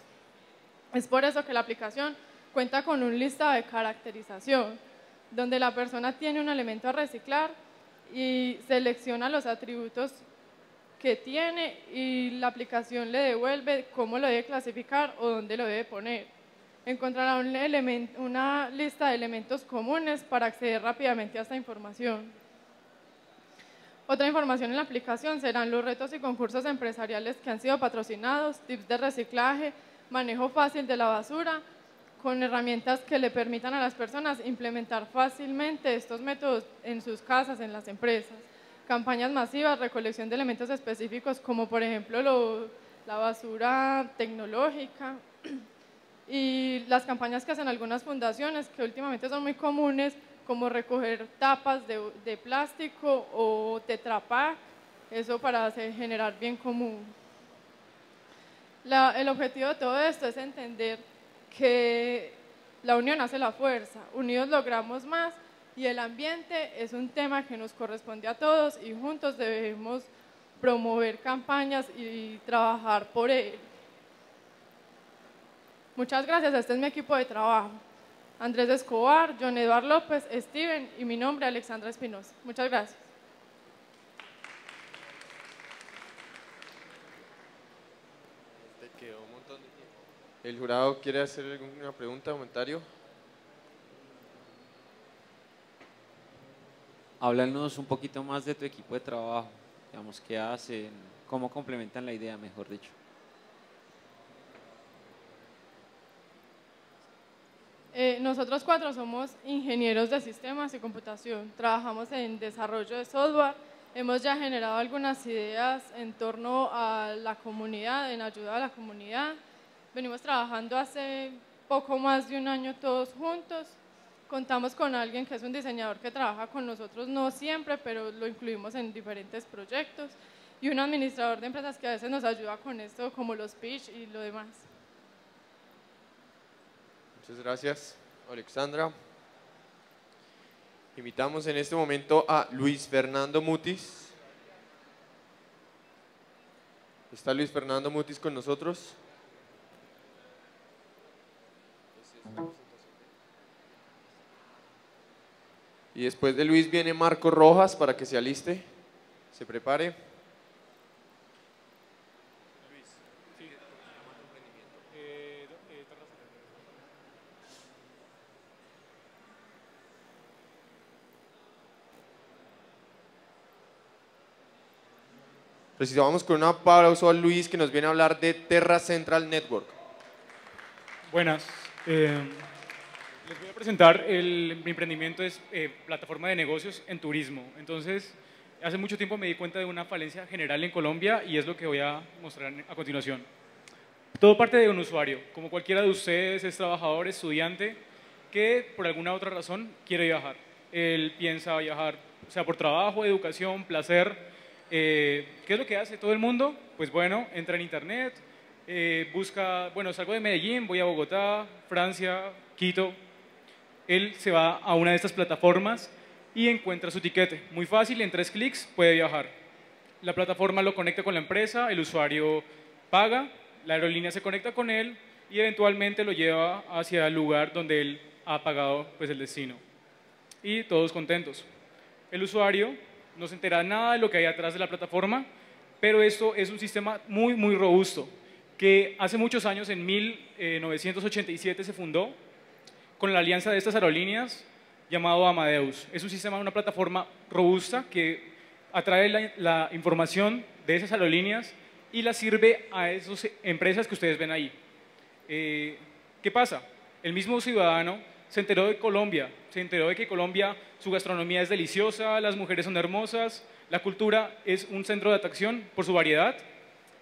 Es por eso que la aplicación cuenta con un listado de caracterización, donde la persona tiene un elemento a reciclar y selecciona los atributos que tiene y la aplicación le devuelve cómo lo debe clasificar o dónde lo debe poner. Encontrará un una lista de elementos comunes para acceder rápidamente a esta información. Otra información en la aplicación serán los retos y concursos empresariales que han sido patrocinados, tips de reciclaje, manejo fácil de la basura, con herramientas que le permitan a las personas implementar fácilmente estos métodos en sus casas, en las empresas campañas masivas, recolección de elementos específicos como por ejemplo la basura tecnológica *clears throat* y las campañas que hacen algunas fundaciones que últimamente son muy comunes como recoger tapas de, plástico o tetrapack, eso para generar bien común. el objetivo de todo esto es entender que la unión hace la fuerza, unidos logramos más y el ambiente es un tema que nos corresponde a todos y juntos debemos promover campañas y trabajar por él. Muchas gracias, este es mi equipo de trabajo. Andrés Escobar, John Eduardo López, Steven y mi nombre Alexandra Espinosa. Muchas gracias. ¿El jurado quiere hacer alguna pregunta, comentario? Háblanos un poquito más de tu equipo de trabajo, digamos, qué hacen, cómo complementan la idea, mejor dicho. Eh, nosotros cuatro somos ingenieros de sistemas y computación, trabajamos en desarrollo de software, hemos ya generado algunas ideas en torno a la comunidad, en ayuda a la comunidad, venimos trabajando hace poco más de un año todos juntos, Contamos con alguien que es un diseñador que trabaja con nosotros, no siempre, pero lo incluimos en diferentes proyectos, y un administrador de empresas que a veces nos ayuda con esto, como los pitch y lo demás. Muchas gracias, Alexandra. Invitamos en este momento a Luis Fernando Mutis. ¿Está Luis Fernando Mutis con nosotros? Y después de Luis viene Marco Rojas para que se aliste, se prepare. Precisamos con un aplauso a Luis que nos viene a hablar de Terra Central Network. Buenas. Eh, les voy a presentar, el, mi emprendimiento es eh, plataforma de negocios en turismo. Entonces, hace mucho tiempo me di cuenta de una falencia general en Colombia y es lo que voy a mostrar a continuación. Todo parte de un usuario, como cualquiera de ustedes es trabajador, estudiante, que por alguna otra razón quiere viajar. Él piensa viajar, sea por trabajo, educación, placer. Eh, ¿Qué es lo que hace todo el mundo? Pues bueno, entra en internet, eh, busca, bueno, salgo de Medellín, voy a Bogotá, Francia, Quito, él se va a una de estas plataformas y encuentra su tiquete. Muy fácil, en tres clics puede viajar. La plataforma lo conecta con la empresa, el usuario paga, la aerolínea se conecta con él y eventualmente lo lleva hacia el lugar donde él ha pagado pues, el destino. Y todos contentos. El usuario no se entera nada de lo que hay atrás de la plataforma, pero esto es un sistema muy, muy robusto, que hace muchos años, en 1987, se fundó con la alianza de estas aerolíneas llamado Amadeus. Es un sistema, una plataforma robusta que atrae la, información de esas aerolíneas y la sirve a esas empresas que ustedes ven ahí. Eh, ¿Qué pasa? El mismo ciudadano se enteró de Colombia, se enteró de que Colombia, su gastronomía es deliciosa, las mujeres son hermosas, la cultura es un centro de atracción por su variedad,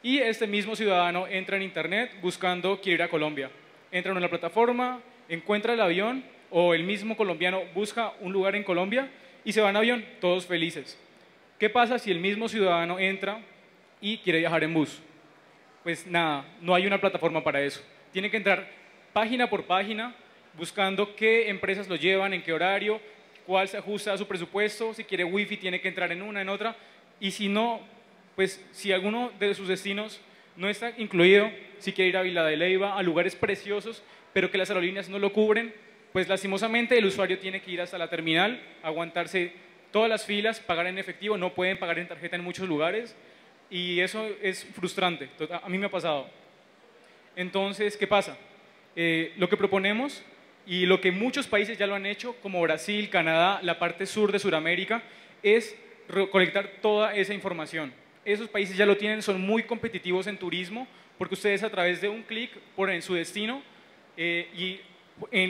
y este mismo ciudadano entra en internet buscando quiere ir a Colombia. Entra en una plataforma, encuentra el avión o el mismo colombiano busca un lugar en Colombia y se va en avión, todos felices. ¿Qué pasa si el mismo ciudadano entra y quiere viajar en bus? Pues nada, no hay una plataforma para eso. Tiene que entrar página por página buscando qué empresas lo llevan, en qué horario, cuál se ajusta a su presupuesto, si quiere wifi tiene que entrar en una, en otra, y si no, pues si alguno de sus destinos no está incluido, si quiere ir a Vila de Leiva, a lugares preciosos, pero que las aerolíneas no lo cubren, pues lastimosamente el usuario tiene que ir hasta la terminal, aguantarse todas las filas, pagar en efectivo, no pueden pagar en tarjeta en muchos lugares y eso es frustrante, a mí me ha pasado. Entonces, ¿qué pasa? Eh, lo que proponemos y lo que muchos países ya lo han hecho, como Brasil, Canadá, la parte sur de Sudamérica, es recolectar toda esa información esos países ya lo tienen, son muy competitivos en turismo, porque ustedes a través de un clic ponen su destino eh, y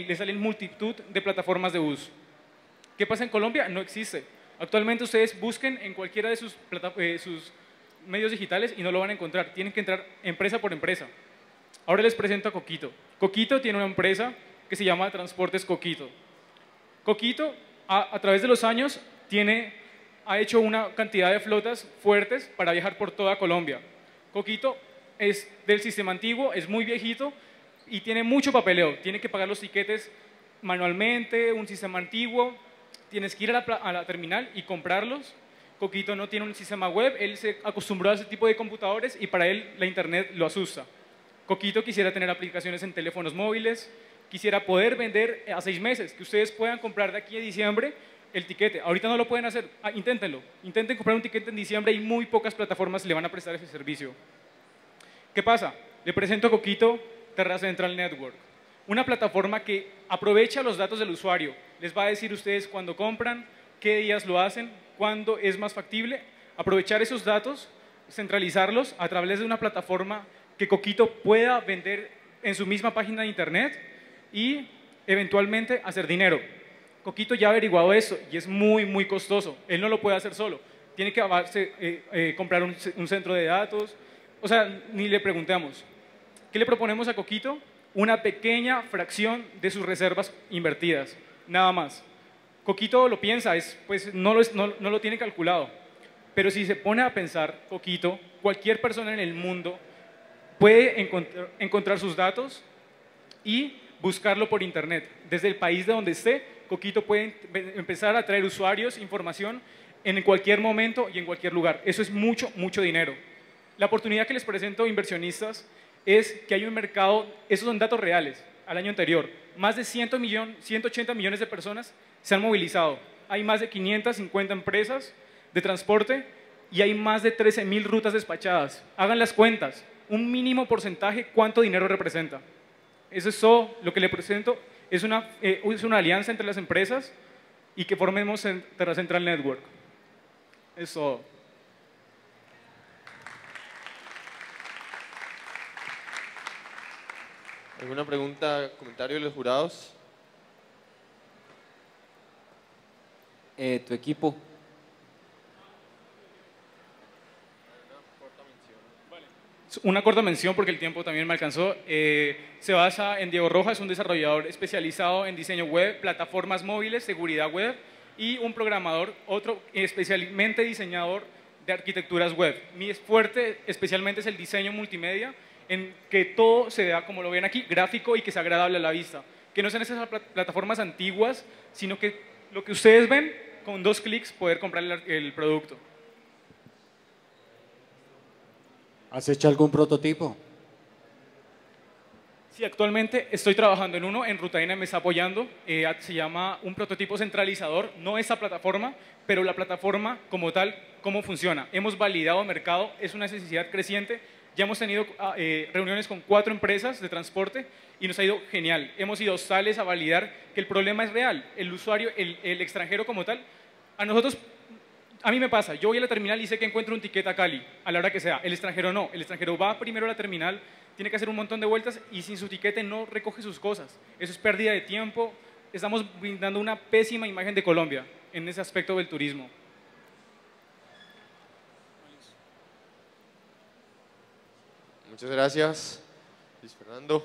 les salen multitud de plataformas de bus. ¿Qué pasa en Colombia? No existe. Actualmente ustedes busquen en cualquiera de sus, eh, sus medios digitales y no lo van a encontrar. Tienen que entrar empresa por empresa. Ahora les presento a Coquito. Coquito tiene una empresa que se llama Transportes Coquito. Coquito, a través de los años, tiene ha hecho una cantidad de flotas fuertes para viajar por toda Colombia. Coquito es del sistema antiguo, es muy viejito y tiene mucho papeleo. Tiene que pagar los tiquetes manualmente, un sistema antiguo, tienes que ir a la, terminal y comprarlos. Coquito no tiene un sistema web, él se acostumbró a ese tipo de computadores y para él la internet lo asusta. Coquito quisiera tener aplicaciones en teléfonos móviles, quisiera poder vender a seis meses, que ustedes puedan comprar de aquí a diciembre el tiquete. Ahorita no lo pueden hacer, ah, inténtenlo. Intenten comprar un tiquete en diciembre y muy pocas plataformas le van a prestar ese servicio. ¿Qué pasa? Le presento a Coquito Terra Central Network, una plataforma que aprovecha los datos del usuario. Les va a decir ustedes cuando compran, qué días lo hacen, cuándo es más factible. Aprovechar esos datos, centralizarlos a través de una plataforma que Coquito pueda vender en su misma página de internet y eventualmente hacer dinero. Coquito ya ha averiguado eso y es muy, muy costoso. Él no lo puede hacer solo. Tiene que eh, eh, comprar un, centro de datos. O sea, ni le preguntamos. ¿Qué le proponemos a Coquito? Una pequeña fracción de sus reservas invertidas, nada más. Coquito lo piensa, es, pues no lo, no lo tiene calculado. Pero si se pone a pensar, Coquito, cualquier persona en el mundo puede encontrar, encontrar sus datos y buscarlo por internet, desde el país de donde esté Coquito puede empezar a traer usuarios, información en cualquier momento y en cualquier lugar. Eso es mucho, mucho dinero. La oportunidad que les presento inversionistas es que hay un mercado, esos son datos reales, al año anterior, más de 100 millón, 180 millones de personas se han movilizado. Hay más de 550 empresas de transporte y hay más de 13 mil rutas despachadas. Hagan las cuentas, un mínimo porcentaje, ¿cuánto dinero representa? Eso es todo lo que le presento es una, eh, es una alianza entre las empresas y que formemos Terra Central Network. Eso. ¿Alguna pregunta, comentario de los jurados? Eh, tu equipo Una corta mención porque el tiempo también me alcanzó. Eh, se basa en Diego Rojas, un desarrollador especializado en diseño web, plataformas móviles, seguridad web y un programador, otro especialmente diseñador de arquitecturas web. Mi fuerte especialmente es el diseño multimedia, en que todo se vea como lo ven aquí, gráfico y que sea agradable a la vista. Que no sean esas plataformas antiguas, sino que lo que ustedes ven, con dos clics poder comprar el producto. ¿Has hecho algún prototipo? Sí, actualmente estoy trabajando en uno, en Rutaina me está apoyando, eh, se llama un prototipo centralizador, no esa plataforma, pero la plataforma como tal, cómo funciona. Hemos validado mercado, es una necesidad creciente, ya hemos tenido ah, eh, reuniones con cuatro empresas de transporte y nos ha ido genial. Hemos ido tales a validar que el problema es real, el usuario, el, el extranjero como tal, a nosotros a mí me pasa, yo voy a la terminal y sé que encuentro un ticket a Cali, a la hora que sea. El extranjero no, el extranjero va primero a la terminal, tiene que hacer un montón de vueltas y sin su tiquete no recoge sus cosas. Eso es pérdida de tiempo. Estamos brindando una pésima imagen de Colombia en ese aspecto del turismo. Muchas gracias, Luis Fernando.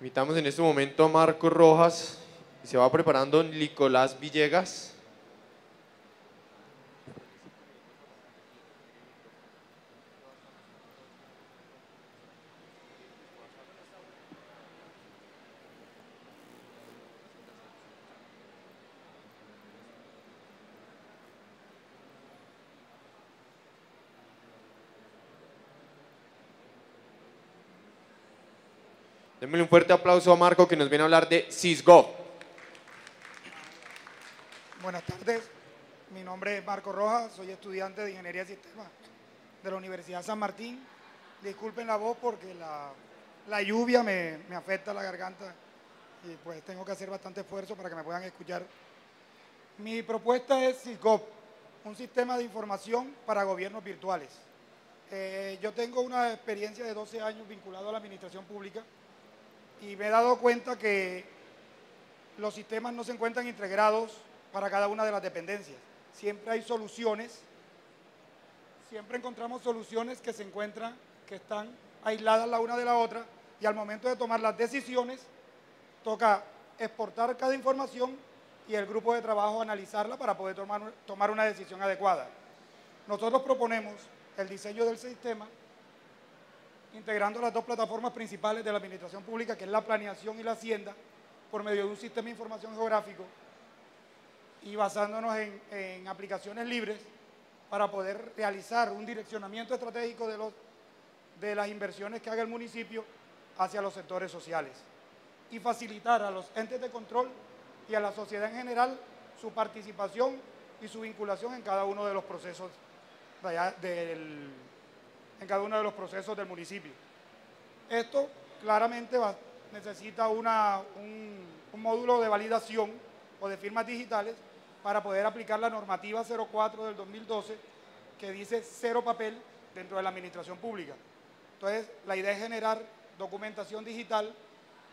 Invitamos en este momento a Marco Rojas y se va preparando Nicolás Villegas. Un fuerte aplauso a Marco que nos viene a hablar de Cisgo. Buenas tardes, mi nombre es Marco Rojas, soy estudiante de Ingeniería de Sistemas de la Universidad San Martín. Disculpen la voz porque la, lluvia me, me, afecta la garganta y pues tengo que hacer bastante esfuerzo para que me puedan escuchar. Mi propuesta es SISGOP, un sistema de información para gobiernos virtuales. Eh, yo tengo una experiencia de 12 años vinculado a la administración pública y me he dado cuenta que los sistemas no se encuentran integrados para cada una de las dependencias. Siempre hay soluciones, siempre encontramos soluciones que se encuentran, que están aisladas la una de la otra y al momento de tomar las decisiones toca exportar cada información y el grupo de trabajo analizarla para poder tomar, tomar una decisión adecuada. Nosotros proponemos el diseño del sistema integrando las dos plataformas principales de la administración pública, que es la planeación y la hacienda, por medio de un sistema de información geográfico y basándonos en, aplicaciones libres para poder realizar un direccionamiento estratégico de, los, de las inversiones que haga el municipio hacia los sectores sociales y facilitar a los entes de control y a la sociedad en general su participación y su vinculación en cada uno de los procesos del, en cada uno de los procesos del municipio. Esto claramente necesita un, módulo de validación o de firmas digitales para poder aplicar la normativa 04 del 2012 que dice cero papel dentro de la administración pública. Entonces, la idea es generar documentación digital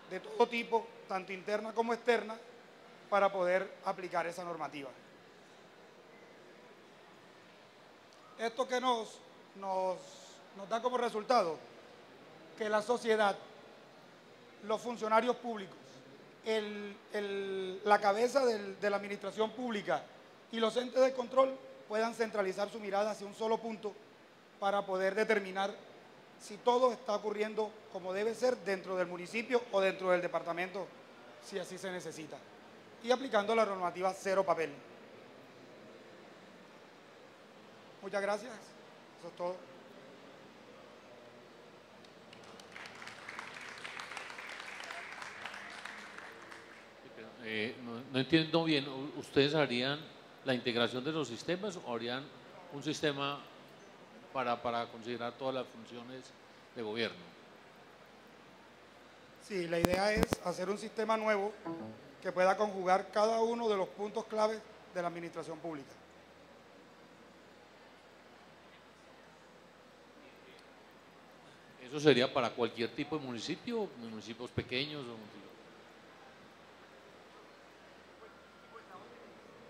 de todo tipo, tanto interna como externa, para poder aplicar esa normativa. Esto que nos, nos nos da como resultado que la sociedad, los funcionarios públicos, la cabeza de la administración pública y los entes de control puedan centralizar su mirada hacia un solo punto para poder determinar si todo está ocurriendo como debe ser dentro del municipio o dentro del departamento, si así se necesita. Y aplicando la normativa cero papel. Muchas gracias. Eso es todo. Eh, no, entiendo bien, ¿ustedes harían la integración de los sistemas o harían un sistema para, para considerar todas las funciones de gobierno? Sí, la idea es hacer un sistema nuevo que pueda conjugar cada uno de los puntos claves de la administración pública. ¿Eso sería para cualquier tipo de municipio, municipios pequeños o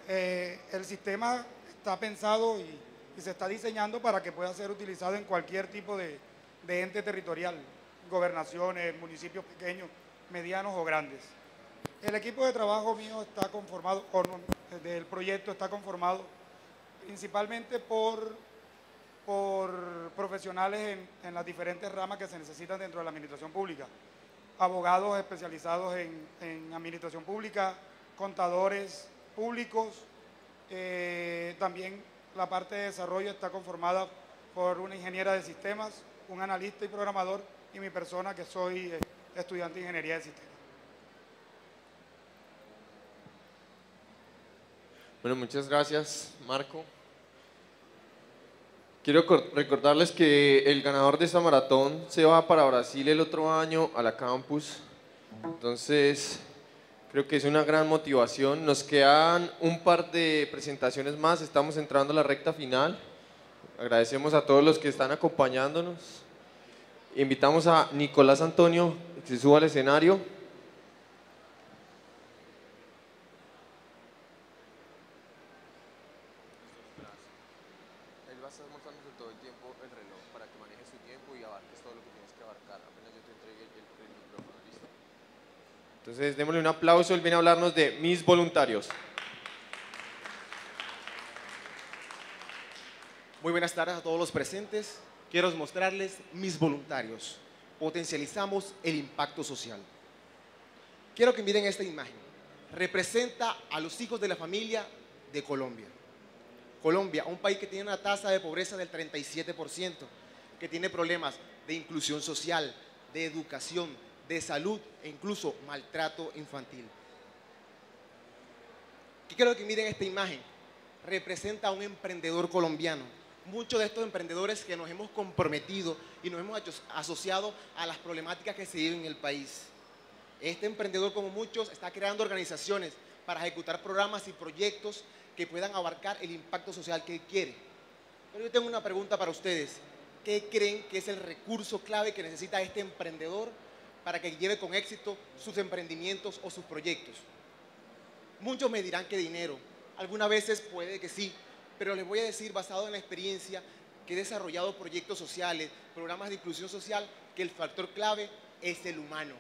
Eh, el sistema está pensado y, se está diseñando para que pueda ser utilizado en cualquier tipo de, ente territorial, gobernaciones, municipios pequeños, medianos o grandes. El equipo de trabajo mío está conformado, del proyecto está conformado principalmente por, profesionales en, las diferentes ramas que se necesitan dentro de la administración pública. Abogados especializados en, en administración pública, contadores, públicos. Eh, también la parte de desarrollo está conformada por una ingeniera de sistemas, un analista y programador y mi persona que soy eh, estudiante de ingeniería de sistemas. Bueno, muchas gracias, Marco. Quiero recordarles que el ganador de esta maratón se va para Brasil el otro año a la campus. Entonces, Creo que es una gran motivación. Nos quedan un par de presentaciones más. Estamos entrando a la recta final. Agradecemos a todos los que están acompañándonos. Invitamos a Nicolás Antonio que se suba al escenario. Entonces, démosle un aplauso. Él viene a hablarnos de mis voluntarios. Muy buenas tardes a todos los presentes. Quiero mostrarles mis voluntarios. Potencializamos el impacto social. Quiero que miren esta imagen. Representa a los hijos de la familia de Colombia. Colombia, un país que tiene una tasa de pobreza del 37%, que tiene problemas de inclusión social, de educación, de salud e incluso maltrato infantil. ¿Qué quiero que miren esta imagen? Representa a un emprendedor colombiano. Muchos de estos emprendedores que nos hemos comprometido y nos hemos asociado a las problemáticas que se viven en el país. Este emprendedor, como muchos, está creando organizaciones para ejecutar programas y proyectos que puedan abarcar el impacto social que quiere. Pero yo tengo una pregunta para ustedes. ¿Qué creen que es el recurso clave que necesita este emprendedor para que lleve con éxito sus emprendimientos o sus proyectos. Muchos me dirán que dinero, algunas veces puede que sí, pero les voy a decir, basado en la experiencia, que he desarrollado proyectos sociales, programas de inclusión social, que el factor clave es el humano.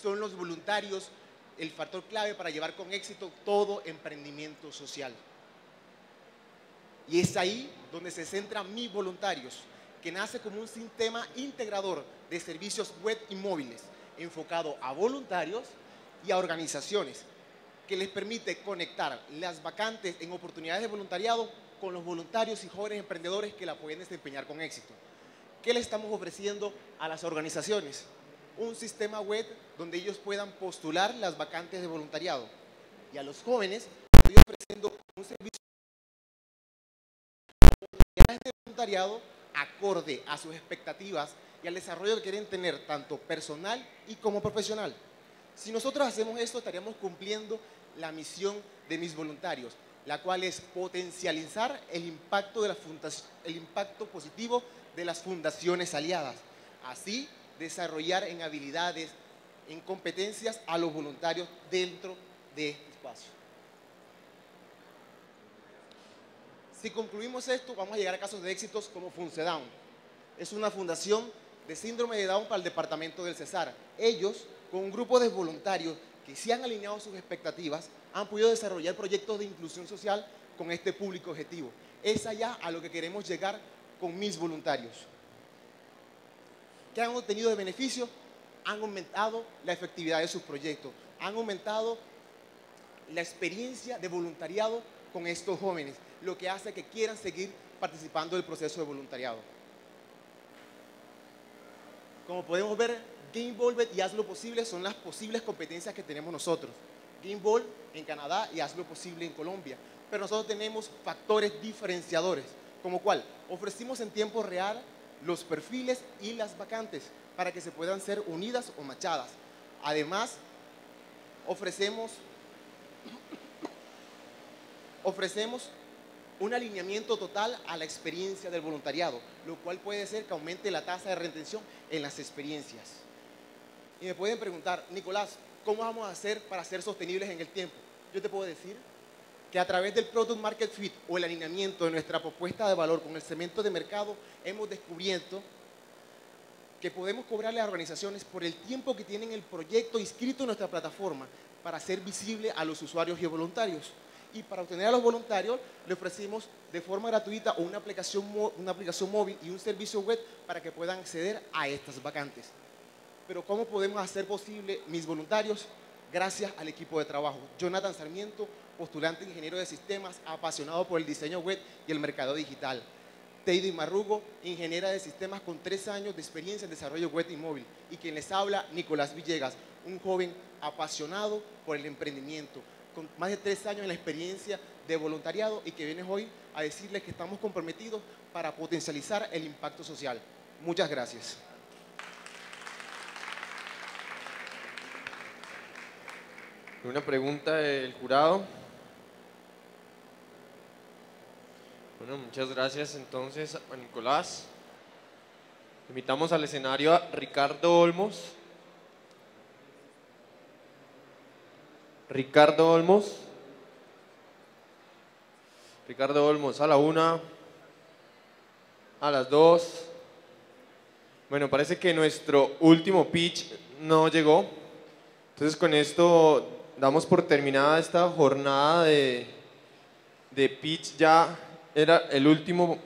Son los voluntarios el factor clave para llevar con éxito todo emprendimiento social. Y es ahí donde se centran mis voluntarios, que nace como un sistema integrador de servicios web y móviles enfocado a voluntarios y a organizaciones que les permite conectar las vacantes en oportunidades de voluntariado con los voluntarios y jóvenes emprendedores que la pueden desempeñar con éxito. ¿Qué le estamos ofreciendo a las organizaciones? Un sistema web donde ellos puedan postular las vacantes de voluntariado. Y a los jóvenes estoy ofreciendo un servicio de voluntariado acorde a sus expectativas y al desarrollo que quieren tener tanto personal y como profesional. Si nosotros hacemos esto, estaríamos cumpliendo la misión de mis voluntarios, la cual es potencializar el impacto, de la el impacto positivo de las fundaciones aliadas. Así, desarrollar en habilidades, en competencias a los voluntarios dentro de este espacio. Si concluimos esto, vamos a llegar a casos de éxitos como FUNCEDAUN. Es una fundación de síndrome de Down para el departamento del Cesar. Ellos, con un grupo de voluntarios que sí han alineado sus expectativas, han podido desarrollar proyectos de inclusión social con este público objetivo. Es allá a lo que queremos llegar con mis voluntarios. ¿Qué han obtenido de beneficio? Han aumentado la efectividad de sus proyectos, han aumentado la experiencia de voluntariado con estos jóvenes, lo que hace que quieran seguir participando del proceso de voluntariado. Como podemos ver, Game y Haz lo Posible son las posibles competencias que tenemos nosotros. Game en Canadá y Haz lo Posible en Colombia. Pero nosotros tenemos factores diferenciadores, como cual ofrecimos en tiempo real los perfiles y las vacantes para que se puedan ser unidas o machadas. Además, ofrecemos, ofrecemos un alineamiento total a la experiencia del voluntariado, lo cual puede ser que aumente la tasa de retención en las experiencias. Y me pueden preguntar, Nicolás, ¿cómo vamos a hacer para ser sostenibles en el tiempo? Yo te puedo decir que a través del Product Market Fit o el alineamiento de nuestra propuesta de valor con el cemento de mercado, hemos descubierto que podemos cobrarle a organizaciones por el tiempo que tienen el proyecto inscrito en nuestra plataforma para ser visible a los usuarios y voluntarios y para obtener a los voluntarios le ofrecimos de forma gratuita una aplicación, una aplicación móvil y un servicio web para que puedan acceder a estas vacantes. Pero ¿cómo podemos hacer posible mis voluntarios? Gracias al equipo de trabajo. Jonathan Sarmiento, postulante ingeniero de sistemas, apasionado por el diseño web y el mercado digital. Teidy Marrugo, ingeniera de sistemas con tres años de experiencia en desarrollo web y móvil. Y quien les habla, Nicolás Villegas, un joven apasionado por el emprendimiento, con más de tres años en la experiencia de voluntariado y que vienes hoy a decirles que estamos comprometidos para potencializar el impacto social. Muchas gracias. Una pregunta del jurado. Bueno, muchas gracias entonces a Nicolás. Invitamos al escenario a Ricardo Olmos. Ricardo Olmos. Ricardo Olmos a la una, a las dos. Bueno, parece que nuestro último pitch no llegó. Entonces con esto damos por terminada esta jornada de, de pitch. Ya era el último